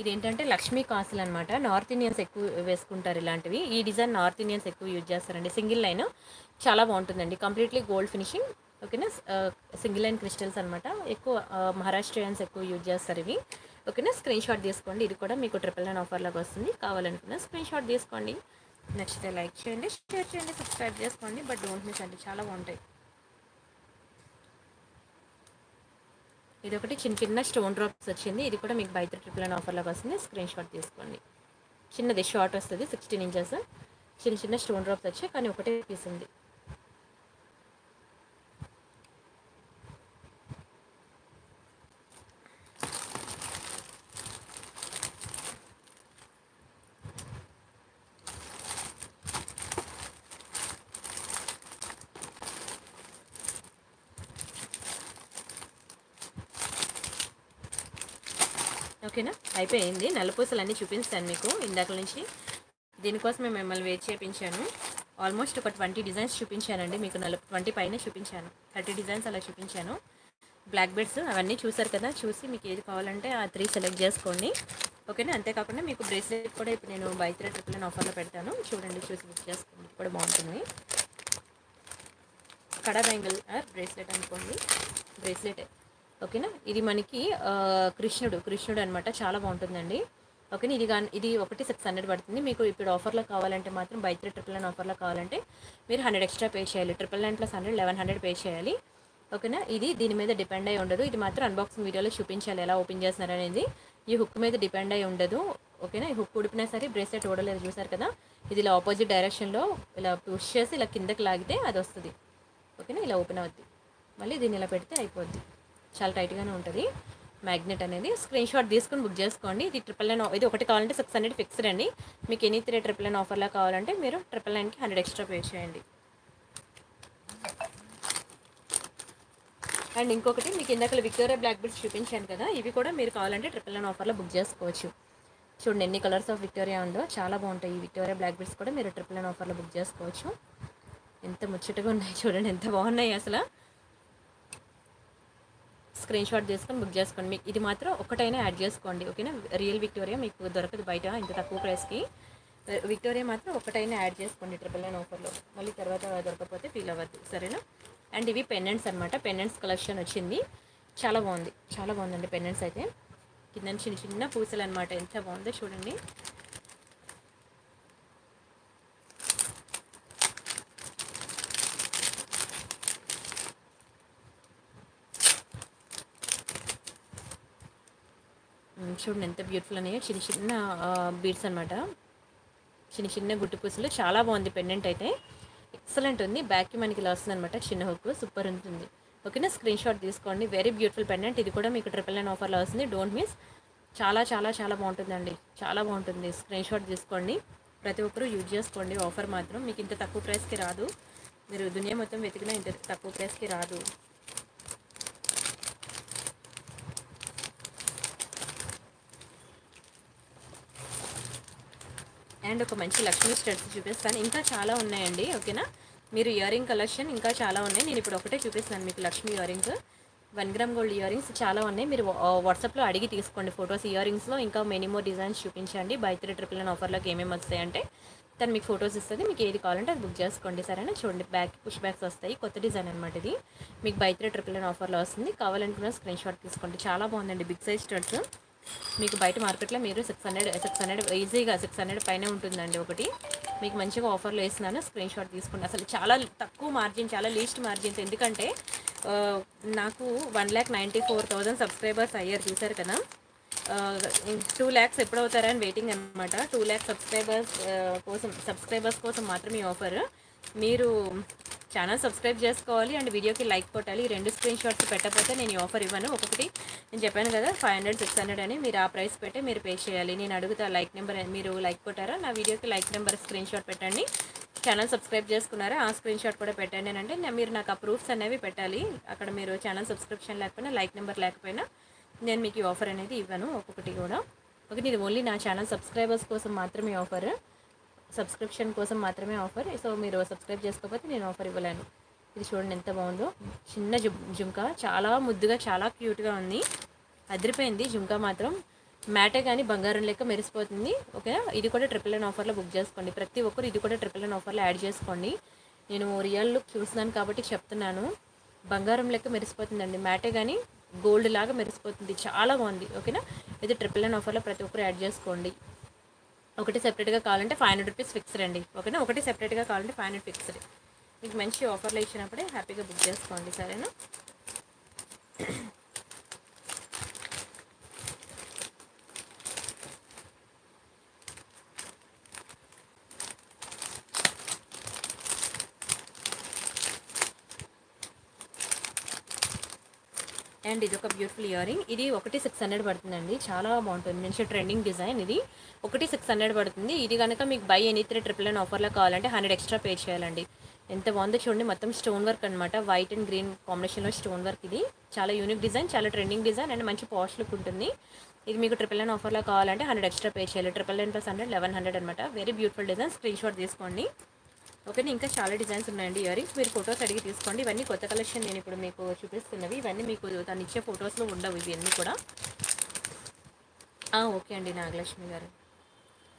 ఇది ఏంటంటే లక్ష్మీ కాసులు అనమాట నార్త్ ఇండియన్స్ ఎక్కువ వేసుకుంటారు ఇలాంటివి. ఈ డిజైన్ నార్త్ ఇండియన్స్ ఎక్కువ యూజ్ చేస్తారండి. సింగిల్ లైన్ చాలా బాగుంటుందండి. కంప్లీట్లీ గోల్డ్ ఫినిషింగ్ ఓకేనా సింగిల్ లైన్ క్రిస్టల్స్ అనమాట ఎక్కువ uh, మహారాష్ట్రియన్స్ ఎక్కువ యూజ్ చేస్తారు ఇవి. ఓకేనా స్క్రీన్ షాట్ తీసుకోండి. ఇది కూడా మీకు ట్రిపుల్ నైన్ ఆఫర్లాగా వస్తుంది. కావాలనుకున్న స్క్రీన్ షాట్ తీసుకోండి. నచ్చితే లైక్ చేయండి షేర్ చేయండి సబ్స్క్రైబ్ చేసుకోండి. బట్ డోంట్ మిస్ అండి. చాలా బాగుంటాయి. ఇది ఒకటి చిన్న చిన్న స్టోన్ డ్రాప్స్ వచ్చింది. ఇది కూడా మీకు బయట ట్రిపుల్ అండ్ ఆఫర్లోకి వస్తుంది. స్క్రీన్ షాట్ తీసుకోండి. చిన్నది షార్ట్ వస్తుంది. సిక్స్టీన్ ఇంచెస్ చిన్న చిన్న స్టోన్ డ్రాప్స్ వచ్చాయి. కానీ ఒకటే పీస్ ఉంది. ఓకేనా? అయిపోయింది. నల్లపూసలు అన్నీ చూపిస్తాను మీకు ఇందాక నుంచి. దీనికోసమే మిమ్మల్ని వెయిట్ చేయించాను ఆల్మోస్ట్ ఒక ట్వంటీ డిజైన్స్ చూపించానండి. మీకు నలుపు ట్వంటీ పైన చూపించాను. థర్టీ డిజైన్స్ అలా చూపించాను. బ్లాక్ బెడ్స్ అవన్నీ చూసారు కదా? చూసి మీకు ఏది కావాలంటే ఆ త్రీ సెలెక్ట్ చేసుకోండి. ఓకేనా? అంతేకాకుండా మీకు బ్రేస్లెట్ కూడా ఇప్పుడు నేను బై త్రీ ట్రిపుల్ ఆఫర్లో పెడతాను. చూడండి చూసి బుక్ చేసుకోండి. కూడా బాగుంటుంది. కడా బ్యాంగిల్ బ్రేస్లెట్ అనుకోండి. బ్రేస్లెట్ ఓకేనా? ఇది మనకి కృష్ణుడు. కృష్ణుడు అనమాట చాలా బాగుంటుందండి. ఓకేనా? ఇది కానీ ఇది ఒకటి సిక్స్ హండ్రెడ్ పడుతుంది. మీకు ఇప్పుడు ఆఫర్లో కావాలంటే మాత్రం బై త్రీ ట్రిపుల్ నైన్ ఆఫర్లో కావాలంటే మీరు హండ్రెడ్ ఎక్స్ట్రా పే చేయాలి. Triple nine plus hundred eleven hundred pay చేయాలి. ఓకేనా? ఇది దీని మీద డిపెండ్ అయి ఉండదు. ఇది మాత్రం అన్బాక్సింగ్ వీడియోలో చూపించాలి. ఎలా ఓపెన్ చేస్తున్నారు అనేది ఈ హుక్ మీద డిపెండ్ అయి ఉండదు. ఓకేనా? ఈ హుక్ ఉడిపినా సరే బ్రేస్లెట్ ఓడలేదు చూసారు కదా? ఇది ఇలా ఆపోజిట్ డైరెక్షన్లో ఇలా పుష్ చేసి ఇలా కిందకి లాగితే అది వస్తుంది. ఓకేనా? ఇలా ఓపెన్ అవుద్ది. మళ్ళీ దీన్ని ఇలా పెడితే అయిపోద్ది. చాలా టైట్గానే ఉంటుంది. మ్యాగ్నెట్ అనేది. స్క్రీన్ షాట్ తీసుకుని బుక్ చేసుకోండి. ఇది ట్రిపుల్ నైన్ ఇది ఒకటి కావాలంటే సిక్స్ హండ్రెడ్ ఫిక్స్డ్ అండి. మీకు ఎనీ త్రీ ట్రిపుల్ నైన్ ఆఫర్లా కావాలంటే మీరు ట్రిపుల్ నైన్కి హండ్రెడ్ ఎక్స్ట్రా పే చేయండి. అండ్ ఇంకొకటి మీకు ఇందాక విక్టోరియా బ్లాక్ బెడ్స్ చూపించాను కదా ఇవి కూడా మీరు కావాలంటే ట్రిపుల్ నైన్ ఆఫర్లో బుక్ చేసుకోవచ్చు. చూడండి ఎన్ని కలర్స్ ఆఫ్ విక్టోరియా ఉందో. చాలా బాగుంటాయి ఈ విక్టోరియా బ్లాక్ బెడ్స్ కూడా. మీరు ట్రిపుల్ నైన్ ఆఫర్లో బుక్ చేసుకోవచ్చు. ఎంత ముచ్చటగా ఉన్నాయి చూడండి ఎంత బాగున్నాయి అసలు. స్క్రీన్ షాట్ బుక్ చేసుకోండి. మీకు ఇది మాత్రం ఒకటైనా యాడ్ చేసుకోండి ఓకేనా? రియల్ విక్టోరియా మీకు దొరకదు బయట ఇంత తక్కువ ప్రైస్కి. విక్టోరియా మాత్రం ఒకటైనా యాడ్ చేసుకోండి ట్రిపుల్ నైన్ ఆఫర్లో. మళ్ళీ తర్వాత దొరకకపోతే ఫీల్ అవ్వద్దు సరేనా? అండ్ ఇవి పెండెంట్స్ అనమాట పెండెంట్స్ కలెక్షన్ వచ్చింది. చాలా బాగుంది చాలా బాగుందండి పెండెంట్స్ అయితే. కింద చిన్న చిన్న పూసలు అనమాట ఎంత బాగుందో చూడండి. చూడండి ఎంత బ్యూటిఫుల్ అనేవి చిన్న చిన్న బీడ్స్ అనమాట చిన్న చిన్న గుట్టు పూసలు. చాలా బాగుంది పెండెంట్ అయితే. ఎక్సలెంట్ ఉంది. బ్యాక్కి మనకి ఇలా వస్తుంది అనమాట చిన్న హుక్ సూపర్ ఉంటుంది. ఓకేనా? స్క్రీన్ షాట్ తీసుకోండి. వెరీ బ్యూటిఫుల్ పెండెంట్ ఇది కూడా మీకు ట్రిపుల్ నైన్ ఆఫర్లో వస్తుంది. డోంట్ మిస్ చాలా చాలా చాలా బాగుంటుందండి. చాలా బాగుంటుంది. స్క్రీన్ షాట్ తీసుకోండి. ప్రతి ఒక్కరూ యూజ్ చేసుకోండి. ఆఫర్ మాత్రం మీకు ఇంత తక్కువ ప్రైస్కి రాదు. మీరు దునియా మొత్తం వెతికినా ఇంత తక్కువ ప్రైస్కి రాదు. అండ్ ఒక మంచి లక్ష్మీ స్టడ్స్ చూపిస్తాను. ఇంకా చాలా ఉన్నాయండి ఓకేనా? మీరు ఇయర్ రింగ్ కలెక్షన్ ఇంకా చాలా ఉన్నాయి. నేను ఇప్పుడు ఒకటే చూపిస్తాను మీకు Lakshmi earrings one gram gold earrings చాలా ఉన్నాయి. మీరు వాట్సాప్లో అడిగి తీసుకోండి ఫొటోస్. ఇయర్ రింగ్స్లో ఇంకా మెనీమో డిజైన్స్ చూపించండి. బై త్రీ ట్రిపుల్ నైన్ ఆఫర్లోకి ఏమేమి వస్తాయంటే తను మీకు ఫొటోస్ ఇస్తుంది. మీకు ఏది కావాలంటే అది బుక్ చేసుకోండి. సరేనా? చూడండి బ్యాక్ పుష్ బ్యాక్స్ వస్తాయి. కొత్త డిజైన్ అనమాట ఇది. మీకు బై త్రీ ట్రిపుల్ నైన్ ఆఫర్లో వస్తుంది. కావాలనుకున్న స్క్రీన్ షాట్ తీసుకోండి. చాలా బాగుందండి. బిగ్ సైజ్ స్టర్ట్స్ మీకు బయట మార్కెట్లో మీరు సిక్స్ హండ్రెడ్ సిక్స్ హండ్రెడ్ ఈజీగా సిక్స్ హండ్రెడ్ పైన ఉంటుందండి ఒకటి. మీకు మంచిగా ఆఫర్లో వేస్తున్నాను స్క్రీన్ షాట్ తీసుకోండి. అసలు చాలా తక్కువ మార్జిన్ చాలా లీస్ట్ మార్జిన్స్ ఎందుకంటే నాకు one lakh ninety four thousand subscribers అయ్యారు చూసారు కదా. టూ ల్యాక్స్ ఎప్పుడు అవుతారని వెయిటింగ్ అనమాట టూ ల్యాక్ సబ్స్క్రైబర్స్ కోసం సబ్స్క్రైబర్స్ కోసం మాత్రమే ఈ ఆఫర్ మీరు ఛానల్ సబ్స్క్రైబ్ చేసుకోవాలి అండ్ వీడియోకి లైక్ కొట్టాలి. ఈ రెండు స్క్రీన్ షాట్స్ పెట్టకపోతే నేను ఈ ఆఫర్ ఇవ్వను. ఒక్కొక్కటి నేను చెప్పాను కదా ఫైవ్ హండ్రెడ్ సిక్స్ హండ్రెడ్ అని మీరు ఆ ప్రైస్ పెట్టి మీరు పే చేయాలి. నేను అడుగుతా లైక్ నెంబర్ మీరు లైక్ కొట్టారా? నా వీడియోకి లైక్ నెంబర్ స్క్రీన్ షాట్ పెట్టండి. ఛానల్ సబ్స్క్రైబ్ చేసుకున్నారా? ఆ స్క్రీన్ షాట్ కూడా పెట్టండి అంటే మీరు నాకు ఆ ప్రూఫ్స్ అనేవి పెట్టాలి. అక్కడ మీరు ఛానల్ సబ్స్క్రిప్షన్ లేకపోయినా లైక్ నెంబర్ లేకపోయినా నేను మీకు ఈ ఆఫర్ అనేది ఇవ్వను ఒక్కొక్కటి కూడా. ఒకటి ఇది ఓన్లీ నా ఛానల్ సబ్స్క్రైబర్స్ కోసం మాత్రమే ఆఫర్. సబ్స్క్రిప్షన్ కోసం మాత్రమే ఆఫర్. సో మీరు సబ్స్క్రైబ్ చేసుకోకపోతే నేను ఆఫర్ ఇవ్వలేను. ఇది చూడండి ఎంత బాగుందో. చిన్న జు జుంకా చాలా ముద్దుగా చాలా క్యూట్గా ఉంది. అదిరిపోయింది జుంకా మాత్రం. మ్యాటే కానీ బంగారం లెక్క మెరిసిపోతుంది. ఓకేనా ఇది కూడా ట్రిపుల్ ఎన్ ఆఫర్లో బుక్ చేసుకోండి. ప్రతి ఒక్కరు ఇది కూడా ట్రిపుల్ ఎన్ ఆఫర్లో యాడ్ చేసుకోండి. నేను రియల్ లుక్ చూస్తున్నాను కాబట్టి చెప్తున్నాను. బంగారం లెక్క మెరిసిపోతుందండి. మ్యాటే కానీ గోల్డ్ లాగా మెరిసిపోతుంది. చాలా బాగుంది. ఓకేనా? ఇది ట్రిపుల్ ఎన్ ఆఫర్లో ప్రతి ఒక్కరు యాడ్ చేసుకోండి. ఒకటి సెపరేట్గా కావాలంటే ఫైవ్ హండ్రెడ్ రూపీస్ ఫిక్స్డ్ అండి. ఓకేనా? ఒకటి సెపరేట్గా కావాలంటే ఫైవ్ హండ్రెడ్ ఫిక్స్డ్ మీకు మంచి ఆఫర్లో ఇచ్చినప్పుడే హ్యాపీగా బుక్ చేసుకోండి సరేనా? అండ్ ఇది ఒక బ్యూటిఫుల్ ఇయరింగ్ ఇది ఒకటి సిక్స్ హండ్రెడ్ పడుతుందండి. చాలా బాగుంటుంది. మంచి ట్రెండింగ్ డిజైన్ ఇది. ఒకటి సిక్స్ హండ్రెడ్ పడుతుంది. ఇది కనుక మీకు buy any three triple nine ఆఫర్లో కావాలంటే హండ్రెడ్ ఎక్స్ట్రా పే చేయాలండి. ఎంత బాగుందో చూడండి. మొత్తం స్టోన్ వర్క్ అనమాట వైట్ అండ్ గ్రీన్ కాంబినేషన్లో స్టోన్ వర్క్ ఇది. చాలా యూనిక్ డిజైన్ చాలా ట్రెండింగ్ డిజైన్ అండ్ మంచి పాష్ లుక్ ఉంటుంది. ఇది మీకు ట్రిపుల్ నైన్ ఆఫర్లో కావాలంటే హండ్రెడ్ ఎక్స్ట్రా పే చేయాలి. Triple nine plus hundred eleven hundred అనమాట very beautiful design. Screen shot తీసుకోండి. ఓకేనా ఇంకా చాలా డిజైన్స్ ఉన్నాయండి. ఇయరింగ్స్ మీరు ఫొటోస్ అడిగి తీసుకోండి. ఇవన్నీ కొత్త కలెక్షన్ నేను ఇప్పుడు మీకు చూపిస్తున్నవి. ఇవన్నీ మీకు తను ఇచ్చే ఫొటోస్లో ఉండవు. ఇవన్నీ కూడా. ఓకే అండి. నాగలక్ష్మి గారు.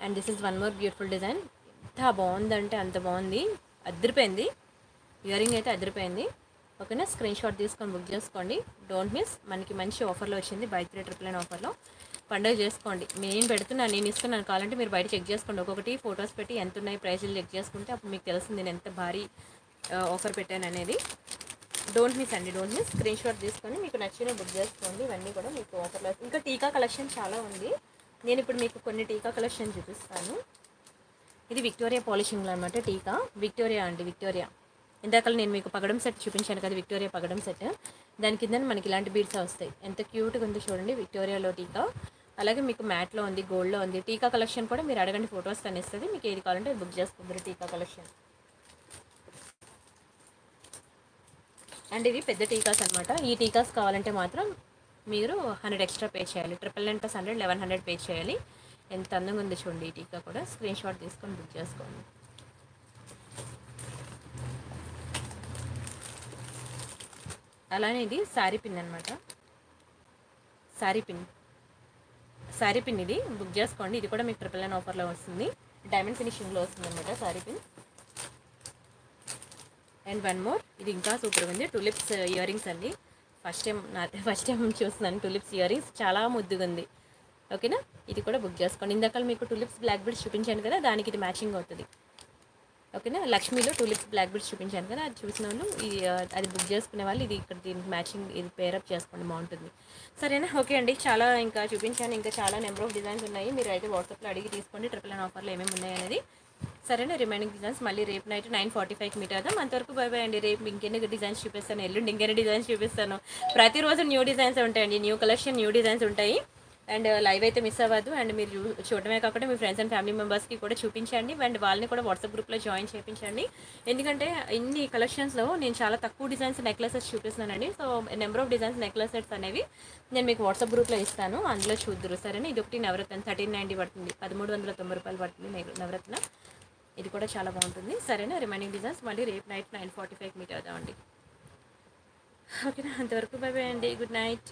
And this is one more beautiful design ఎంత బాగుందంటే అంత బాగుంది. అదిరిపోయింది. ఇయర్ రింగ్ అయితే అదిరిపోయింది. ఓకేనా? స్క్రీన్ షాట్ తీసుకొని బుక్ చేసుకోండి. డోంట్ మిస్ మనకి మంచి ఆఫర్లో వచ్చింది. బై త్రీ ట్రిపుల్ నైన్ ఆఫర్లో పండుగ చేసుకోండి. నేను పెడుతున్నాను నేను ఇస్తున్నాను కావాలంటే మీరు బయట చెక్ చేసుకోండి. ఒక్కొక్కటి ఫొటోస్ పెట్టి ఎంత ఉన్నాయి ప్రైజులు చెక్ చేసుకుంటే అప్పుడు మీకు తెలుస్తుంది నేను ఎంత భారీ ఆఫర్ పెట్టాను అనేది. డోంట్ మిస్ అండి. డోంట్ మిస్ స్క్రీన్ షాట్ తీసుకొని మీకు నచ్చిన బుక్ చేసుకోండి. ఇవన్నీ కూడా మీకు ఆఫర్లో ఇంకా టీకా కలెక్షన్ చాలా ఉంది. నేను ఇప్పుడు మీకు కొన్ని టీకా కలెక్షన్ చూపిస్తాను. ఇది విక్టోరియా పాలిషింగ్లో అనమాట టీకా. విక్టోరియా అండి విక్టోరియా. ఇందాక నేను మీకు పగడం సెట్ చూపించాను కదా విక్టోరియా పగడం సెట్. దాని కింద మనకి ఇలాంటి బీడ్స్ వస్తాయి. ఎంత క్యూట్గా ఉంది చూడండి విక్టోరియాలో టీకా. అలాగే మీకు మ్యాట్లో ఉంది గోల్డ్లో ఉంది. టీకా కలెక్షన్ కూడా మీరు అడగండి ఫొటోస్ కనిస్తుంది మీకు ఏది కావాలంటే అది బుక్ చేసుకుందరు టీకా కలెక్షన్. అండ్ ఇవి పెద్ద టీకాస్ అనమాట ఈ టీకాస్ కావాలంటే మాత్రం మీరు హండ్రెడ్ ఎక్స్ట్రా పే చేయాలి. Triple nine plus hundred eleven hundred pay చేయాలి. ఎంత అందంగా ఉంది చూడండి ఈ టీకా కూడా. స్క్రీన్ షాట్ తీసుకొని బుక్ చేసుకోండి. అలానే ఇది శారీ పిన్ అనమాట శారీ పిన్. శారీ పిన్ ఇది. బుక్ చేసుకోండి. ఇది కూడా మీకు ట్రిపుల్ నైన్ ఆఫర్లో వస్తుంది. డైమండ్ ఫినిషింగ్లో వస్తుంది అనమాట sari pin. And one more. ఇది ఇంకా సూపర్గా ఉంది. టూలిప్స్ ఇయర్ రింగ్స్ అండి ఫస్ట్ టైం నా *laughs* ఫస్ట్ టైం చూస్తున్నాను టులిప్స్ ఇయర్ రింగ్స్ చాలా ముద్దుగా ఉంది ఓకేనా? ఇది కూడా బుక్ చేసుకోండి. ఇందాక మీకు టులిప్స్ బ్లాక్ బీడ్స్ చూపించాను కదా దానికి ఇది మ్యాచింగ్ అవుతుంది. ఓకేనా? లక్ష్మీలో టులిప్స్ బ్లాక్ బీడ్స్ చూపించాను కదా అది చూసిన వాళ్ళు ఇది అది బుక్ చేసుకునే వాళ్ళు ఇది ఇక్కడ దీనికి మ్యాచింగ్ ఇది పేరప్ చేసుకోండి బాగుంటుంది. సరేనా? ఓకే అండి. చాలా ఇంకా చూపించాను. ఇంకా చాలా నెంబర్ ఆఫ్ డిజైన్స్ ఉన్నాయి. మీరు అయితే వాట్సాప్లో అడిగి తీసుకోండి. ట్రిపుల్ నైన్ ఆఫర్లో ఏమేమి ఉన్నాయి అనేది. సరేనా రిమైనింగ్ డిజైన్స్ మళ్ళీ రేపు నైట్ నైన్ ఫార్టీ ఫైవ్కి మీట్ అవుదాం. అంతవరకు బై బై అండి. రేపు ఇంకెన్ని డిజైన్స్ చూపిస్తాను? ఎల్లుండి ఇంకెన్ని డిజైన్స్ చూపిస్తాను? ప్రతిరోజు న్యూ డిజైన్స్ ఉంటాయండి. న్యూ కలెక్షన్ న్యూ డిజైన్స్ ఉంటాయి. అండ్ లైవ్ అయితే మిస్ అవ్వద్దు. అండ్ మీరు చూడడమే చూడటమే కాకుండా మీ ఫ్రెండ్స్ అండ్ ఫ్యామిలీ మెంబర్స్కి కూడా చూపించండి. అండ్ వాళ్ళని కూడా వాట్సాప్ గ్రూప్లో జాయిన్ చేయించండి ఎందుకంటే ఇన్ని కలెక్షన్స్లో నేను చాలా తక్కువ డిజైన్స్ నెక్లెసెస్ చూపిస్తున్నానండి. So number of designs necklaces అనేవి నేను మీకు వాట్సాప్ గ్రూప్లో ఇస్తాను. అందులో చూద్దరు. సరేనా? ఇది ఒకటి నవరత్న. థర్టీన్ నైంటీ పడుతుంది. పదమూడు వందల తొంభై రూపాయలు పడుతుంది నవరత్న. ఇది కూడా చాలా బాగుంటుంది. సరేనా? రిమైనింగ్ డిజైన్స్ మళ్ళీ రేపు నైట్ నైన్ ఫార్టీ ఫైవ్కి మీట్ అవుదామండి ఓకేనా అంతవరకు బై బై అండి. Good night